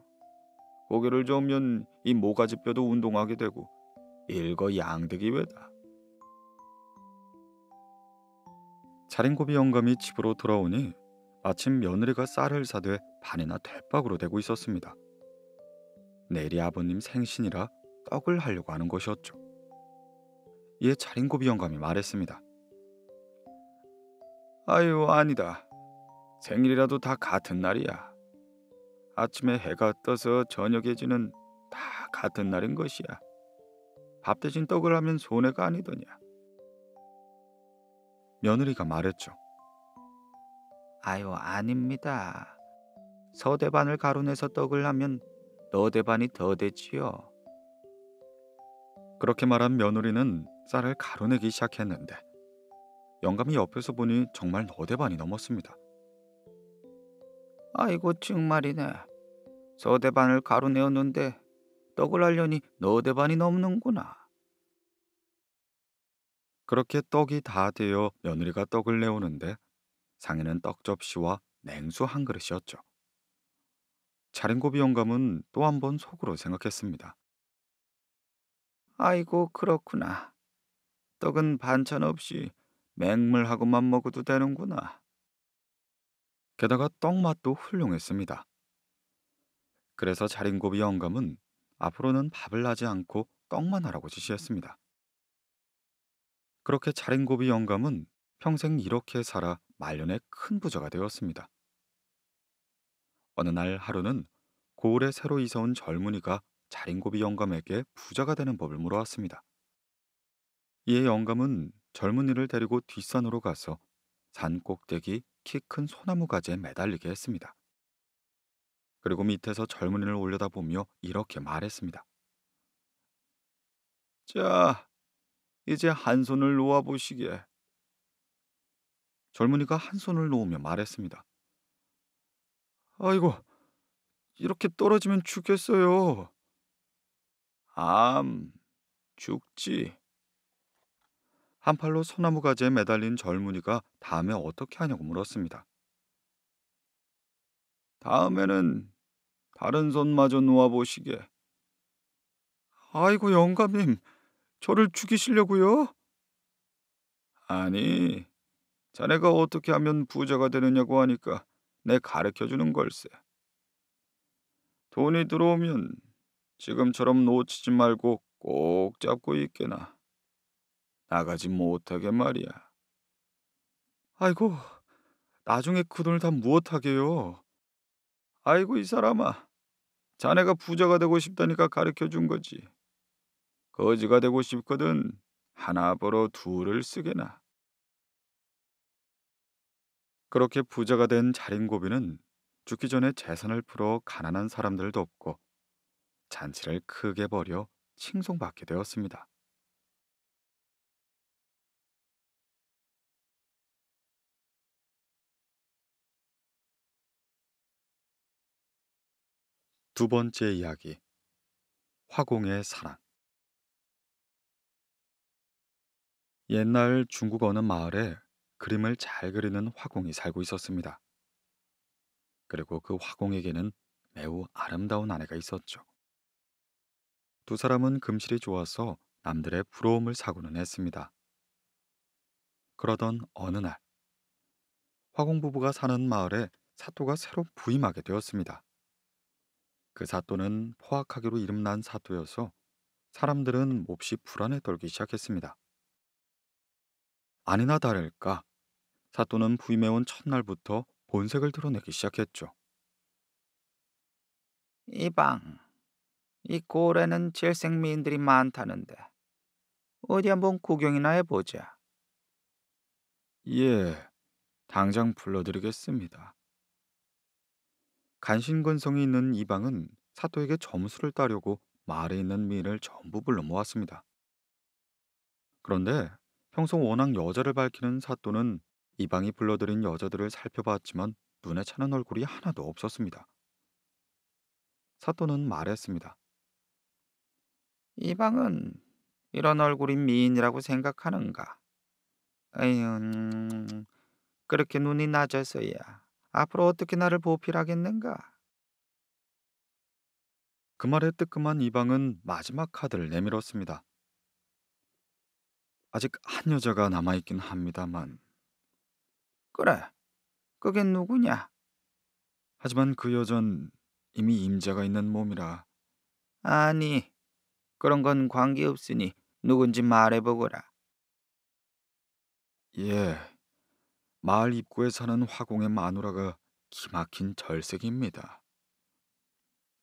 고개를 저으면 이 모가지 뼈도 운동하게 되고 일거양득이 외다. 자린고비 영감이 집으로 돌아오니 마침 며느리가 쌀을 사되 반이나 대박으로 대고 있었습니다. 내일이 아버님 생신이라 떡을 하려고 하는 것이었죠. 이에 자린고비 영감이 말했습니다. 아유 아니다. 생일이라도 다 같은 날이야. 아침에 해가 떠서 저녁에 지는 다 같은 날인 것이야. 밥 대신 떡을 하면 손해가 아니더냐. 며느리가 말했죠. 아유, 아닙니다. 서대반을 가루내서 떡을 하면 너대 반이 더 되지요. 그렇게 말한 며느리는 쌀을 가루내기 시작했는데 영감이 옆에서 보니 정말 너대 반이 넘었습니다. 아이고 정말이네. 서대 반을 가루내었는데 떡을 하려니 너대 반이 넘는구나. 그렇게 떡이 다 되어 며느리가 떡을 내오는데 상에는 떡 접시와 냉수 한 그릇이었죠. 차린고비 영감은 또 한 번 속으로 생각했습니다. 아이고 그렇구나. 떡은 반찬 없이 맹물하고만 먹어도 되는구나. 게다가 떡 맛도 훌륭했습니다. 그래서 자린고비 영감은 앞으로는 밥을 하지 않고 떡만 하라고 지시했습니다. 그렇게 자린고비 영감은 평생 이렇게 살아 말년에 큰 부자가 되었습니다. 어느 날 하루는 고을에 새로 이사 온 젊은이가 자린고비 영감에게 부자가 되는 법을 물어왔습니다. 이에 영감은 젊은이를 데리고 뒷산으로 가서 산 꼭대기 키 큰 소나무 가지에 매달리게 했습니다. 그리고 밑에서 젊은이를 올려다보며 이렇게 말했습니다. 자, 이제 한 손을 놓아 보시게. 젊은이가 한 손을 놓으며 말했습니다. 아이고, 이렇게 떨어지면 죽겠어요. 암, 죽지. 한 팔로 소나무 가지에 매달린 젊은이가 다음에 어떻게 하냐고 물었습니다. 다음에는 다른 손마저 놓아 보시게. 아이고 영감님, 저를 죽이시려고요? 아니, 자네가 어떻게 하면 부자가 되느냐고 하니까 내 가르쳐 주는 걸세. 돈이 들어오면 지금처럼 놓치지 말고 꼭 잡고 있게나. 나가지 못하게 말이야. 아이고, 나중에 그 돈을 다 무엇하게요? 아이고 이 사람아, 자네가 부자가 되고 싶다니까 가르쳐 준 거지. 거지가 되고 싶거든 하나 벌어 둘을 쓰게나. 그렇게 부자가 된 자린고비는 죽기 전에 재산을 풀어 가난한 사람들을 돕고 잔치를 크게 벌여 칭송받게 되었습니다. 두 번째 이야기 화공의 사랑 옛날 중국 어느 마을에 그림을 잘 그리는 화공이 살고 있었습니다. 그리고 그 화공에게는 매우 아름다운 아내가 있었죠. 두 사람은 금실이 좋아서 남들의 부러움을 사고는 했습니다. 그러던 어느 날 화공 부부가 사는 마을에 사또가 새로 부임하게 되었습니다. 그 사또는 포악하기로 이름난 사또여서 사람들은 몹시 불안에 떨기 시작했습니다. 아니나 다를까 사또는 부임해 온 첫날부터 본색을 드러내기 시작했죠. 이방, 이 고을에는 질색미인들이 많다는데 어디 한번 구경이나 해보자. 예, 당장 불러드리겠습니다. 간신건성이 있는 이방은 사또에게 점수를 따려고 마을에 있는 미인을 전부 불러 모았습니다. 그런데 평소 워낙 여자를 밝히는 사또는 이방이 불러들인 여자들을 살펴봤지만 눈에 차는 얼굴이 하나도 없었습니다. 사또는 말했습니다. 이방은 이런 얼굴이 미인이라고 생각하는가? 에휴, 음, 그렇게 눈이 낮아서야 앞으로 어떻게 나를 보필하겠는가? 그 말에 뜨끔한 이방은 마지막 카드를 내밀었습니다. 아직 한 여자가 남아있긴 합니다만 그래, 그게 누구냐? 하지만 그 여전 이미 임자가 있는 몸이라 아니, 그런 건 관계없으니 누군지 말해보거라. 예 마을 입구에 사는 화공의 마누라가 기막힌 절색입니다.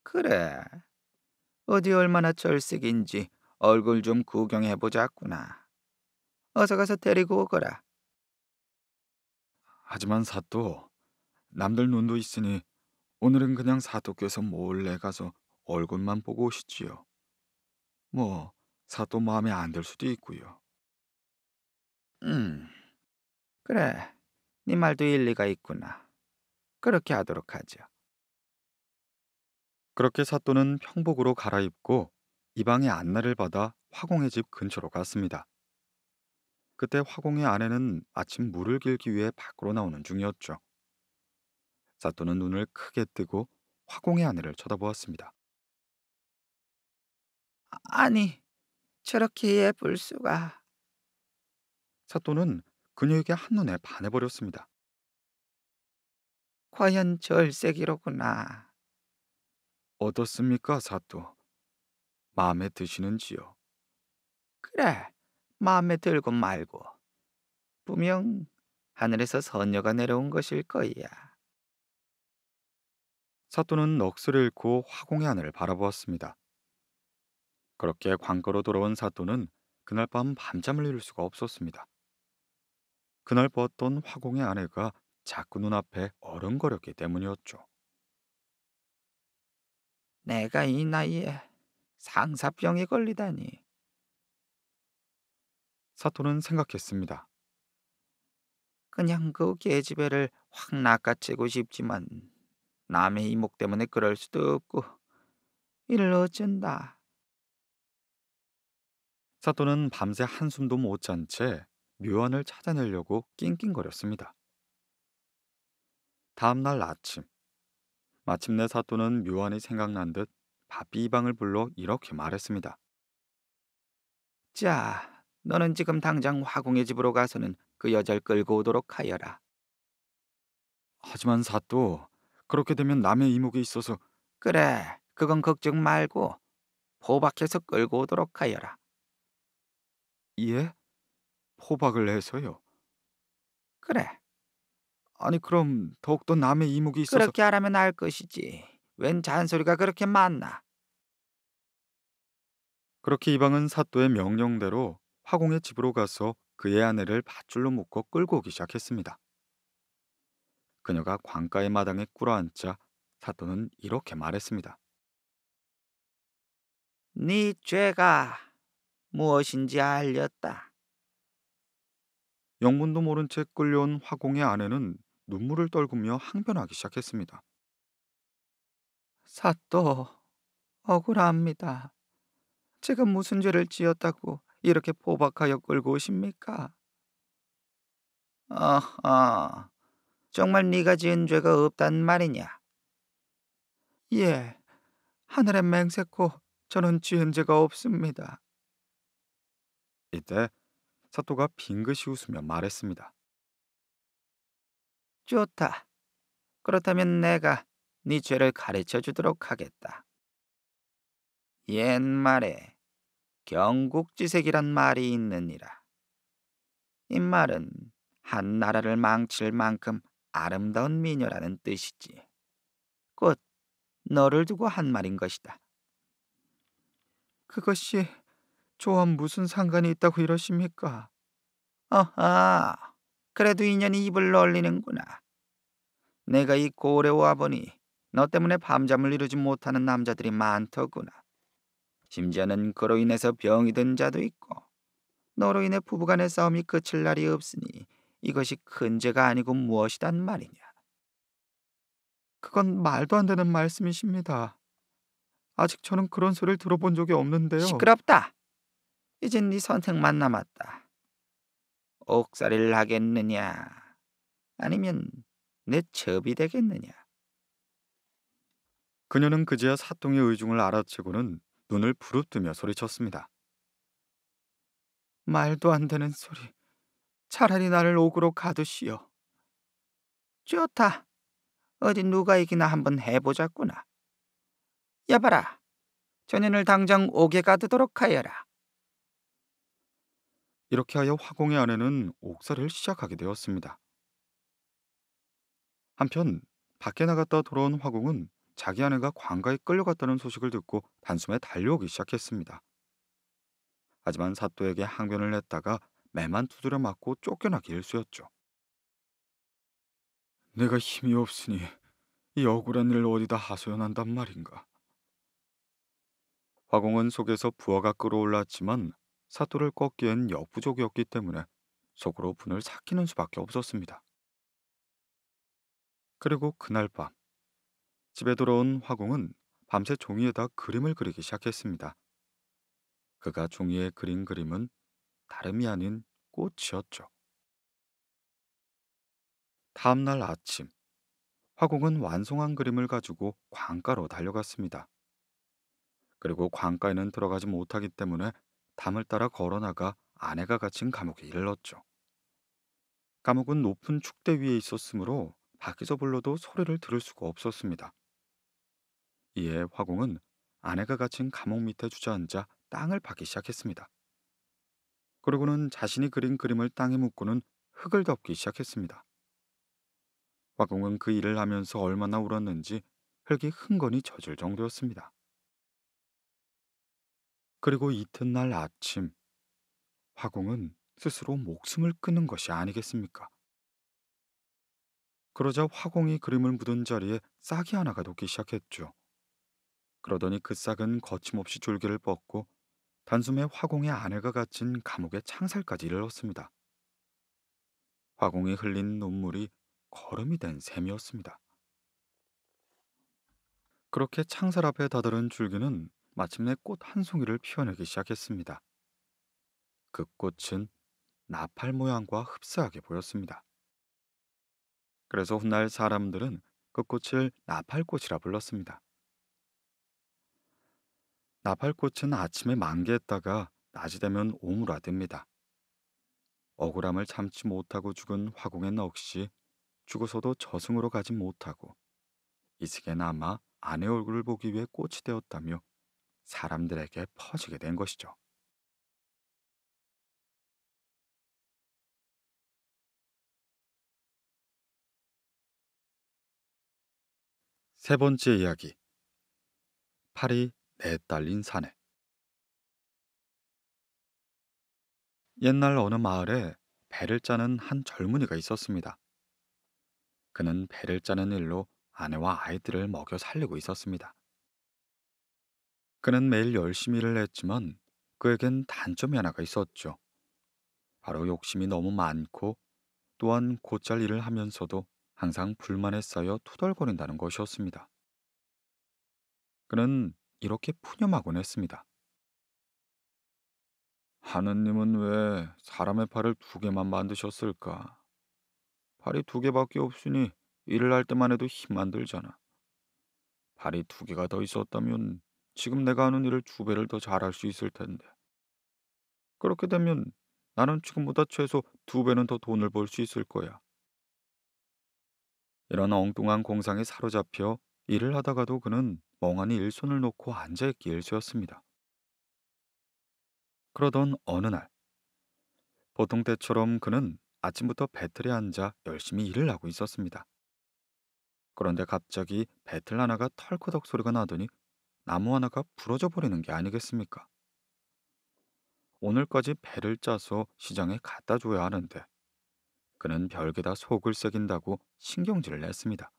그래. 어디 얼마나 절색인지 얼굴 좀 구경해 보자꾸나. 어서 가서 데리고 오거라. 하지만 사또, 남들 눈도 있으니 오늘은 그냥 사또께서 몰래 가서 얼굴만 보고 오시지요. 뭐 사또 마음에 안 들 수도 있고요. 음. 그래. 네 말도 일리가 있구나. 그렇게 하도록 하죠. 그렇게 사또는 평복으로 갈아입고 이방의 안내를 받아 화공의 집 근처로 갔습니다. 그때 화공의 아내는 마침 물을 길기 위해 밖으로 나오는 중이었죠. 사또는 눈을 크게 뜨고 화공의 아내를 쳐다보았습니다. 아니, 저렇게 예쁠 수가. 사또는 그녀에게 한눈에 반해버렸습니다. 과연 절색이로구나. 어떻습니까, 사또? 마음에 드시는지요? 그래, 마음에 들고 말고. 분명 하늘에서 선녀가 내려온 것일 거야. 사또는 넋을 잃고 화공의 하늘을 바라보았습니다. 그렇게 광고로 돌아온 사또는 그날 밤 밤잠을 이룰 수가 없었습니다. 그날 보았던 화공의 아내가 자꾸 눈앞에 어른거렸기 때문이었죠. 내가 이 나이에 상사병에 걸리다니. 사또는 생각했습니다. 그냥 그 계집애를 확 낚아채고 싶지만 남의 이목 때문에 그럴 수도 없고 이를 어쩐다. 사또는 밤새 한숨도 못 잔 채 묘안을 찾아내려고 낑낑거렸습니다. 다음 날 아침 마침내 사또는 묘안이 생각난 듯 바삐 이방을 불러 이렇게 말했습니다. 자, 너는 지금 당장 화공의 집으로 가서는 그 여자를 끌고 오도록 하여라. 하지만 사또 그렇게 되면 남의 이목이 있어서 그래, 그건 걱정 말고 포박해서 끌고 오도록 하여라. 예? 포박을 해서요. 그래, 아니 그럼 더욱더 남의 이목이 있어서 그렇게 하라면 알 것이지. 웬 잔소리가 그렇게 많나? 그렇게 이방은 사또의 명령대로 화공의 집으로 가서 그의 아내를 밧줄로 묶어 끌고 오기 시작했습니다. 그녀가 광가의 마당에 꿇어앉자 사또는 이렇게 말했습니다. 네 죄가 무엇인지 알렸다. 영문도 모른 채 끌려온 화공의 아내는 눈물을 떨구며 항변하기 시작했습니다. 사또, 억울합니다. 제가 무슨 죄를 지었다고 이렇게 포박하여 끌고 오십니까? 아하, 정말 네가 지은 죄가 없단 말이냐? 예, 하늘의 맹세코 저는 지은 죄가 없습니다. 이때 사또가 빙긋이 웃으며 말했습니다. 좋다. 그렇다면 내가 네 죄를 가르쳐 주도록 하겠다. 옛말에 경국지색이란 말이 있느니라. 이 말은 한 나라를 망칠 만큼 아름다운 미녀라는 뜻이지. 곧 너를 두고 한 말인 것이다. 그것이 저와 무슨 상관이 있다고 이러십니까? 아하, 그래도 인연이 입을 놀리는구나. 내가 이 고을에 와보니 너 때문에 밤잠을 이루지 못하는 남자들이 많더구나. 심지어는 그로 인해서 병이 든 자도 있고 너로 인해 부부간의 싸움이 그칠 날이 없으니 이것이 큰 죄가 아니고 무엇이단 말이냐. 그건 말도 안 되는 말씀이십니다. 아직 저는 그런 소리를 들어본 적이 없는데요. 시끄럽다. 이젠 네 선택만 남았다. 옥살이를 하겠느냐, 아니면 내 첩이 되겠느냐. 그녀는 그제야 사똥의 의중을 알아채고는 눈을 부릅뜨며 소리쳤습니다. 말도 안 되는 소리. 차라리 나를 옥으로 가두시오. 좋다. 어디 누가 이기나 한번 해보자꾸나. 여봐라. 전년을 당장 옥에 가두도록 하여라. 이렇게 하여 화공의 아내는 옥살이를 시작하게 되었습니다. 한편 밖에 나갔다 돌아온 화공은 자기 아내가 관가에 끌려갔다는 소식을 듣고 단숨에 달려오기 시작했습니다. 하지만 사또에게 항변을 냈다가 매만 두드려 맞고 쫓겨나기 일쑤였죠. 내가 힘이 없으니 이 억울한 일을 어디다 하소연한단 말인가. 화공은 속에서 부하가 끌어올랐지만 사또를 꺾기엔 역부족이었기 때문에 속으로 분을 삭히는 수밖에 없었습니다. 그리고 그날 밤 집에 돌아온 화공은 밤새 종이에다 그림을 그리기 시작했습니다. 그가 종이에 그린 그림은 다름이 아닌 꽃이었죠. 다음 날 아침 화공은 완성한 그림을 가지고 광가로 달려갔습니다. 그리고 광가에는 들어가지 못하기 때문에 담을 따라 걸어나가 아내가 갇힌 감옥에 이르렀죠. 감옥은 높은 축대 위에 있었으므로 밖에서 불러도 소리를 들을 수가 없었습니다. 이에 화공은 아내가 갇힌 감옥 밑에 주저앉아 땅을 파기 시작했습니다. 그러고는 자신이 그린 그림을 땅에 묻고는 흙을 덮기 시작했습니다. 화공은 그 일을 하면서 얼마나 울었는지 흙이 흥건히 젖을 정도였습니다. 그리고 이튿날 아침 화공은 스스로 목숨을 끊는 것이 아니겠습니까? 그러자 화공이 그림을 묻은 자리에 싹이 하나가 돋기 시작했죠. 그러더니 그 싹은 거침없이 줄기를 뻗고 단숨에 화공의 아내가 갇힌 감옥의 창살까지 이르렀습니다. 화공이 흘린 눈물이 거름이 된 셈이었습니다. 그렇게 창살 앞에 다다른 줄기는 마침내 꽃 한 송이를 피워내기 시작했습니다. 그 꽃은 나팔 모양과 흡사하게 보였습니다. 그래서 훗날 사람들은 그 꽃을 나팔꽃이라 불렀습니다. 나팔꽃은 아침에 만개했다가 낮이 되면 오므라듭니다. 억울함을 참지 못하고 죽은 화공의 넋이 죽어서도 저승으로 가지 못하고 이승에 남아 아내 얼굴을 보기 위해 꽃이 되었다며 사람들에게 퍼지게 된 것이죠. 세 번째 이야기. 팔이 내딸린 사내. 옛날 어느 마을에 배를 짜는 한 젊은이가 있었습니다. 그는 배를 짜는 일로 아내와 아이들을 먹여 살리고 있었습니다. 그는 매일 열심히 일을 했지만 그에겐 단점이 하나가 있었죠. 바로 욕심이 너무 많고 또한 곧잘 일을 하면서도 항상 불만에 쌓여 투덜거린다는 것이었습니다. 그는 이렇게 푸념하곤 했습니다. 하느님은 왜 사람의 팔을 두 개만 만드셨을까? 팔이 두 개밖에 없으니 일을 할 때만 해도 힘안 들잖아. 팔이 두 개가 더 있었다면 지금 내가 하는 일을 두 배를 더 잘할 수 있을 텐데. 그렇게 되면 나는 지금보다 최소 두 배는 더 돈을 벌 수 있을 거야. 이런 엉뚱한 공상에 사로잡혀 일을 하다가도 그는 멍하니 일손을 놓고 앉아있기 일쑤였습니다. 그러던 어느 날, 보통 때처럼 그는 아침부터 배틀에 앉아 열심히 일을 하고 있었습니다. 그런데 갑자기 배틀 하나가 털커덕 소리가 나더니 나무 하나가 부러져 버리는 게 아니겠습니까? 오늘까지 배를 짜서 시장에 갖다 줘야 하는데 그는 별게 다 속을 새긴다고 신경질을 냈습니다.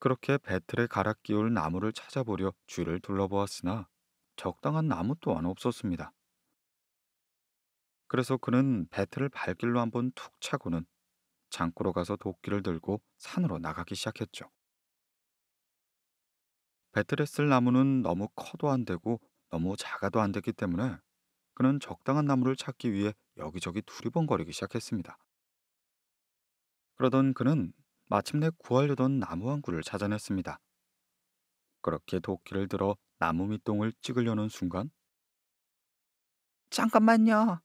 그렇게 배틀에 갈아 끼울 나무를 찾아보려 주위를 둘러보았으나 적당한 나무 또한 없었습니다. 그래서 그는 배틀을 발길로 한번 툭 차고는 장구로 가서 도끼를 들고 산으로 나가기 시작했죠. 배틀에 쓸 나무는 너무 커도 안 되고 너무 작아도 안 되기 때문에 그는 적당한 나무를 찾기 위해 여기저기 두리번거리기 시작했습니다. 그러던 그는 마침내 구하려던 나무 한 구를 찾아냈습니다. 그렇게 도끼를 들어 나무 밑동을 찍으려는 순간 잠깐만요.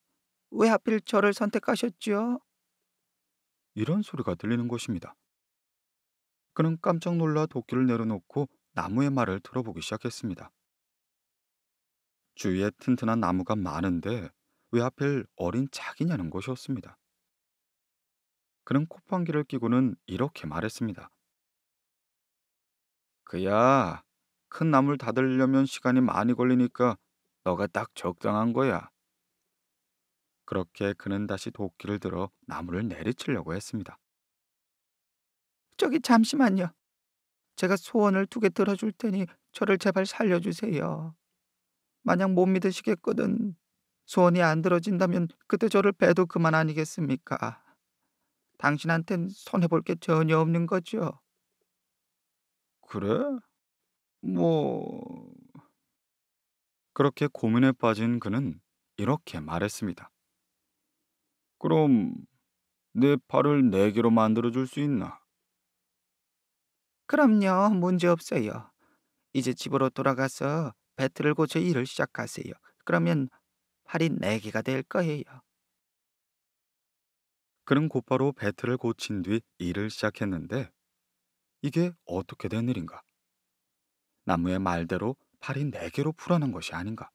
왜 하필 저를 선택하셨죠? 이런 소리가 들리는 것입니다. 그는 깜짝 놀라 도끼를 내려놓고 나무의 말을 들어보기 시작했습니다. 주위에 튼튼한 나무가 많은데 왜 하필 어린 작이냐는 것이었습니다. 그는 콧방귀를 끼고는 이렇게 말했습니다. 그야 큰 나물 다 들려면 시간이 많이 걸리니까 너가 딱 적당한 거야. 그렇게 그는 다시 도끼를 들어 나무를 내리치려고 했습니다. 저기 잠시만요. 제가 소원을 두 개 들어줄 테니 저를 제발 살려주세요. 만약 못 믿으시겠거든 소원이 안 들어진다면 그때 저를 배도 그만 아니겠습니까? 당신한텐 손해볼 게 전혀 없는 거죠. 그래? 뭐 그렇게 고민에 빠진 그는 이렇게 말했습니다. 그럼 내 팔을 네 개로 만들어 줄 수 있나? 그럼요, 문제 없어요. 이제 집으로 돌아가서 배틀을 고쳐 일을 시작하세요. 그러면 팔이 네 개가 될 거예요. 그는 곧바로 배틀을 고친 뒤 일을 시작했는데 이게 어떻게 된 일인가? 나무의 말대로 팔이 네 개로 풀어난 것이 아닌가?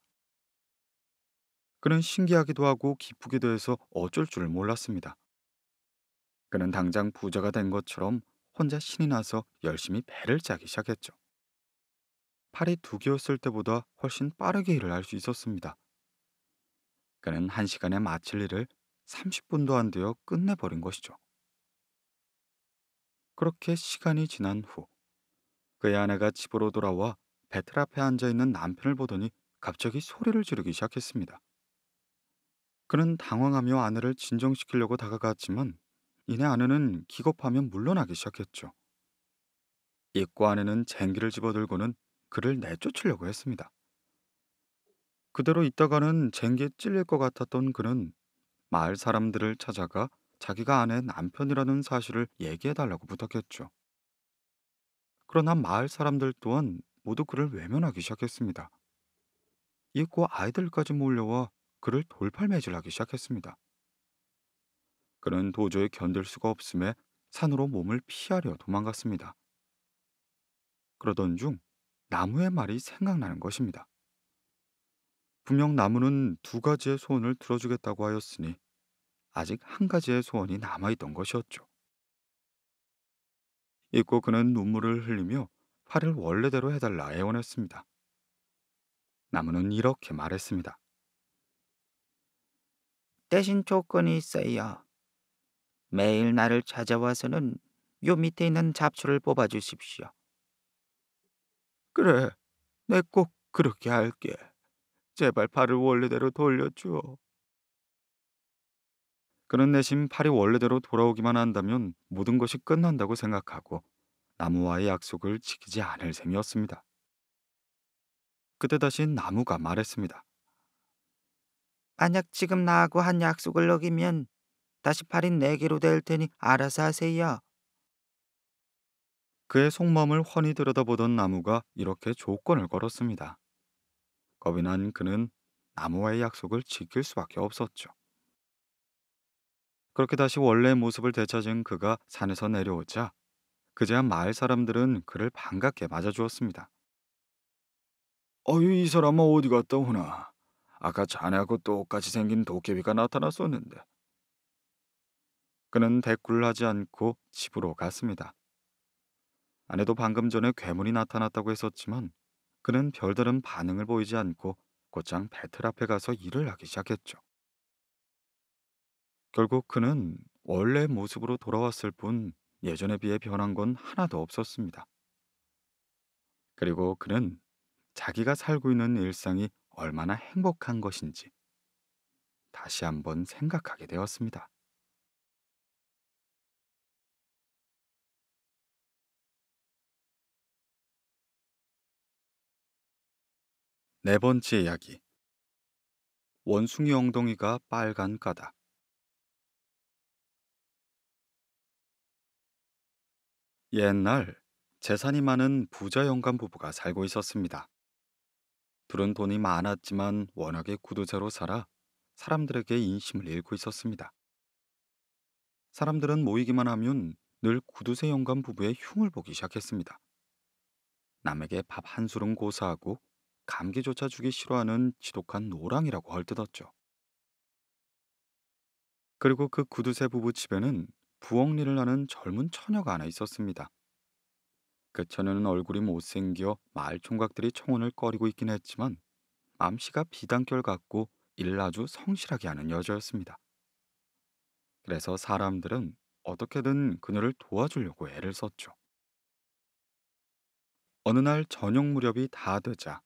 그는 신기하기도 하고 기쁘기도 해서 어쩔 줄 몰랐습니다. 그는 당장 부자가 된 것처럼 혼자 신이 나서 열심히 배를 짜기 시작했죠. 팔이 두 개였을 때보다 훨씬 빠르게 일을 할 수 있었습니다. 그는 한 시간에 마칠 일을 30분도 안 되어 끝내버린 것이죠. 그렇게 시간이 지난 후 그의 아내가 집으로 돌아와 배틀 앞에 앉아 있는 남편을 보더니 갑자기 소리를 지르기 시작했습니다. 그는 당황하며 아내를 진정시키려고 다가갔지만 이내 아내는 기겁하며 물러나기 시작했죠. 입고 아내는 쟁기를 집어들고는 그를 내쫓으려고 했습니다. 그대로 있다가는 쟁기에 찔릴 것 같았던 그는 마을 사람들을 찾아가 자기가 아내 남편이라는 사실을 얘기해달라고 부탁했죠. 그러나 마을 사람들 또한 모두 그를 외면하기 시작했습니다. 이윽고 아이들까지 몰려와 그를 돌팔매질하기 시작했습니다. 그는 도저히 견딜 수가 없음에 산으로 몸을 피하려 도망갔습니다. 그러던 중 나무의 말이 생각나는 것입니다. 분명 나무는 두 가지의 소원을 들어주겠다고 하였으니 아직 한 가지의 소원이 남아있던 것이었죠. 잊고 그는 눈물을 흘리며 팔을 원래대로 해달라 애원했습니다. 나무는 이렇게 말했습니다. 대신 조건이 있어요. 매일 나를 찾아와서는 요 밑에 있는 잡초를 뽑아 주십시오. 그래, 내 꼭 그렇게 할게. 제발 팔을 원래대로 돌려줘. 그는 내심 팔이 원래대로 돌아오기만 한다면 모든 것이 끝난다고 생각하고 나무와의 약속을 지키지 않을 셈이었습니다. 그때 다시 나무가 말했습니다. 만약 지금 나하고 한 약속을 어기면 다시 팔이 네 개로 될 테니 알아서 하세요. 그의 속마음을 훤히 들여다보던 나무가 이렇게 조건을 걸었습니다. 겁이 난 그는 나무와의 약속을 지킬 수밖에 없었죠. 그렇게 다시 원래의 모습을 되찾은 그가 산에서 내려오자 그제야 마을 사람들은 그를 반갑게 맞아주었습니다. 어휴, 이 사람은 어디 갔다 오나? 아까 자네하고 똑같이 생긴 도깨비가 나타났었는데. 그는 대꾸를 하지 않고 집으로 갔습니다. 아내도 방금 전에 괴물이 나타났다고 했었지만 그는 별다른 반응을 보이지 않고 곧장 배틀 앞에 가서 일을 하기 시작했죠. 결국 그는 원래 모습으로 돌아왔을 뿐 예전에 비해 변한 건 하나도 없었습니다. 그리고 그는 자기가 살고 있는 일상이 얼마나 행복한 것인지 다시 한번 생각하게 되었습니다. 네 번째 이야기. 원숭이 엉덩이가 빨간 까다. 옛날 재산이 많은 부자 영감 부부가 살고 있었습니다. 둘은 돈이 많았지만 워낙에 구두쇠로 살아 사람들에게 인심을 잃고 있었습니다. 사람들은 모이기만 하면 늘 구두쇠 영감 부부의 흉을 보기 시작했습니다. 남에게 밥 한 술은 고사하고 감기조차 주기 싫어하는 지독한 노랑이라고 헐뜯었죠. 그리고 그 구두쇠 부부 집에는 부엌 일을 하는 젊은 처녀가 하나 있었습니다. 그 처녀는 얼굴이 못생겨 마을 총각들이 청혼을 꺼리고 있긴 했지만 맘씨가 비단결 같고 일을 아주 성실하게 하는 여자였습니다. 그래서 사람들은 어떻게든 그녀를 도와주려고 애를 썼죠. 어느 날 저녁 무렵이 다 되자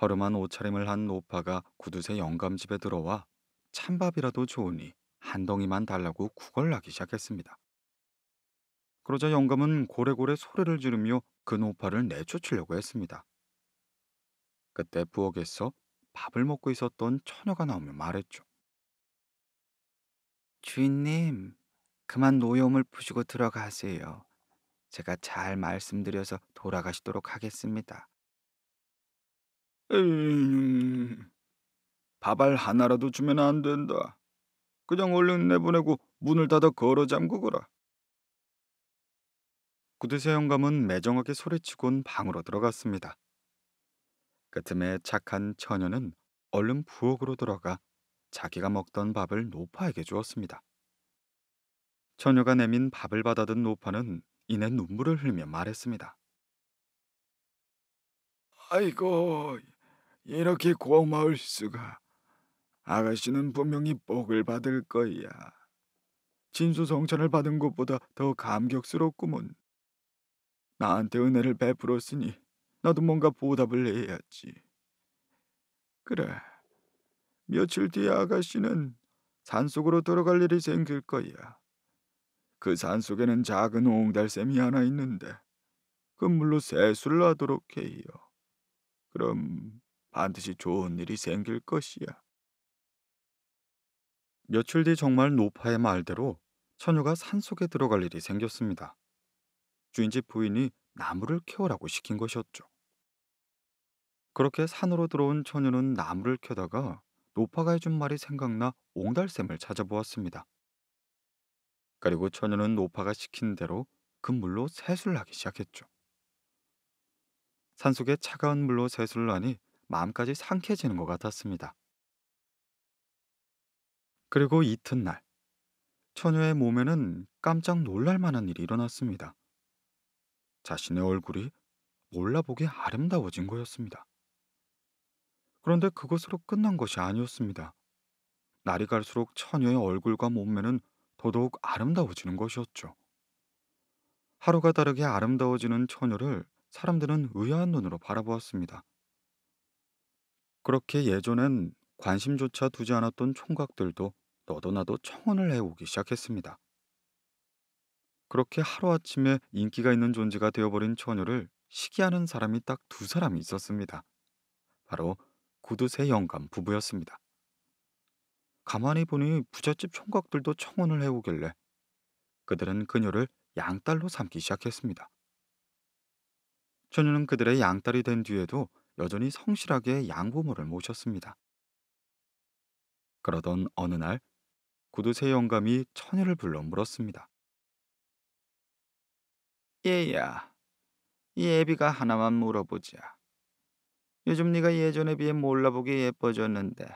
허름한 옷차림을 한 노파가 구두쇠 영감집에 들어와 찬밥이라도 좋으니 한 덩이만 달라고 구걸나기 시작했습니다. 그러자 영감은 고래고래 소리를 지르며 그 노파를 내쫓으려고 했습니다. 그때 부엌에서 밥을 먹고 있었던 처녀가 나오며 말했죠. 주인님, 그만 노염을 푸시고 들어가세요. 제가 잘 말씀드려서 돌아가시도록 하겠습니다. 에잉, 밥알 하나라도 주면 안 된다. 그냥 얼른 내보내고 문을 닫아 걸어 잠그거라. 구두쇠 영감은 매정하게 소리치곤 방으로 들어갔습니다. 그 틈에 착한 처녀는 얼른 부엌으로 들어가 자기가 먹던 밥을 노파에게 주었습니다. 처녀가 내민 밥을 받아든 노파는 이내 눈물을 흘리며 말했습니다. 아이고, 이렇게 고마울 수가. 아가씨는 분명히 복을 받을 거야. 진수성찬을 받은 것보다 더 감격스럽구먼. 나한테 은혜를 베풀었으니 나도 뭔가 보답을 해야지. 그래, 며칠 뒤에 아가씨는 산속으로 들어갈 일이 생길 거야. 그 산속에는 작은 옹달샘이 하나 있는데 그물로 세수를 하도록 해요. 그럼 반드시 좋은 일이 생길 것이야. 며칠 뒤 정말 노파의 말대로 처녀가 산속에 들어갈 일이 생겼습니다. 주인집 부인이 나무를 캐오라고 시킨 것이었죠. 그렇게 산으로 들어온 처녀는 나무를 캐다가 노파가 해준 말이 생각나 옹달샘을 찾아보았습니다. 그리고 처녀는 노파가 시킨 대로 그 물로 세수를 하기 시작했죠. 산속에 차가운 물로 세수를 하니 마음까지 상쾌해지는 것 같았습니다. 그리고 이튿날 처녀의 몸에는 깜짝 놀랄 만한 일이 일어났습니다. 자신의 얼굴이 몰라보기 아름다워진 거였습니다. 그런데 그것으로 끝난 것이 아니었습니다. 날이 갈수록 처녀의 얼굴과 몸매는 더더욱 아름다워지는 것이었죠. 하루가 다르게 아름다워지는 처녀를 사람들은 의아한 눈으로 바라보았습니다. 그렇게 예전엔 관심조차 두지 않았던 총각들도 너도나도 청혼을 해오기 시작했습니다. 그렇게 하루아침에 인기가 있는 존재가 되어버린 처녀를 시기하는 사람이 딱 두 사람이 있었습니다. 바로 구두쇠 영감 부부였습니다. 가만히 보니 부잣집 총각들도 청혼을 해오길래 그들은 그녀를 양딸로 삼기 시작했습니다. 처녀는 그들의 양딸이 된 뒤에도 여전히 성실하게 양부모를 모셨습니다. 그러던 어느 날 구두쇠 영감이 처녀를 불러 물었습니다. 얘야, 이 애비가 하나만 물어보자. 요즘 네가 예전에 비해 몰라보기 예뻐졌는데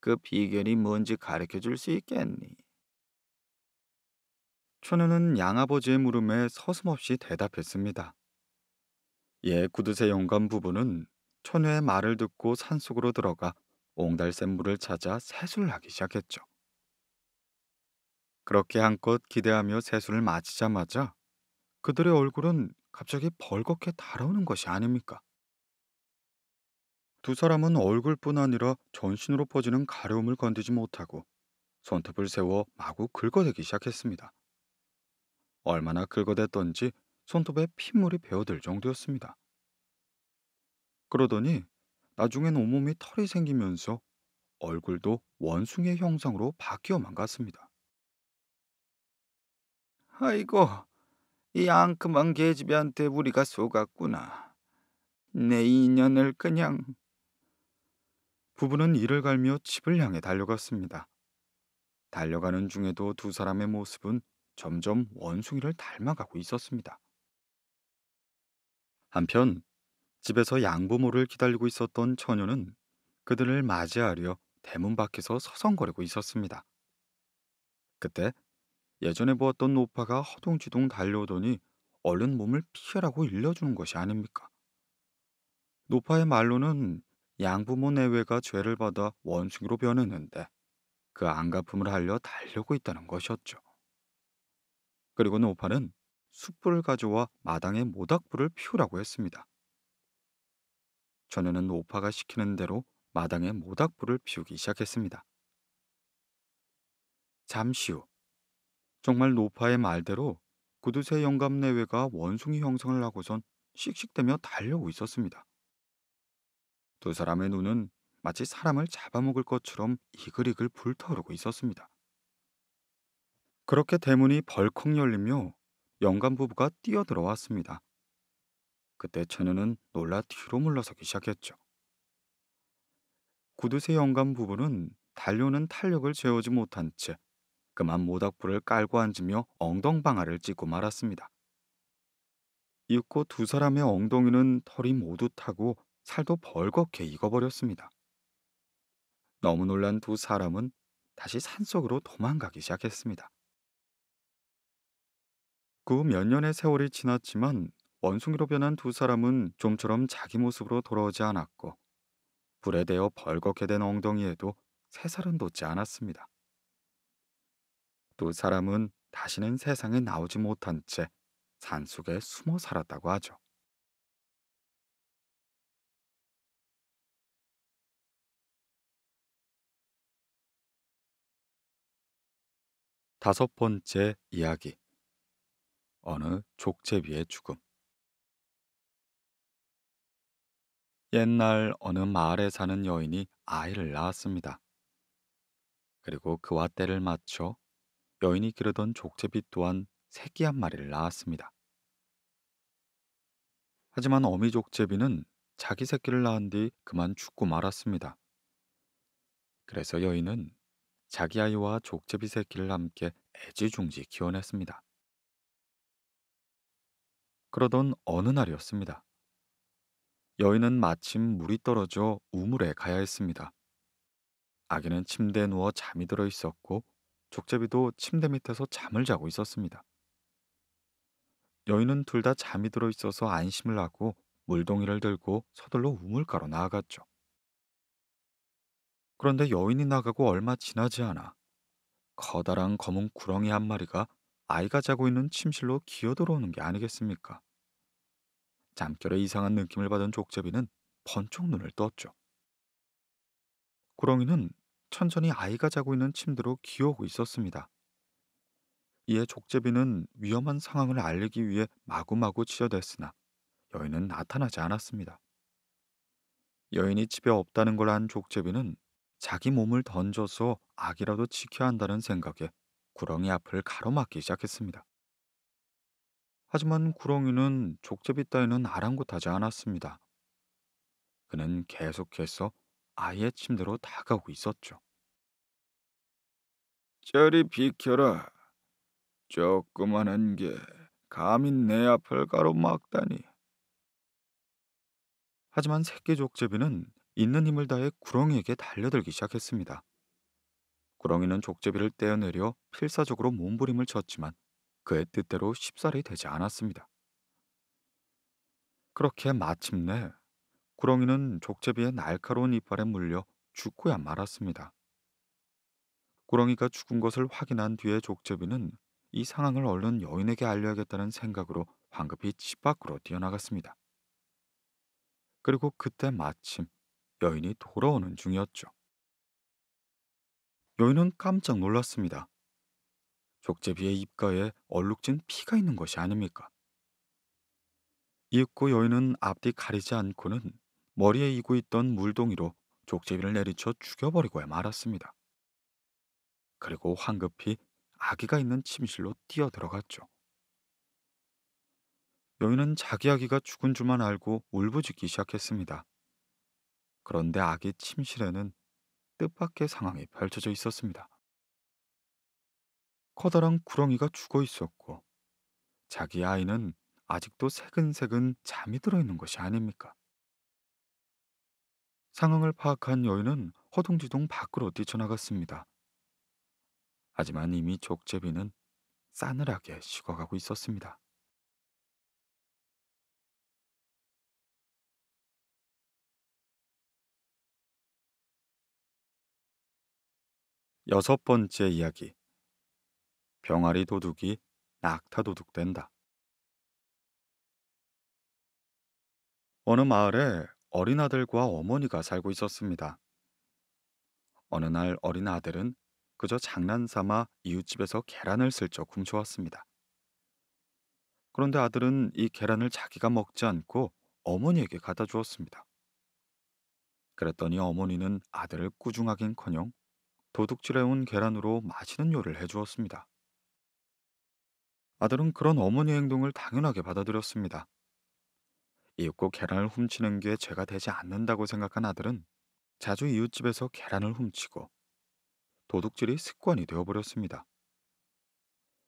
그 비결이 뭔지 가르쳐 줄 수 있겠니? 처녀는 양아버지의 물음에 서슴없이 대답했습니다. 예, 구두쇠 영감 부부는 처녀의 말을 듣고 산속으로 들어가 옹달샘 물을 찾아 세수를 하기 시작했죠. 그렇게 한껏 기대하며 세수를 마치자마자 그들의 얼굴은 갑자기 벌겋게 달아오는 것이 아닙니까? 두 사람은 얼굴뿐 아니라 전신으로 퍼지는 가려움을 건드지 못하고 손톱을 세워 마구 긁어대기 시작했습니다. 얼마나 긁어댔던지 손톱에 핏물이 배어들 정도였습니다. 그러더니 나중엔 온몸이 털이 생기면서 얼굴도 원숭이의 형상으로 바뀌어만 갔습니다. 아이고, 이 앙큼한 계집애한테 우리가 속았구나. 내 인연을 그냥 부부는 이를 갈며 집을 향해 달려갔습니다. 달려가는 중에도 두 사람의 모습은 점점 원숭이를 닮아가고 있었습니다. 한편 집에서 양부모를 기다리고 있었던 처녀는 그들을 맞이하려 대문 밖에서 서성거리고 있었습니다. 그때 예전에 보았던 노파가 허둥지둥 달려오더니 얼른 몸을 피하라고 일러주는 것이 아닙니까? 노파의 말로는 양부모 내외가 죄를 받아 원숭이로 변했는데 그 안갚음을 하려 달려고 있다는 것이었죠. 그리고 노파는 숯불을 가져와 마당에 모닥불을 피우라고 했습니다. 처녀는 노파가 시키는 대로 마당에 모닥불을 피우기 시작했습니다. 잠시 후 정말 노파의 말대로 구두쇠 영감 내외가 원숭이 형성을 하고선 씩씩대며 달려오고 있었습니다. 두 사람의 눈은 마치 사람을 잡아먹을 것처럼 이글이글 불타오르고 있었습니다. 그렇게 대문이 벌컥 열리며 영감 부부가 뛰어들어왔습니다. 그때 처녀는 놀라 뒤로 물러서기 시작했죠. 구두쇠 영감 부부는 달려오는 탄력을 재우지 못한 채 그만 모닥불을 깔고 앉으며 엉덩방아를 찢고 말았습니다. 이윽고 두 사람의 엉덩이는 털이 모두 타고 살도 벌겋게 익어버렸습니다. 너무 놀란 두 사람은 다시 산속으로 도망가기 시작했습니다. 그 몇 년의 세월이 지났지만 원숭이로 변한 두 사람은 좀처럼 자기 모습으로 돌아오지 않았고 불에 대어 벌겋게 된 엉덩이에도 새살은 돋지 않았습니다. 두 사람은 다시는 세상에 나오지 못한 채 산속에 숨어 살았다고 하죠. 다섯 번째 이야기. 어느 족제비의 죽음. 옛날 어느 마을에 사는 여인이 아이를 낳았습니다. 그리고 그와 때를 맞춰 여인이 기르던 족제비 또한 새끼 한 마리를 낳았습니다. 하지만 어미 족제비는 자기 새끼를 낳은 뒤 그만 죽고 말았습니다. 그래서 여인은 자기 아이와 족제비 새끼를 함께 애지중지 키워냈습니다. 그러던 어느 날이었습니다. 여인은 마침 물이 떨어져 우물에 가야 했습니다. 아기는 침대에 누워 잠이 들어 있었고 족제비도 침대 밑에서 잠을 자고 있었습니다. 여인은 둘 다 잠이 들어 있어서 안심을 하고 물동이를 들고 서둘러 우물가로 나아갔죠. 그런데 여인이 나가고 얼마 지나지 않아 커다란 검은 구렁이 한 마리가 아이가 자고 있는 침실로 기어 들어오는 게 아니겠습니까? 잠결에 이상한 느낌을 받은 족제비는 번쩍 눈을 떴죠. 구렁이는 천천히 아이가 자고 있는 침대로 기어오고 있었습니다. 이에 족제비는 위험한 상황을 알리기 위해 마구마구 치어댔으나 여인은 나타나지 않았습니다. 여인이 집에 없다는 걸 안 족제비는 자기 몸을 던져서 아기라도 지켜야 한다는 생각에 구렁이 앞을 가로막기 시작했습니다. 하지만 구렁이는 족제비 따위는 아랑곳하지 않았습니다. 그는 계속해서 아이의 침대로 다가오고 있었죠. 저리 비켜라. 조그만한 게 감히 내 앞을 가로막다니. 하지만 새끼 족제비는 있는 힘을 다해 구렁이에게 달려들기 시작했습니다. 구렁이는 족제비를 떼어내려 필사적으로 몸부림을 쳤지만 그의 뜻대로 쉽사리 되지 않았습니다. 그렇게 마침내 구렁이는 족제비의 날카로운 이빨에 물려 죽고야 말았습니다. 구렁이가 죽은 것을 확인한 뒤에 족제비는 이 상황을 얼른 여인에게 알려야겠다는 생각으로 황급히 집 밖으로 뛰어나갔습니다. 그리고 그때 마침 여인이 돌아오는 중이었죠. 여인은 깜짝 놀랐습니다. 족제비의 입가에 얼룩진 피가 있는 것이 아닙니까? 이윽고 여인은 앞뒤 가리지 않고는 머리에 이고 있던 물동이로 족제비를 내리쳐 죽여버리고야 말았습니다. 그리고 황급히 아기가 있는 침실로 뛰어 들어갔죠. 여인은 자기 아기가 죽은 줄만 알고 울부짖기 시작했습니다. 그런데 아기 침실에는 뜻밖의 상황이 펼쳐져 있었습니다. 커다란 구렁이가 죽어 있었고 자기 아이는 아직도 새근새근 잠이 들어 있는 것이 아닙니까? 상황을 파악한 여인은 허둥지둥 밖으로 뛰쳐나갔습니다. 하지만 이미 족제비는 싸늘하게 식어가고 있었습니다. 여섯 번째 이야기. 병아리 도둑이 낙타 도둑 된다. 어느 마을에 어린 아들과 어머니가 살고 있었습니다. 어느 날 어린 아들은 그저 장난삼아 이웃집에서 계란을 슬쩍 훔쳐왔습니다. 그런데 아들은 이 계란을 자기가 먹지 않고 어머니에게 갖다 주었습니다. 그랬더니 어머니는 아들을 꾸중하긴커녕 도둑질해온 계란으로 맛있는 요리를 해주었습니다. 아들은 그런 어머니 행동을 당연하게 받아들였습니다. 이윽고 계란을 훔치는 게 죄가 되지 않는다고 생각한 아들은 자주 이웃집에서 계란을 훔치고 도둑질이 습관이 되어버렸습니다.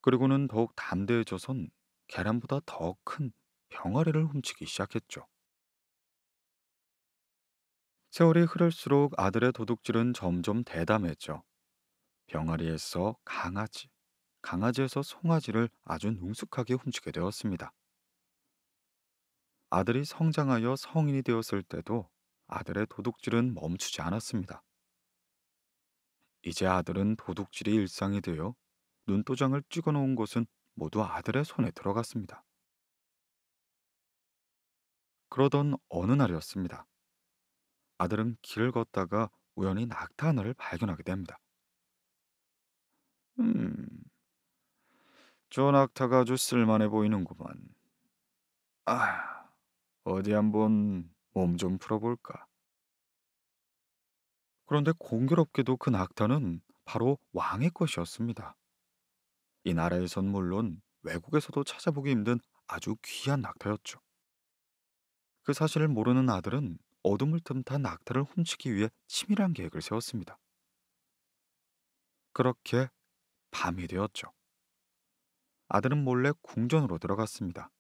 그리고는 더욱 담대해져선 계란보다 더 큰 병아리를 훔치기 시작했죠. 세월이 흐를수록 아들의 도둑질은 점점 대담했죠. 병아리에서 강아지, 강아지에서 송아지를 아주 능숙하게 훔치게 되었습니다. 아들이 성장하여 성인이 되었을 때도 아들의 도둑질은 멈추지 않았습니다. 이제 아들은 도둑질이 일상이 되어 눈도장을 찍어 놓은 곳은 모두 아들의 손에 들어갔습니다. 그러던 어느 날이었습니다. 아들은 길을 걷다가 우연히 낙타 하나를 발견하게 됩니다. 음, 저 낙타가 아주 쓸만해 보이는구만. 아, 어디 한번 몸 좀 풀어볼까? 그런데 공교롭게도 그 낙타는 바로 왕의 것이었습니다. 이 나라에선 물론 외국에서도 찾아보기 힘든 아주 귀한 낙타였죠. 그 사실을 모르는 아들은 어둠을 틈타 낙타를 훔치기 위해 치밀한 계획을 세웠습니다. 그렇게 밤이 되었죠. 아들은 몰래 궁전으로 들어갔습니다.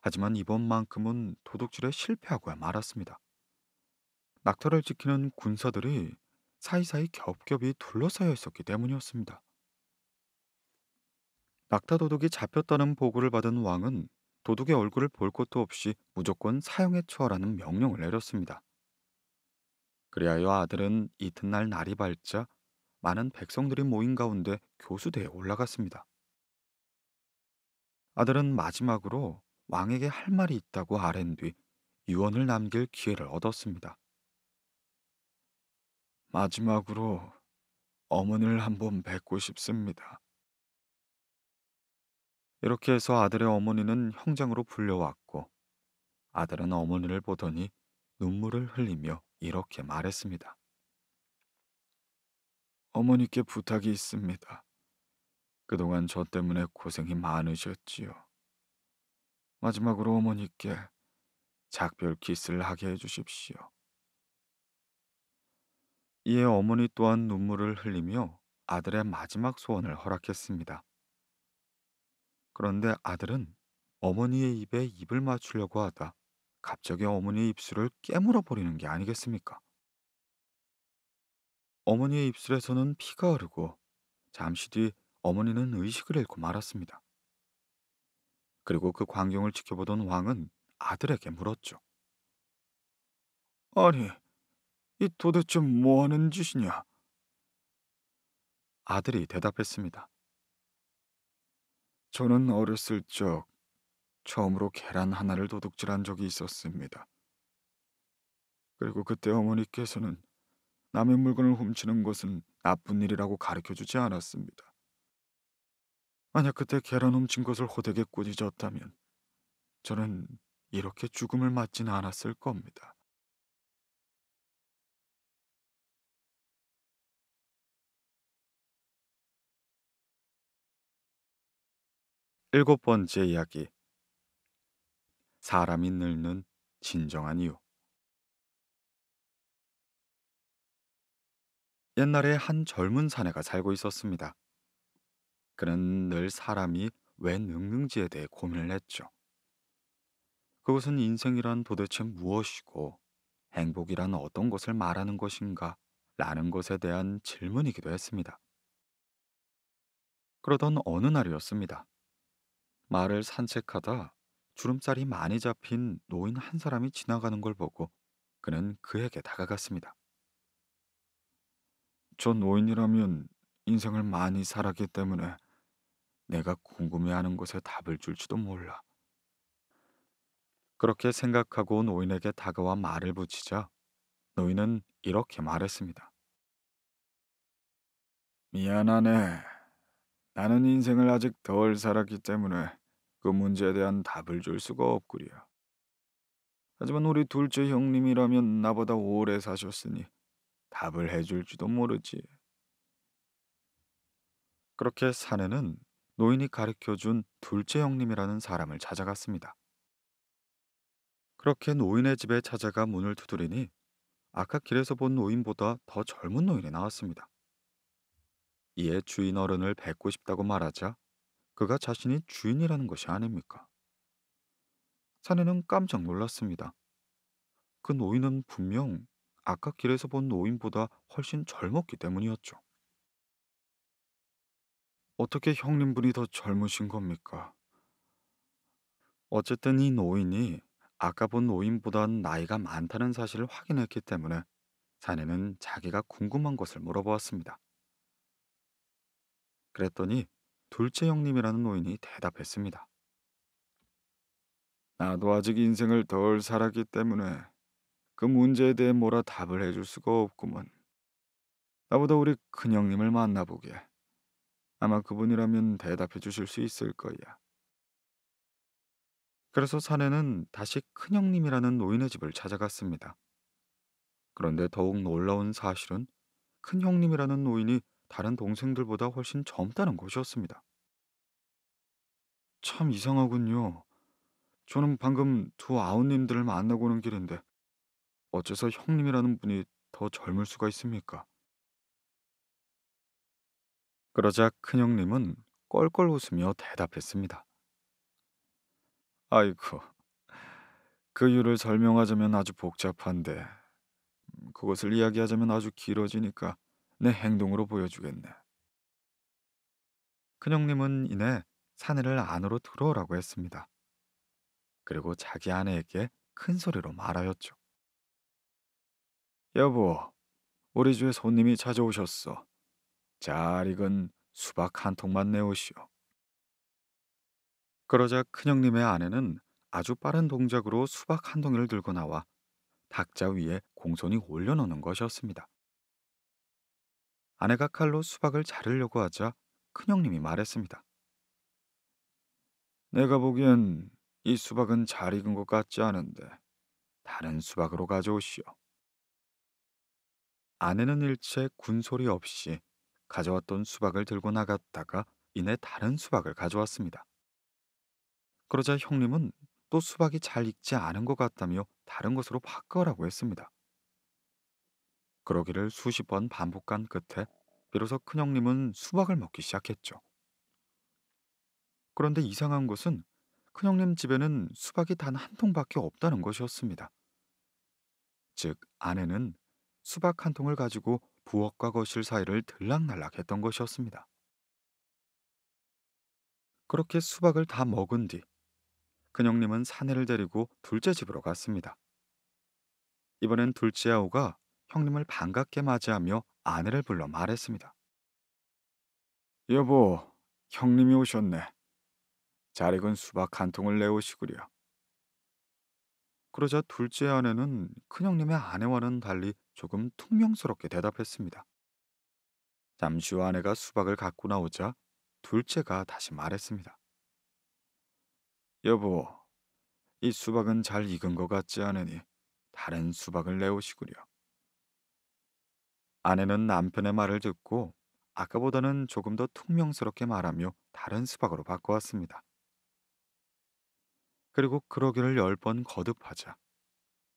하지만 이번만큼은 도둑질에 실패하고야 말았습니다. 낙타를 지키는 군사들이 사이사이 겹겹이 둘러싸여 있었기 때문이었습니다. 낙타 도둑이 잡혔다는 보고를 받은 왕은 도둑의 얼굴을 볼 것도 없이 무조건 사형에 처하라는 명령을 내렸습니다. 그리하여 아들은 이튿날 날이 밝자 많은 백성들이 모인 가운데 교수대에 올라갔습니다. 아들은 마지막으로 왕에게 할 말이 있다고 아랜 뒤 유언을 남길 기회를 얻었습니다. 마지막으로 어머니를 한번 뵙고 싶습니다. 이렇게 해서 아들의 어머니는 형장으로 불려왔고 아들은 어머니를 보더니 눈물을 흘리며 이렇게 말했습니다. 어머니께 부탁이 있습니다. 그동안 저 때문에 고생이 많으셨지요. 마지막으로 어머니께 작별 키스를 하게 해주십시오. 이에 어머니 또한 눈물을 흘리며 아들의 마지막 소원을 허락했습니다. 그런데 아들은 어머니의 입에 입을 맞추려고 하다 갑자기 어머니의 입술을 깨물어 버리는 게 아니겠습니까? 어머니의 입술에서는 피가 흐르고 잠시 뒤 어머니는 의식을 잃고 말았습니다. 그리고 그 광경을 지켜보던 왕은 아들에게 물었죠. 아니, 이 도대체 뭐 하는 짓이냐? 아들이 대답했습니다. 저는 어렸을 적 처음으로 계란 하나를 도둑질한 적이 있었습니다. 그리고 그때 어머니께서는 남의 물건을 훔치는 것은 나쁜 일이라고 가르쳐 주지 않았습니다. 만약 그때 계란 훔친 것을 호되게 꾸짖었다면 저는 이렇게 죽음을 맞지는 않았을 겁니다. 일곱 번째 이야기. 사람이 늙는 진정한 이유. 옛날에 한 젊은 사내가 살고 있었습니다. 그는 늘 사람이 왜 늙는지에 대해 고민을 했죠. 그것은 인생이란 도대체 무엇이고 행복이란 어떤 것을 말하는 것인가 라는 것에 대한 질문이기도 했습니다. 그러던 어느 날이었습니다. 말을 산책하다 주름살이 많이 잡힌 노인 한 사람이 지나가는 걸 보고 그는 그에게 다가갔습니다. 저 노인이라면 인생을 많이 살았기 때문에 내가 궁금해하는 것에 답을 줄지도 몰라. 그렇게 생각하고 노인에게 다가와 말을 붙이자 노인은 이렇게 말했습니다. 미안하네. 나는 인생을 아직 덜 살았기 때문에 그 문제에 대한 답을 줄 수가 없구려. 하지만 우리 둘째 형님이라면 나보다 오래 사셨으니 답을 해줄지도 모르지. 그렇게 사내는 노인이 가르쳐준 둘째 형님이라는 사람을 찾아갔습니다. 그렇게 노인의 집에 찾아가 문을 두드리니 아까 길에서 본 노인보다 더 젊은 노인이 나왔습니다. 이에 주인 어른을 뵙고 싶다고 말하자 그가 자신이 주인이라는 것이 아닙니까? 사내는 깜짝 놀랐습니다. 그 노인은 분명 아까 길에서 본 노인보다 훨씬 젊었기 때문이었죠. 어떻게 형님분이 더 젊으신 겁니까? 어쨌든 이 노인이 아까 본 노인보단 나이가 많다는 사실을 확인했기 때문에 사내는 자기가 궁금한 것을 물어보았습니다. 그랬더니 둘째 형님이라는 노인이 대답했습니다. 나도 아직 인생을 덜 살았기 때문에 그 문제에 대해 뭐라 답을 해줄 수가 없구먼. 나보다 우리 큰형님을 만나보게. 아마 그분이라면 대답해 주실 수 있을 거야. 그래서 사내는 다시 큰형님이라는 노인의 집을 찾아갔습니다. 그런데 더욱 놀라운 사실은 큰형님이라는 노인이 다른 동생들보다 훨씬 젊다는 것이었습니다. 참 이상하군요. 저는 방금 두 아우님들을 만나고 오는 길인데 어째서 형님이라는 분이 더 젊을 수가 있습니까? 그러자 큰형님은 껄껄 웃으며 대답했습니다. 아이고, 그 이유를 설명하자면 아주 복잡한데 음, 그것을 이야기하자면 아주 길어지니까 내 행동으로 보여주겠네. 큰형님은 이내 사내를 안으로 들어오라고 했습니다. 그리고 자기 아내에게 큰 소리로 말하였죠. 여보, 우리 집에 손님이 찾아오셨어. 잘 익은 수박 한 통만 내오시오. 그러자 큰형님의 아내는 아주 빠른 동작으로 수박 한 덩이를 들고 나와 닭자 위에 공손히 올려놓는 것이었습니다. 아내가 칼로 수박을 자르려고 하자 큰형님이 말했습니다. 내가 보기엔 이 수박은 잘 익은 것 같지 않은데 다른 수박으로 가져오시오. 아내는 일체 군소리 없이 가져왔던 수박을 들고 나갔다가 이내 다른 수박을 가져왔습니다. 그러자 형님은 또 수박이 잘 익지 않은 것 같다며 다른 것으로 바꿔라고 했습니다. 그러기를 수십 번 반복한 끝에 비로소 큰형님은 수박을 먹기 시작했죠. 그런데 이상한 것은 큰형님 집에는 수박이 단 한 통밖에 없다는 것이었습니다. 즉 아내는 수박 한 통을 가지고 부엌과 거실 사이를 들락날락했던 것이었습니다. 그렇게 수박을 다 먹은 뒤 큰형님은 사내를 데리고 둘째 집으로 갔습니다. 이번엔 둘째 아우가 형님을 반갑게 맞이하며 아내를 불러 말했습니다. 여보, 형님이 오셨네. 잘 익은 수박 한 통을 내오시구려. 그러자 둘째 아내는 큰형님의 아내와는 달리 조금 퉁명스럽게 대답했습니다. 잠시 후 아내가 수박을 갖고 나오자 둘째가 다시 말했습니다. 여보, 이 수박은 잘 익은 것 같지 않으니 다른 수박을 내오시구려. 아내는 남편의 말을 듣고 아까보다는 조금 더 퉁명스럽게 말하며 다른 수박으로 바꿔왔습니다. 그리고 그러기를 열 번 거듭하자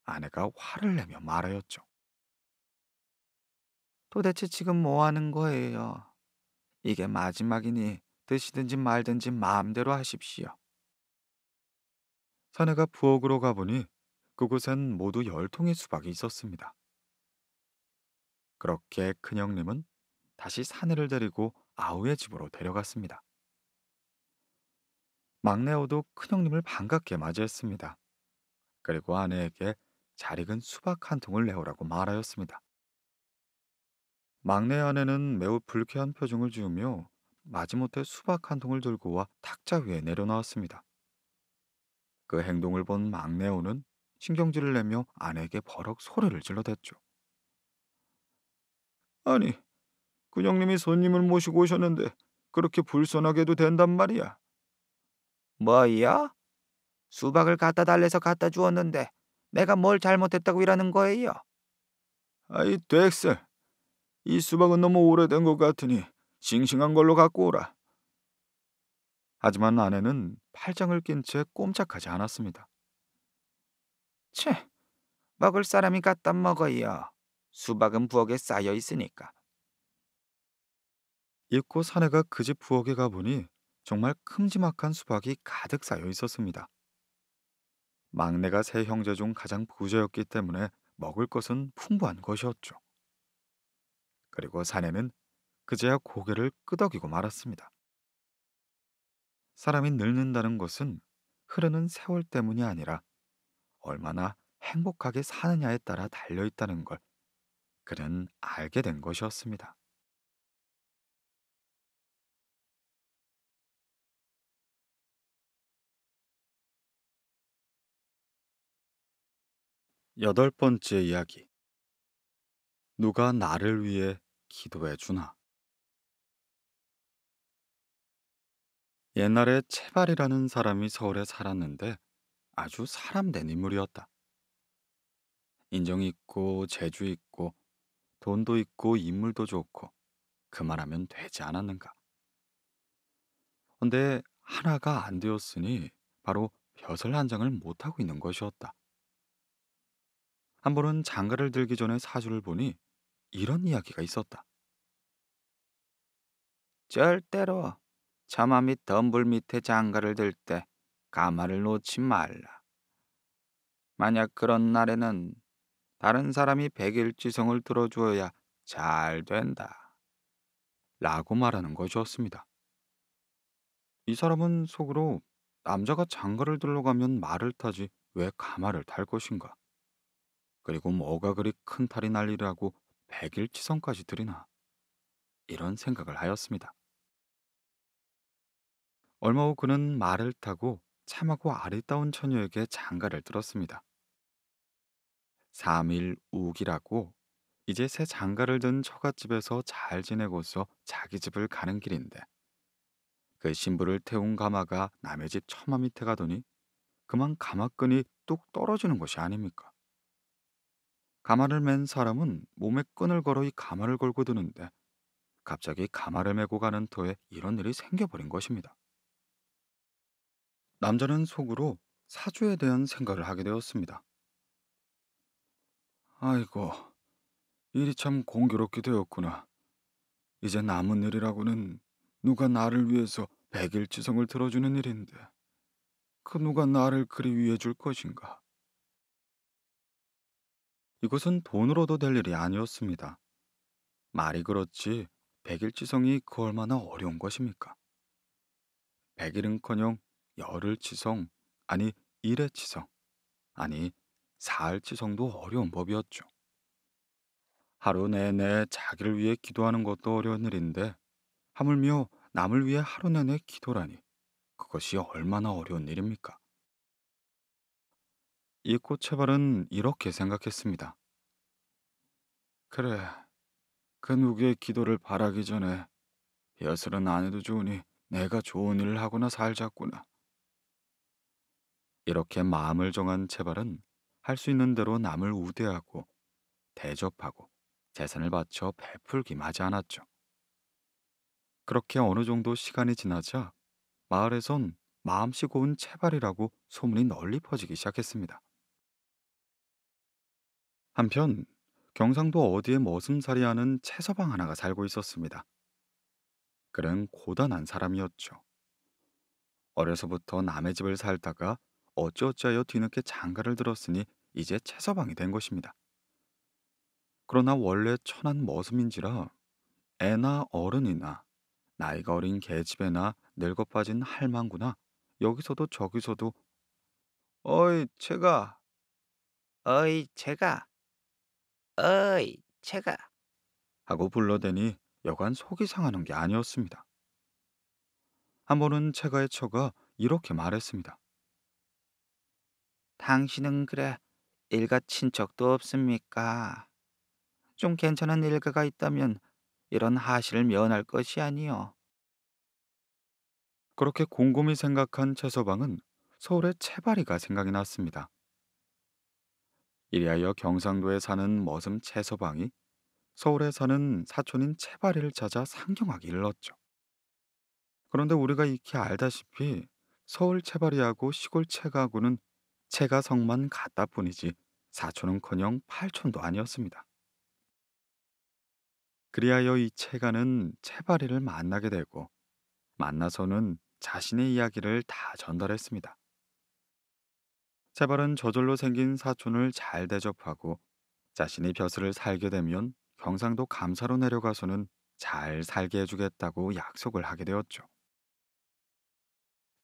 아내가 화를 내며 말하였죠. 도대체 지금 뭐 하는 거예요? 이게 마지막이니 드시든지 말든지 마음대로 하십시오. 사내가 부엌으로 가보니 그곳엔 모두 열 통의 수박이 있었습니다. 그렇게 큰형님은 다시 사내를 데리고 아우의 집으로 데려갔습니다. 막내 아우도 큰형님을 반갑게 맞이했습니다. 그리고 아내에게 잘 익은 수박 한 통을 내오라고 말하였습니다. 막내 아내는 매우 불쾌한 표정을 지으며 마지못해 수박 한 통을 들고 와 탁자 위에 내려놓았습니다. 그 행동을 본 막내 아우는 신경질을 내며 아내에게 버럭 소리를 질러댔죠. 아니, 군형님이 손님을 모시고 오셨는데 그렇게 불손하게도 된단 말이야. 뭐야? 수박을 갖다 달래서 갖다 주었는데 내가 뭘 잘못했다고 이러는 거예요? 아이, 됐어. 이 수박은 너무 오래된 것 같으니 싱싱한 걸로 갖고 오라. 하지만 아내는 팔짱을 낀 채 꼼짝하지 않았습니다. 채, 먹을 사람이 갖다 먹어요. 수박은 부엌에 쌓여 있으니까. 잊고 사내가 그 집 부엌에 가보니 정말 큼지막한 수박이 가득 쌓여 있었습니다. 막내가 세 형제 중 가장 부자였기 때문에 먹을 것은 풍부한 것이었죠. 그리고 사내는 그제야 고개를 끄덕이고 말았습니다. 사람이 늙는다는 것은 흐르는 세월 때문이 아니라 얼마나 행복하게 사느냐에 따라 달려 있다는 걸 그는 알게 된 것이었습니다. 여덟 번째 이야기. 누가 나를 위해 기도해 주나? 옛날에 채발이라는 사람이 서울에 살았는데 아주 사람 된 인물이었다. 인정 있고 재주 있고 돈도 있고 인물도 좋고 그만하면 되지 않았는가. 근데 하나가 안 되었으니 바로 벼슬 한 장을 못하고 있는 것이었다. 한 번은 장가를 들기 전에 사주를 보니 이런 이야기가 있었다. 절대로 처마 및 덤불 밑에 장가를 들 때 가마를 놓지 말라. 만약 그런 날에는 다른 사람이 백일지성을 들어주어야 잘 된다. 라고 말하는 것이었습니다. 이 사람은 속으로 남자가 장가를 들러 가면 말을 타지 왜 가마를 탈 것인가? 그리고 뭐가 그리 큰 탈이 날리라고 백일치성까지 들이나? 이런 생각을 하였습니다. 얼마 후 그는 말을 타고 참하고 아리따운 처녀에게 장가를 들었습니다. 3일 우기라고 이제 새 장가를 든 처갓집에서 잘 지내고서 자기 집을 가는 길인데 그 신부를 태운 가마가 남의 집 처마 밑에 가더니 그만 가마끈이 뚝 떨어지는 것이 아닙니까? 가마를 맨 사람은 몸에 끈을 걸어 이 가마를 걸고 드는데 갑자기 가마를 메고 가는 터에 이런 일이 생겨버린 것입니다. 남자는 속으로 사주에 대한 생각을 하게 되었습니다. 아이고, 일이 참 공교롭게 되었구나. 이제 남은 일이라고는 누가 나를 위해서 백일지성을 들어주는 일인데 그 누가 나를 그리 위해 줄 것인가? 이것은 돈으로도 될 일이 아니었습니다. 말이 그렇지 백일지성이 그 얼마나 어려운 것입니까? 백일은커녕 열흘치성 아니 일회치성 아니 사흘치성도 어려운 법이었죠. 하루 내내 자기를 위해 기도하는 것도 어려운 일인데 하물며 남을 위해 하루 내내 기도라니 그것이 얼마나 어려운 일입니까? 이 꽃채발은 이렇게 생각했습니다. 그래, 그 누구의 기도를 바라기 전에 벼슬은 안 해도 좋으니 내가 좋은 일을 하거나 살자꾸나. 이렇게 마음을 정한 채발은 할 수 있는 대로 남을 우대하고 대접하고 재산을 바쳐 베풀기 마지 않았죠. 그렇게 어느 정도 시간이 지나자 마을에선 마음씨 고운 채발이라고 소문이 널리 퍼지기 시작했습니다. 한편 경상도 어디에 머슴살이하는 채서방 하나가 살고 있었습니다. 그는 고단한 사람이었죠. 어려서부터 남의 집을 살다가 어찌어찌하여 뒤늦게 장가를 들었으니 이제 채서방이 된 것입니다. 그러나 원래 천한 머슴인지라 애나 어른이나 나이가 어린 계집애나 늙어 빠진 할망구나 여기서도 저기서도 어이, 채가. 어이, 제가. 어이, 제가. 하고 불러대니 여간 속이 상하는 게 아니었습니다. 한 번은 채가의 처가 이렇게 말했습니다. 당신은 그래 일가 친척도 없습니까? 좀 괜찮은 일가가 있다면 이런 하실을 면할 것이 아니요. 그렇게 곰곰이 생각한 채서방은 서울의 채바리가 생각이 났습니다. 이리하여 경상도에 사는 머슴 채서방이 서울에 사는 사촌인 채바리를 찾아 상경하기 일렀죠. 그런데 우리가 익히 알다시피 서울 채바리하고 시골 채가하고는 채가 성만 같다 뿐이지 사촌은커녕 팔촌도 아니었습니다. 그리하여 이 채가는 채바리를 만나게 되고 만나서는 자신의 이야기를 다 전달했습니다. 채발은 저절로 생긴 사촌을 잘 대접하고 자신이 벼슬을 살게 되면 경상도 감사로 내려가서는 잘 살게 해주겠다고 약속을 하게 되었죠.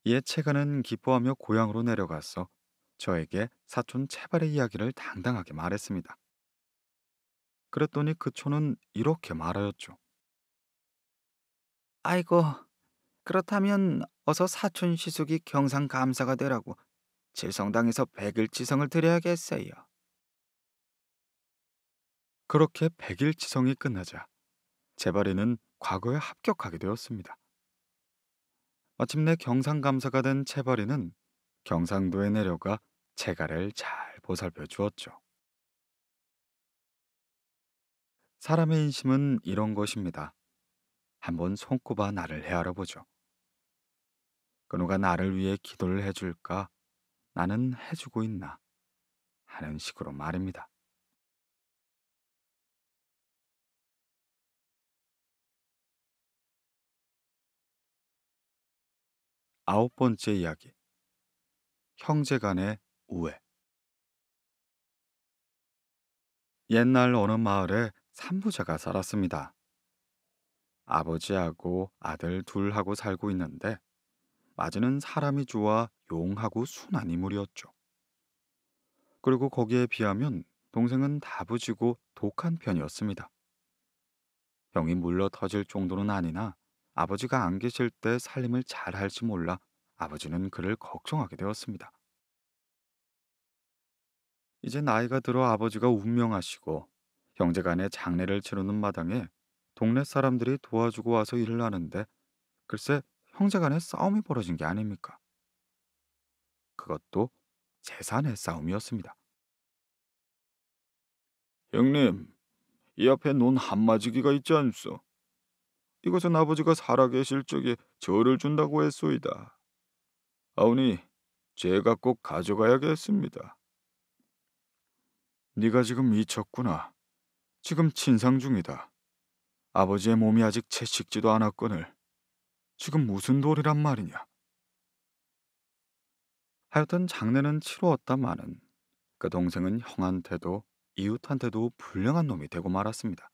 이에 채가는 기뻐하며 고향으로 내려가서 저에게 사촌 채발의 이야기를 당당하게 말했습니다. 그랬더니 그 촌은 이렇게 말하였죠. 아이고, 그렇다면 어서 사촌 시숙이 경상 감사가 되라고 칠성당에서 백일지성을 드려야겠어요. 그렇게 백일지성이 끝나자 제발이는 과거에 합격하게 되었습니다. 마침내 경상감사가 된 채바리는 경상도에 내려가 채가를 잘 보살펴 주었죠. 사람의 인심은 이런 것입니다. 한번 손꼽아 나를 헤아려 보죠. 그누가 나를 위해 기도를 해줄까? 나는 해주고 있나? 하는 식으로 말입니다. 아홉 번째 이야기. 형제 간의 우애. 옛날 어느 마을에 삼부자가 살았습니다. 아버지하고 아들 둘하고 살고 있는데 맞이는 사람이 좋아 용하고 순한 인물이었죠. 그리고 거기에 비하면 동생은 다부지고 독한 편이었습니다. 병이 물러 터질 정도는 아니나 아버지가 안 계실 때 살림을 잘 할지 몰라 아버지는 그를 걱정하게 되었습니다. 이제 나이가 들어 아버지가 운명하시고 형제 간의 장례를 치르는 마당에 동네 사람들이 도와주고 와서 일을 하는데 글쎄 형제간에 싸움이 벌어진 게 아닙니까? 그것도 재산의 싸움이었습니다. 형님, 이 앞에 논 한마지기가 있지 않소? 이것은 아버지가 살아계실 적에 저를 준다고 했소이다. 아우니, 제가 꼭 가져가야겠습니다. 네가 지금 미쳤구나. 지금 친상 중이다. 아버지의 몸이 아직 채식지도 않았거늘 지금 무슨 돌이란 말이냐? 하여튼 장례는 치루었다마는 그 동생은 형한테도 이웃한테도 불량한 놈이 되고 말았습니다.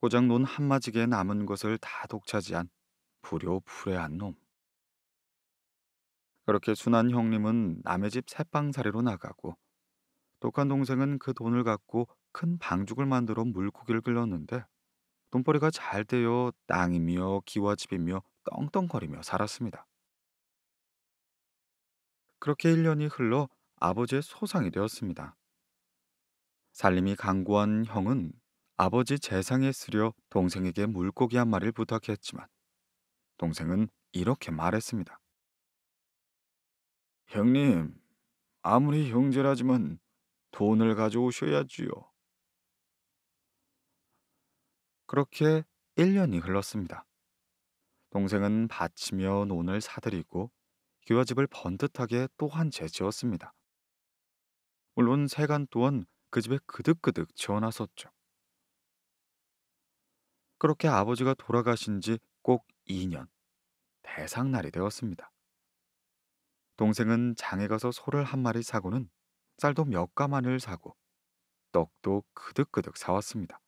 고작 논 한마지기에 남은 것을 다 독차지한 불효불회한 놈. 그렇게 순한 형님은 남의 집 새빵살이로 나가고 독한 동생은 그 돈을 갖고 큰 방죽을 만들어 물고기를 끌었는데 돈벌이가 잘 되어 땅이며 기와 집이며 떵떵거리며 살았습니다. 그렇게 1년이 흘러 아버지의 소상이 되었습니다. 살림이 강고한 형은 아버지 재상에 쓰려 동생에게 물고기 한 마리를 부탁했지만 동생은 이렇게 말했습니다. 형님, 아무리 형제라지만 돈을 가져오셔야지요. 그렇게 1년이 흘렀습니다. 동생은 바치며 논을 사들이고 기와집을 번듯하게 또한채 지었습니다. 물론 세간 또한 그 집에 그득그득 지어놨었죠. 그렇게 아버지가 돌아가신 지 꼭 2년, 대상날이 되었습니다. 동생은 장에 가서 소를 한 마리 사고는 쌀도 몇 가마늘 사고 떡도 그득그득 사왔습니다.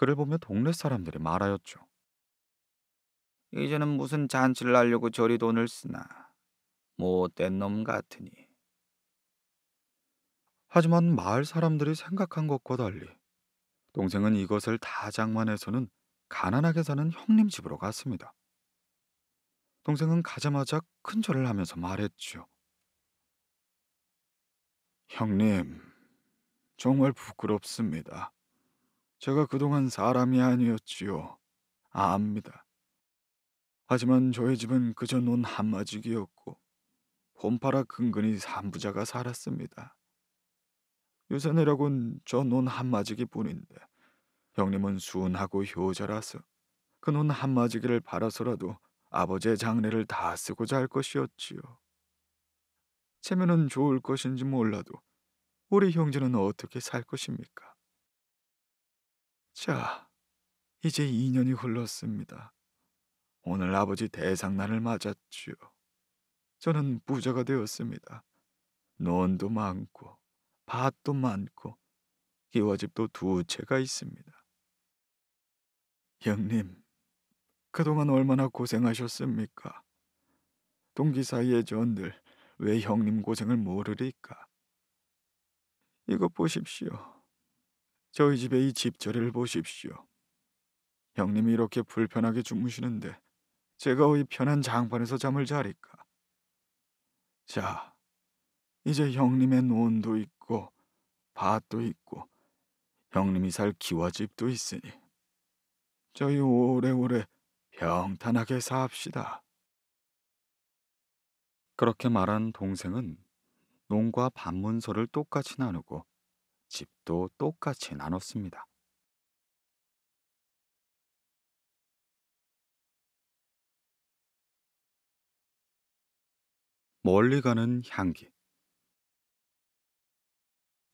그를 보며 동네 사람들이 말하였죠. 이제는 무슨 잔치를 하려고 저리 돈을 쓰나. 못된 놈 같으니. 하지만 마을 사람들이 생각한 것과 달리 동생은 이것을 다 장만해서는 가난하게 사는 형님 집으로 갔습니다. 동생은 가자마자 큰 절을 하면서 말했죠. 형님, 정말 부끄럽습니다. 제가 그동안 사람이 아니었지요. 압니다. 하지만 저희 집은 그저 논 한마직이었고 봄파라 근근히 산부자가 살았습니다. 내려군 저논 한마지기 뿐인데 형님은 순하고 효자라서 그 논 한마지기를 팔아서라도 아버지의 장례를 다 쓰고자 할 것이었지요. 체면은 좋을 것인지 몰라도 우리 형제는 어떻게 살 것입니까? 자, 이제 2년이 흘렀습니다. 오늘 아버지 대상날을 맞았지요. 저는 부자가 되었습니다. 논도 많고 밭도 많고 기와집도 두 채가 있습니다. 형님, 그동안 얼마나 고생하셨습니까? 동기 사이의 전들 왜 형님 고생을 모르리까? 이것 보십시오. 저희 집의 이 집처리를 보십시오. 형님이 이렇게 불편하게 주무시는데 제가 이 편한 장판에서 잠을 자리까? 자, 이제 형님의 논도 있고 밭도 있고 형님이 살 기와집도 있으니 저희 오래오래 평탄하게 삽시다. 그렇게 말한 동생은 농과 반문서를 똑같이 나누고 집도 똑같이 나눴습니다. 멀리 가는 향기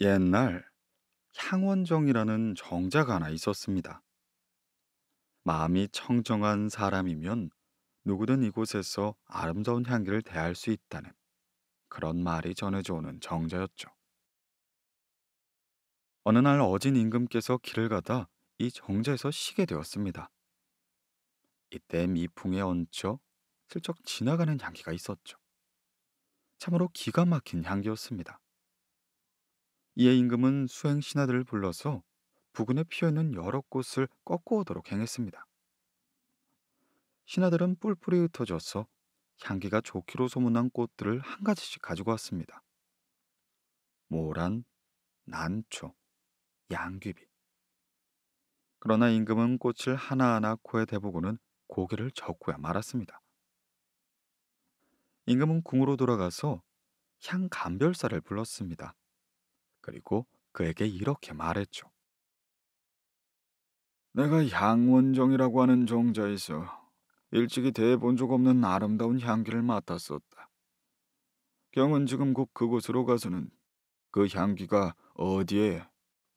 옛날 향원정이라는 정자가 하나 있었습니다. 마음이 청정한 사람이면 누구든 이곳에서 아름다운 향기를 대할 수 있다는 그런 말이 전해져 오는 정자였죠. 어느 날 어진 임금께서 길을 가다 이 정자에서 쉬게 되었습니다. 이때 미풍에 얹혀 슬쩍 지나가는 향기가 있었죠. 참으로 기가 막힌 향기였습니다. 이에 임금은 수행 신하들을 불러서 부근에 피어 있는 여러 꽃을 꺾어 오도록 행했습니다. 신하들은 뿔뿔이 흩어져서 향기가 좋기로 소문난 꽃들을 한 가지씩 가지고 왔습니다. 모란, 난초, 양귀비. 그러나 임금은 꽃을 하나하나 코에 대보고는 고개를 젓고야 말았습니다. 임금은 궁으로 돌아가서 향 감별사를 불렀습니다. 그리고 그에게 이렇게 말했죠. 내가 향원정이라고 하는 정자에서 일찍이 대본 적 없는 아름다운 향기를 맡았었다. 경은 지금 곧 그곳으로 가서는 그 향기가 어디에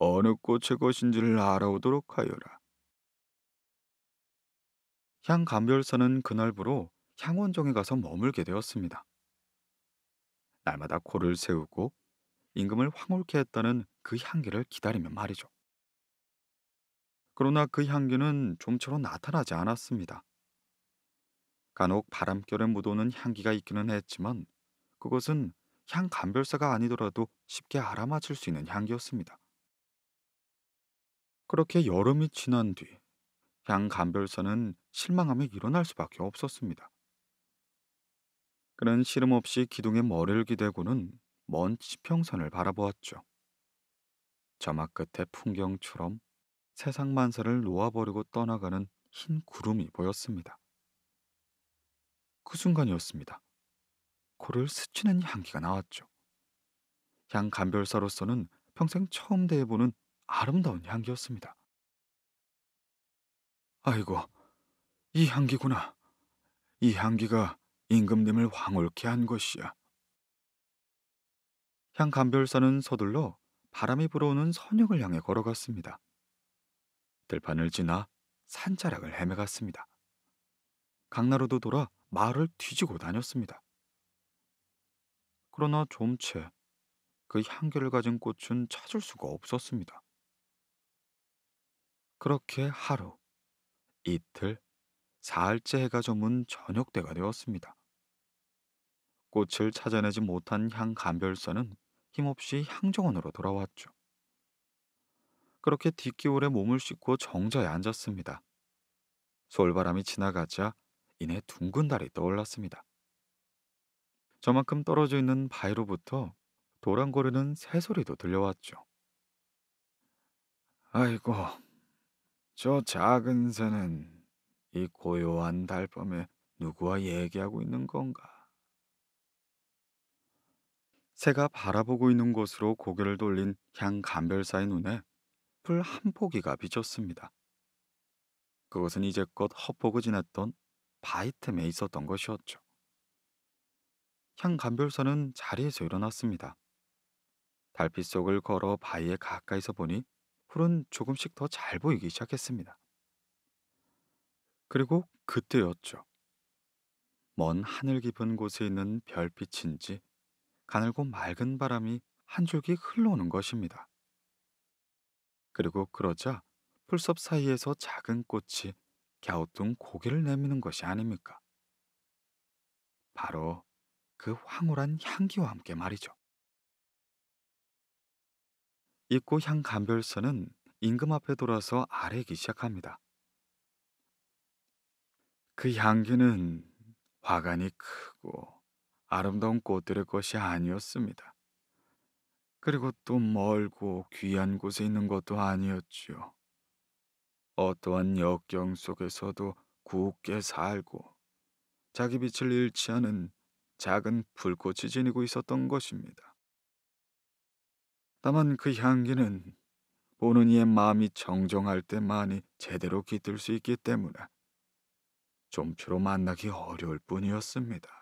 어느 꽃의 것인지를 알아오도록 하여라. 향 감별사는 그날부로 향원정에 가서 머물게 되었습니다. 날마다 코를 세우고 임금을 황홀케 했다는 그 향기를 기다리며 말이죠. 그러나 그 향기는 좀처럼 나타나지 않았습니다. 간혹 바람결에 묻어오는 향기가 있기는 했지만 그것은 향 감별사가 아니더라도 쉽게 알아맞힐 수 있는 향기였습니다. 그렇게 여름이 지난 뒤향 감별사는 실망함에 일어날 수밖에 없었습니다. 그는 시름 없이 기둥에 머리를 기대고는 먼 지평선을 바라보았죠. 저막 끝에 풍경처럼 세상 만사를 놓아버리고 떠나가는 흰 구름이 보였습니다. 그 순간이었습니다. 코를 스치는 향기가 나왔죠. 향 감별사로서는 평생 처음 대해보는 아름다운 향기였습니다. 아이고, 이 향기구나. 이 향기가 임금님을 황홀케 한 것이야. 향 감별사는 서둘러 바람이 불어오는 선역을 향해 걸어갔습니다. 들판을 지나 산자락을 헤매갔습니다. 강나루도 돌아 마을을 뒤지고 다녔습니다. 그러나 좀채 그 향기를 가진 꽃은 찾을 수가 없었습니다. 그렇게 하루, 이틀, 사흘째 해가 저문 저녁 때가 되었습니다. 꽃을 찾아내지 못한 향 감별사는 힘없이 향정원으로 돌아왔죠. 그렇게 뒷기울에 몸을 씻고 정자에 앉았습니다. 솔바람이 지나가자 이내 둥근 달이 떠올랐습니다. 저만큼 떨어져 있는 바위로부터 도랑거리는 새소리도 들려왔죠. 아이고, 저 작은 새는 이 고요한 달밤에 누구와 얘기하고 있는 건가? 새가 바라보고 있는 곳으로 고개를 돌린 향 감별사의 눈에 풀 한 포기가 비쳤습니다. 그것은 이제껏 헛보고 지냈던 바위 틈에 있었던 것이었죠. 향 감별사는 자리에서 일어났습니다. 달빛 속을 걸어 바위에 가까이서 보니 풀은 조금씩 더 잘 보이기 시작했습니다. 그리고 그때였죠. 먼 하늘 깊은 곳에 있는 별빛인지 가늘고 맑은 바람이 한 줄기 흘러오는 것입니다. 그리고 그러자 풀섭 사이에서 작은 꽃이 갸우뚱 고개를 내미는 것이 아닙니까? 바로 그 황홀한 향기와 함께 말이죠. 입고 향 감별서는 임금 앞에 돌아서 아래기 시작합니다. 그 향기는 화관이 크고 아름다운 꽃들의 것이 아니었습니다. 그리고 또 멀고 귀한 곳에 있는 것도 아니었지요. 어떠한 역경 속에서도 굳게 살고 자기 빛을 잃지 않은 작은 불꽃이 지니고 있었던 것입니다. 다만 그 향기는 보는 이의 마음이 정정할 때만이 제대로 깃들 수 있기 때문에 좀추로 만나기 어려울 뿐이었습니다.